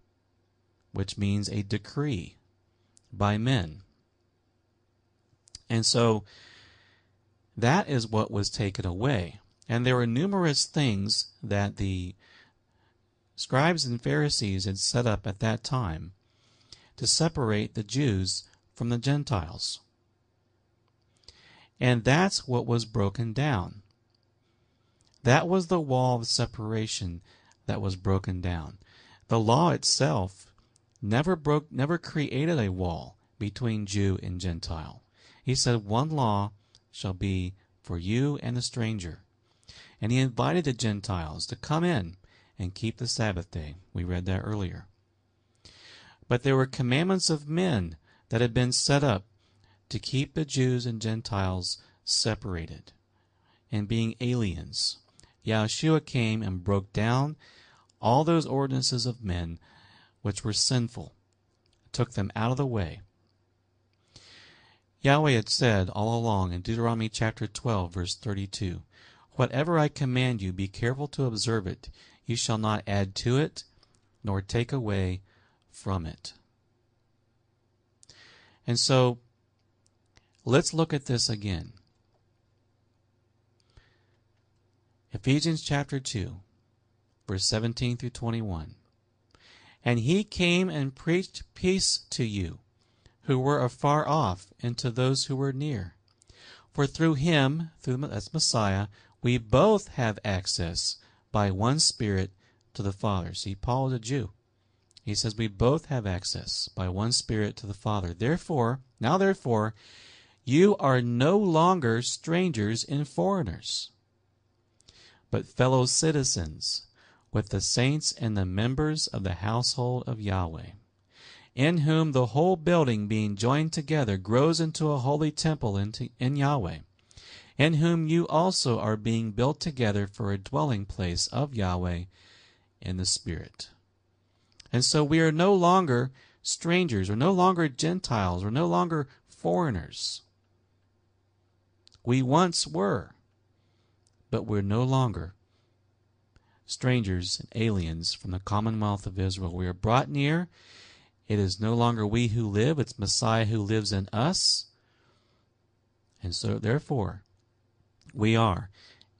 which means a decree by men. And so that is what was taken away. And there were numerous things that the scribes and Pharisees had set up at that time to separate the Jews from the Gentiles. And that's what was broken down. That was the wall of separation that was broken down. The law itself never broke never created a wall between Jew and Gentile. He said one law shall be for you and the stranger. And he invited the Gentiles to come in and keep the Sabbath day. We read that earlier. But there were commandments of men that had been set up to keep the Jews and Gentiles separated and being aliens. Yahshua came and broke down all those ordinances of men which were sinful, took them out of the way, Yahweh had said all along in Deuteronomy chapter 12, verse 32, Whatever I command you, be careful to observe it. You shall not add to it, nor take away from it. And so, let's look at this again. Ephesians chapter 2, verse 17 through 21. And he came and preached peace to you who were afar off and to those who were near. For through him, through that's Messiah, we both have access by one Spirit to the Father. See, Paul is a Jew. He says we both have access by one Spirit to the Father. Therefore, now therefore, you are no longer strangers and foreigners, but fellow citizens with the saints and the members of the household of Yahweh in whom the whole building being joined together grows into a holy temple in Yahweh, in whom you also are being built together for a dwelling place of Yahweh in the Spirit. And so we are no longer strangers, we're no longer Gentiles, we're no longer foreigners. We once were, but we're no longer strangers and aliens from the commonwealth of Israel. We are brought near it is no longer we who live, it's Messiah who lives in us. And so, therefore, we are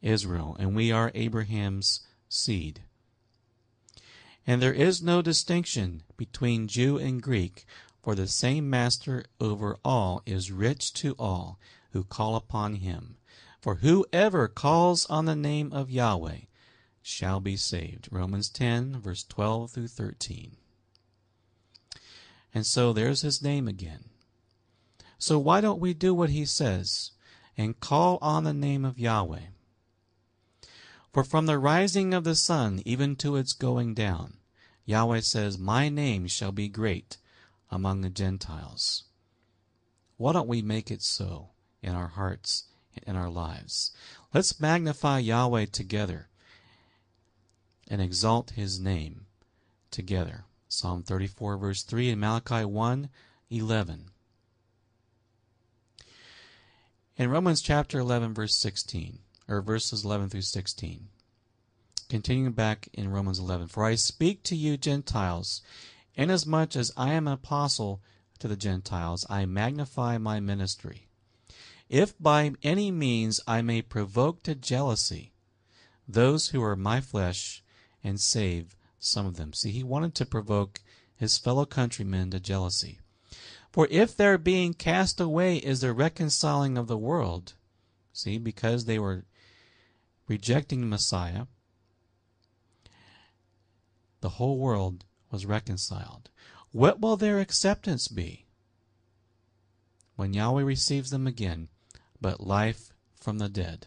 Israel, and we are Abraham's seed. And there is no distinction between Jew and Greek, for the same Master over all is rich to all who call upon him. For whoever calls on the name of Yahweh shall be saved. Romans 10, verse 12 through 13. And so there's his name again. So why don't we do what he says and call on the name of Yahweh? For from the rising of the sun even to its going down, Yahweh says, My name shall be great among the Gentiles. Why don't we make it so in our hearts and in our lives? Let's magnify Yahweh together and exalt his name together. Psalm 34, verse 3, and Malachi 1, 11. In Romans chapter 11, verse 16, or verses 11 through 16. Continuing back in Romans 11, For I speak to you, Gentiles, inasmuch as I am an apostle to the Gentiles, I magnify my ministry. If by any means I may provoke to jealousy those who are my flesh and save some of them. See, he wanted to provoke his fellow countrymen to jealousy. For if their being cast away is the reconciling of the world, see, because they were rejecting Messiah, the whole world was reconciled. What will their acceptance be when Yahweh receives them again, but life from the dead?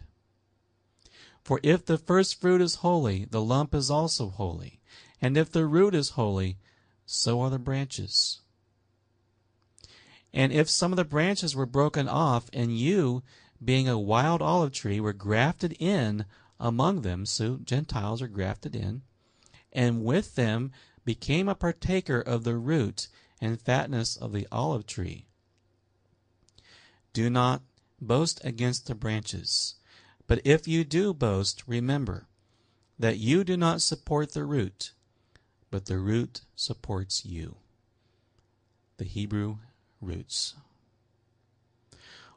For if the first fruit is holy, the lump is also holy. And if the root is holy, so are the branches. And if some of the branches were broken off, and you, being a wild olive tree, were grafted in among them, so Gentiles are grafted in, and with them became a partaker of the root and fatness of the olive tree. Do not boast against the branches. But if you do boast, remember that you do not support the root, but the root supports you. The Hebrew roots.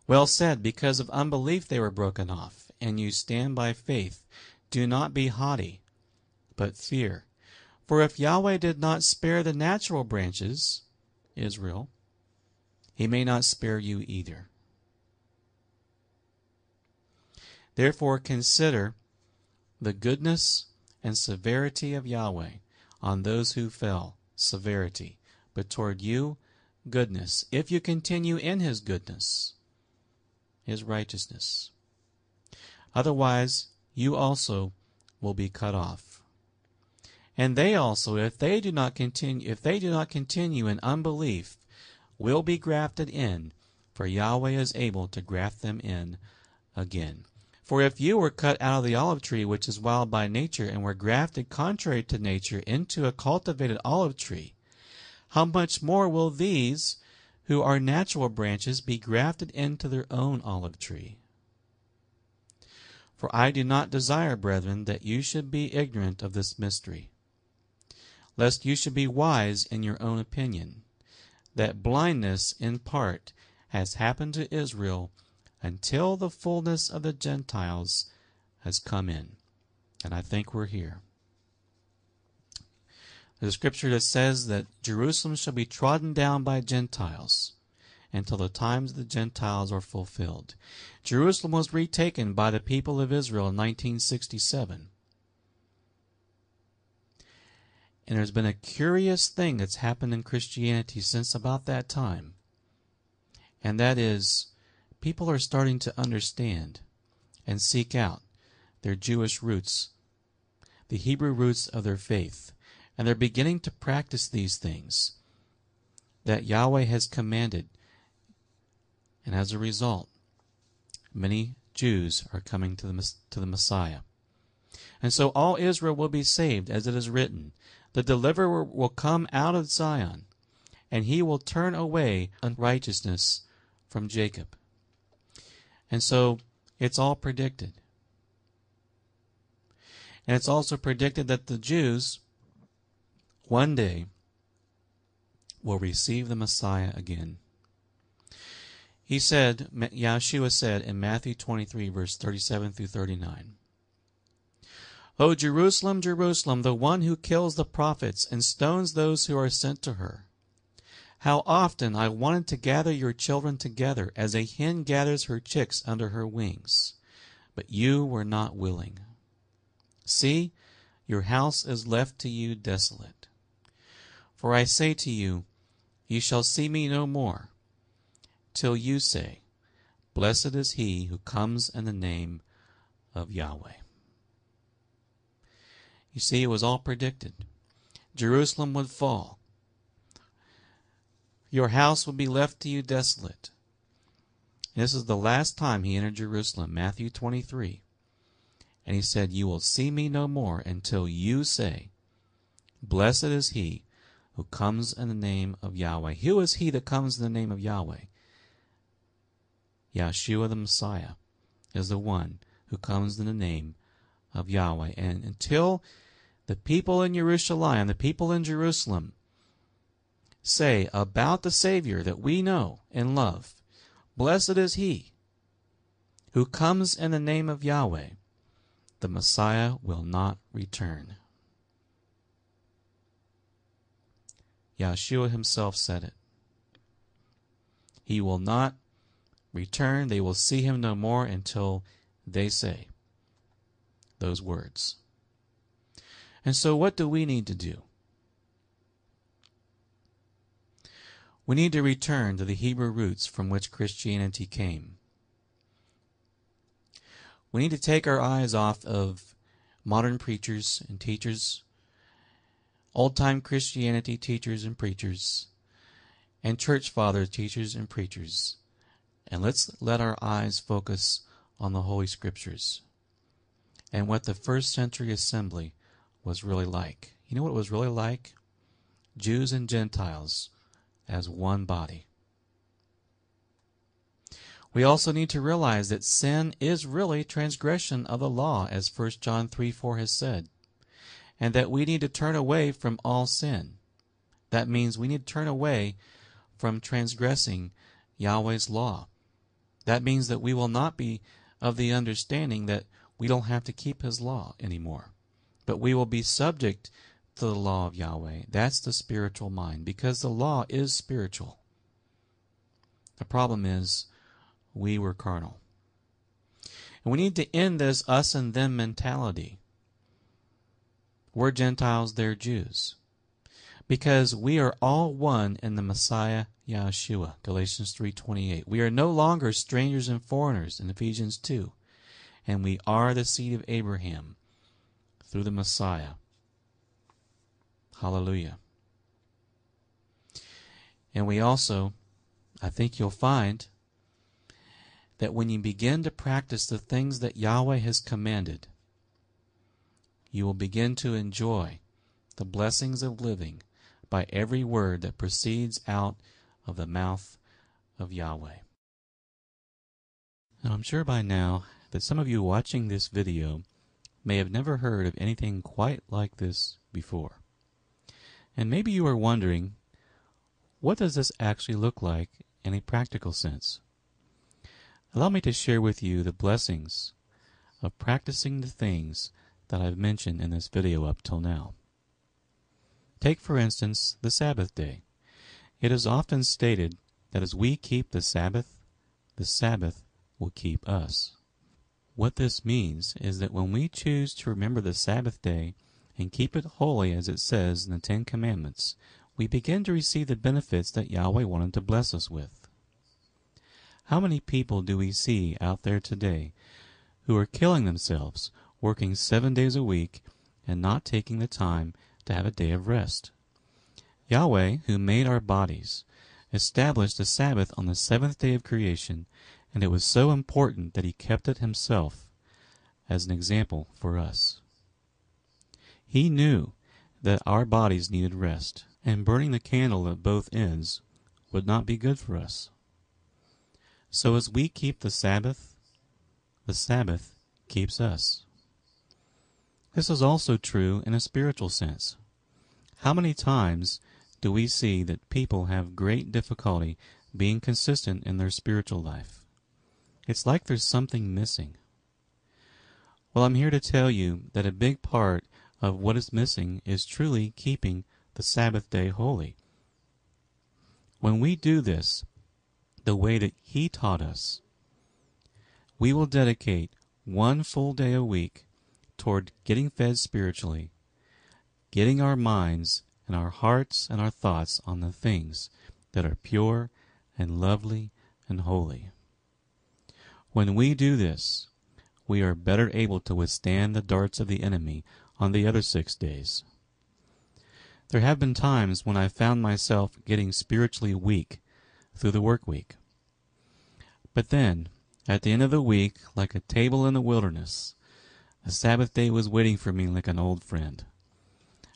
Well said, because of unbelief they were broken off, and you stand by faith. Do not be haughty, but fear. For if Yahweh did not spare the natural branches, Israel, he may not spare you either. Therefore consider the goodness and severity of Yahweh on those who fell, severity, but toward you, goodness, if you continue in his goodness, his righteousness. Otherwise, you also will be cut off. And they also, if they do not continue, if they do not continue in unbelief, will be grafted in, for Yahweh is able to graft them in again. For if you were cut out of the olive tree which is wild by nature, and were grafted contrary to nature into a cultivated olive tree, how much more will these, who are natural branches, be grafted into their own olive tree? For I do not desire, brethren, that you should be ignorant of this mystery, lest you should be wise in your own opinion, that blindness in part has happened to Israel until the fullness of the Gentiles has come in. And I think we're here. There's a scripture that says that Jerusalem shall be trodden down by Gentiles until the times of the Gentiles are fulfilled. Jerusalem was retaken by the people of Israel in 1967. And there's been a curious thing that's happened in Christianity since about that time. And that is people are starting to understand and seek out their Jewish roots, the Hebrew roots of their faith, and they're beginning to practice these things that Yahweh has commanded. And as a result, many Jews are coming to the, to the Messiah. And so all Israel will be saved, as it is written. The deliverer will come out of Zion, and he will turn away unrighteousness from Jacob. And so it's all predicted. And it's also predicted that the Jews one day will receive the Messiah again. He said, Yeshua said in Matthew 23, verse 37 through thirty-nine. 39, O Jerusalem, Jerusalem, the one who kills the prophets and stones those who are sent to her. How often I wanted to gather your children together as a hen gathers her chicks under her wings, but you were not willing. See, your house is left to you desolate. For I say to you, you shall see me no more, till you say, Blessed is he who comes in the name of Yahweh. You see, it was all predicted. Jerusalem would fall. Your house will be left to you desolate. This is the last time he entered Jerusalem, Matthew 23. And he said, You will see me no more until you say, Blessed is he who comes in the name of Yahweh. Who is he that comes in the name of Yahweh? Yeshua the Messiah is the one who comes in the name of Yahweh. And until the people in Jerusalem, the people in Jerusalem, say about the Savior that we know and love, Blessed is he who comes in the name of Yahweh, the Messiah will not return. Yeshua himself said it. He will not return. They will see him no more until they say, those words. And so, what do we need to do? We need to return to the Hebrew roots from which Christianity came. We need to take our eyes off of modern preachers and teachers, old time Christianity teachers and preachers, and church fathers, teachers, and preachers, and let's let our eyes focus on the Holy Scriptures and what the first century assembly was really like. You know what it was really like? Jews and Gentiles as one body. We also need to realize that sin is really transgression of the law, as 1 John 3 4 has said, and that we need to turn away from all sin. That means we need to turn away from transgressing Yahweh's law. That means that we will not be of the understanding that we don't have to keep his law anymore, but we will be subject to the law of Yahweh. That's the spiritual mind, because the law is spiritual. The problem is we were carnal. And we need to end this us and them mentality. We're Gentiles, they're Jews. Because we are all one in the Messiah Yahshua, Galatians 3:28. We are no longer strangers and foreigners in Ephesians 2, and we are the seed of Abraham through the Messiah. Hallelujah. And we also, I think you'll find that when you begin to practice the things that Yahweh has commanded, you will begin to enjoy the blessings of living by every word that proceeds out of the mouth of Yahweh. Now, I'm sure by now that some of you watching this video may have never heard of anything quite like this before. And maybe you are wondering, what does this actually look like in a practical sense? Allow me to share with you the blessings of practicing the things that I've mentioned in this video up till now. Take, for instance, the Sabbath day. It is often stated that as we keep the Sabbath, the Sabbath will keep us. What this means is that when we choose to remember the Sabbath day and keep it holy as it says in the Ten Commandments, we begin to receive the benefits that Yahweh wanted to bless us with. How many people do we see out there today who are killing themselves, working seven days a week, and not taking the time to have a day of rest? Yahweh, who made our bodies, established the Sabbath on the seventh day of creation, and it was so important that he kept it himself as an example for us. He knew that our bodies needed rest, and burning the candle at both ends would not be good for us. So as we keep the Sabbath, the Sabbath keeps us. This is also true in a spiritual sense. How many times do we see that people have great difficulty being consistent in their spiritual life? It's like there's something missing. Well, I'm here to tell you that a big part of what is missing is truly keeping the Sabbath day holy. When we do this the way that He taught us, we will dedicate one full day a week toward getting fed spiritually, getting our minds and our hearts and our thoughts on the things that are pure and lovely and holy. When we do this, we are better able to withstand the darts of the enemy on the other six days. There have been times when I found myself getting spiritually weak through the work week. But then, at the end of the week, like a table in the wilderness, the Sabbath day was waiting for me like an old friend,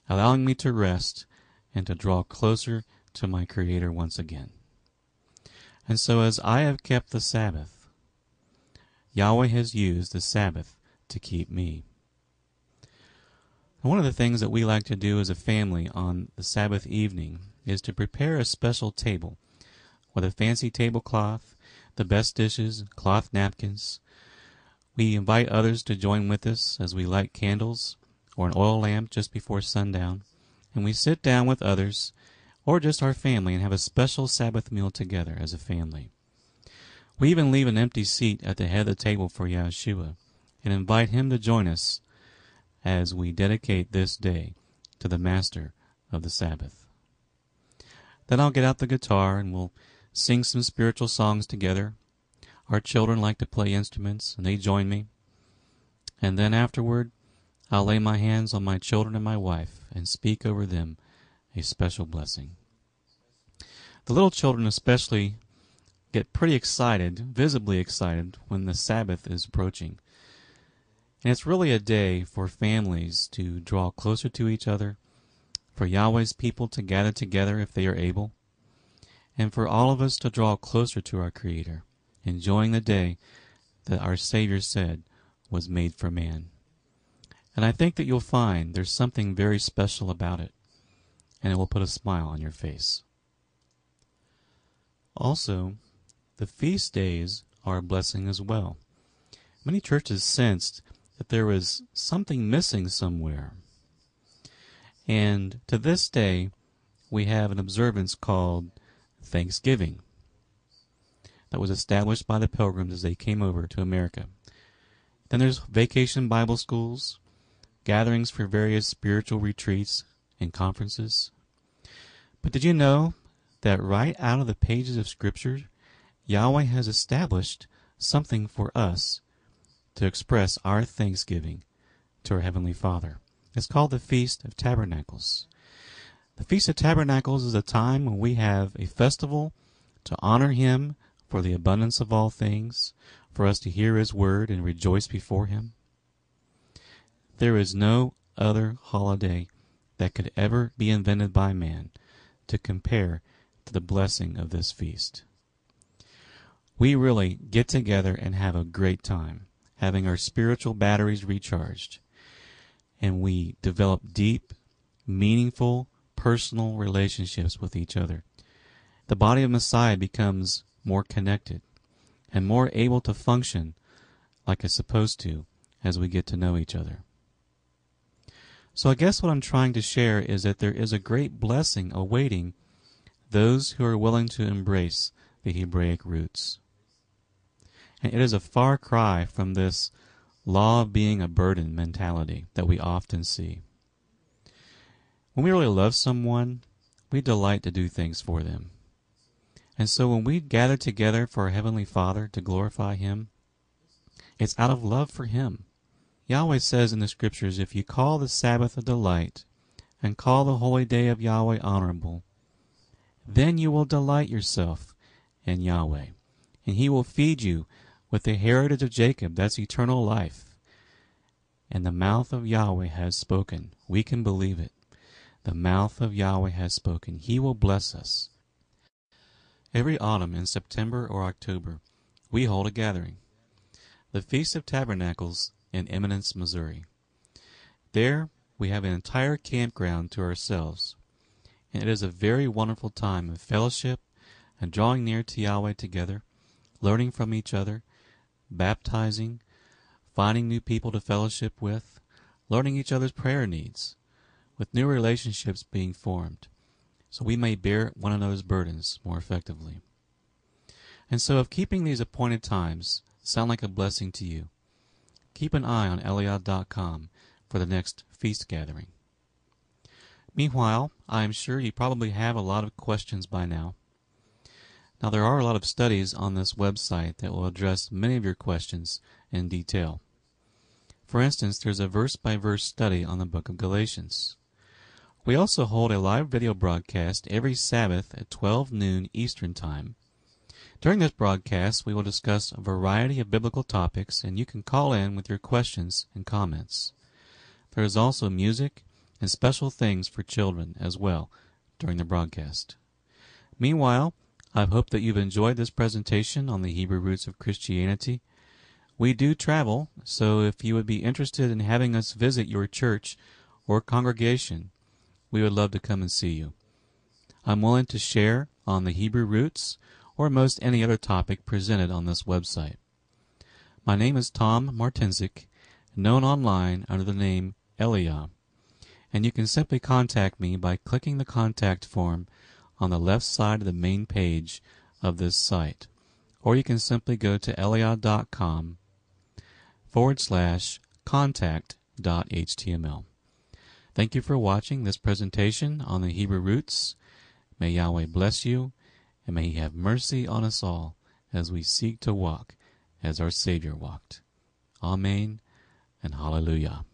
allowing me to rest and to draw closer to my Creator once again. And so, as I have kept the Sabbath, Yahweh has used the Sabbath to keep me. One of the things that we like to do as a family on the Sabbath evening is to prepare a special table with a fancy tablecloth, the best dishes, cloth napkins. We invite others to join with us as we light candles or an oil lamp just before sundown, and we sit down with others or just our family and have a special Sabbath meal together as a family. We even leave an empty seat at the head of the table for Yahshua and invite him to join us as we dedicate this day to the Master of the Sabbath. Then I'll get out the guitar and we'll sing some spiritual songs together. Our children like to play instruments and they join me. And then afterward, I'll lay my hands on my children and my wife and speak over them a special blessing. The little children especially get pretty excited, visibly excited, when the Sabbath is approaching. And it's really a day for families to draw closer to each other, for Yahweh's people to gather together if they are able, and for all of us to draw closer to our Creator, enjoying the day that our Savior said was made for man. And I think that you'll find there's something very special about it, and it will put a smile on your face. Also, the feast days are a blessing as well. Many churches sensed that there was something missing somewhere. And to this day, we have an observance called Thanksgiving that was established by the pilgrims as they came over to America. Then there's vacation Bible schools, gatherings for various spiritual retreats and conferences. But did you know that right out of the pages of Scripture, Yahweh has established something for us to express our thanksgiving to our Heavenly Father? It's called the Feast of Tabernacles. The Feast of Tabernacles is a time when we have a festival to honor Him for the abundance of all things, for us to hear His word and rejoice before Him. There is no other holiday that could ever be invented by man to compare to the blessing of this feast. We really get together and have a great time, having our spiritual batteries recharged. And we develop deep, meaningful, personal relationships with each other. The body of Messiah becomes more connected and more able to function like it's supposed to as we get to know each other. So I guess what I'm trying to share is that there is a great blessing awaiting those who are willing to embrace the Hebraic roots. And it is a far cry from this law being a burden mentality that we often see. When we really love someone, we delight to do things for them. And so when we gather together for our Heavenly Father to glorify Him, it's out of love for Him. Yahweh says in the Scriptures, If you call the Sabbath a delight, and call the holy day of Yahweh honorable, then you will delight yourself in Yahweh, and He will feed you with the heritage of Jacob, that's eternal life. And the mouth of Yahweh has spoken. We can believe it. The mouth of Yahweh has spoken. He will bless us. Every autumn in September or October, we hold a gathering. The Feast of Tabernacles in Eminence, Missouri. There we have an entire campground to ourselves, and it is a very wonderful time of fellowship and drawing near to Yahweh together, learning from each other, baptizing, finding new people to fellowship with, learning each other's prayer needs, with new relationships being formed, so we may bear one another's burdens more effectively. And so, if keeping these appointed times sound like a blessing to you, keep an eye on Eliyah.com for the next feast gathering. Meanwhile, I am sure you probably have a lot of questions by now. Now, there are a lot of studies on this website that will address many of your questions in detail. For instance, there's a verse by verse study on the book of Galatians. We also hold a live video broadcast every Sabbath at 12 noon Eastern Time. During this broadcast, we will discuss a variety of biblical topics, and you can call in with your questions and comments. There is also music and special things for children as well during the broadcast. Meanwhile, I hope that you've enjoyed this presentation on the Hebrew roots of Christianity. We do travel, so if you would be interested in having us visit your church or congregation, we would love to come and see you. I'm willing to share on the Hebrew roots or most any other topic presented on this website. My name is Tom Martinzik, known online under the name Eliyah, and you can simply contact me by clicking the contact form on the left side of the main page of this site, or you can simply go to eliyah.com forward slash contact index.html. Thank you for watching this presentation on the Hebrew roots. May Yahweh bless you, and may He have mercy on us all as we seek to walk as our Savior walked. Amen and Hallelujah.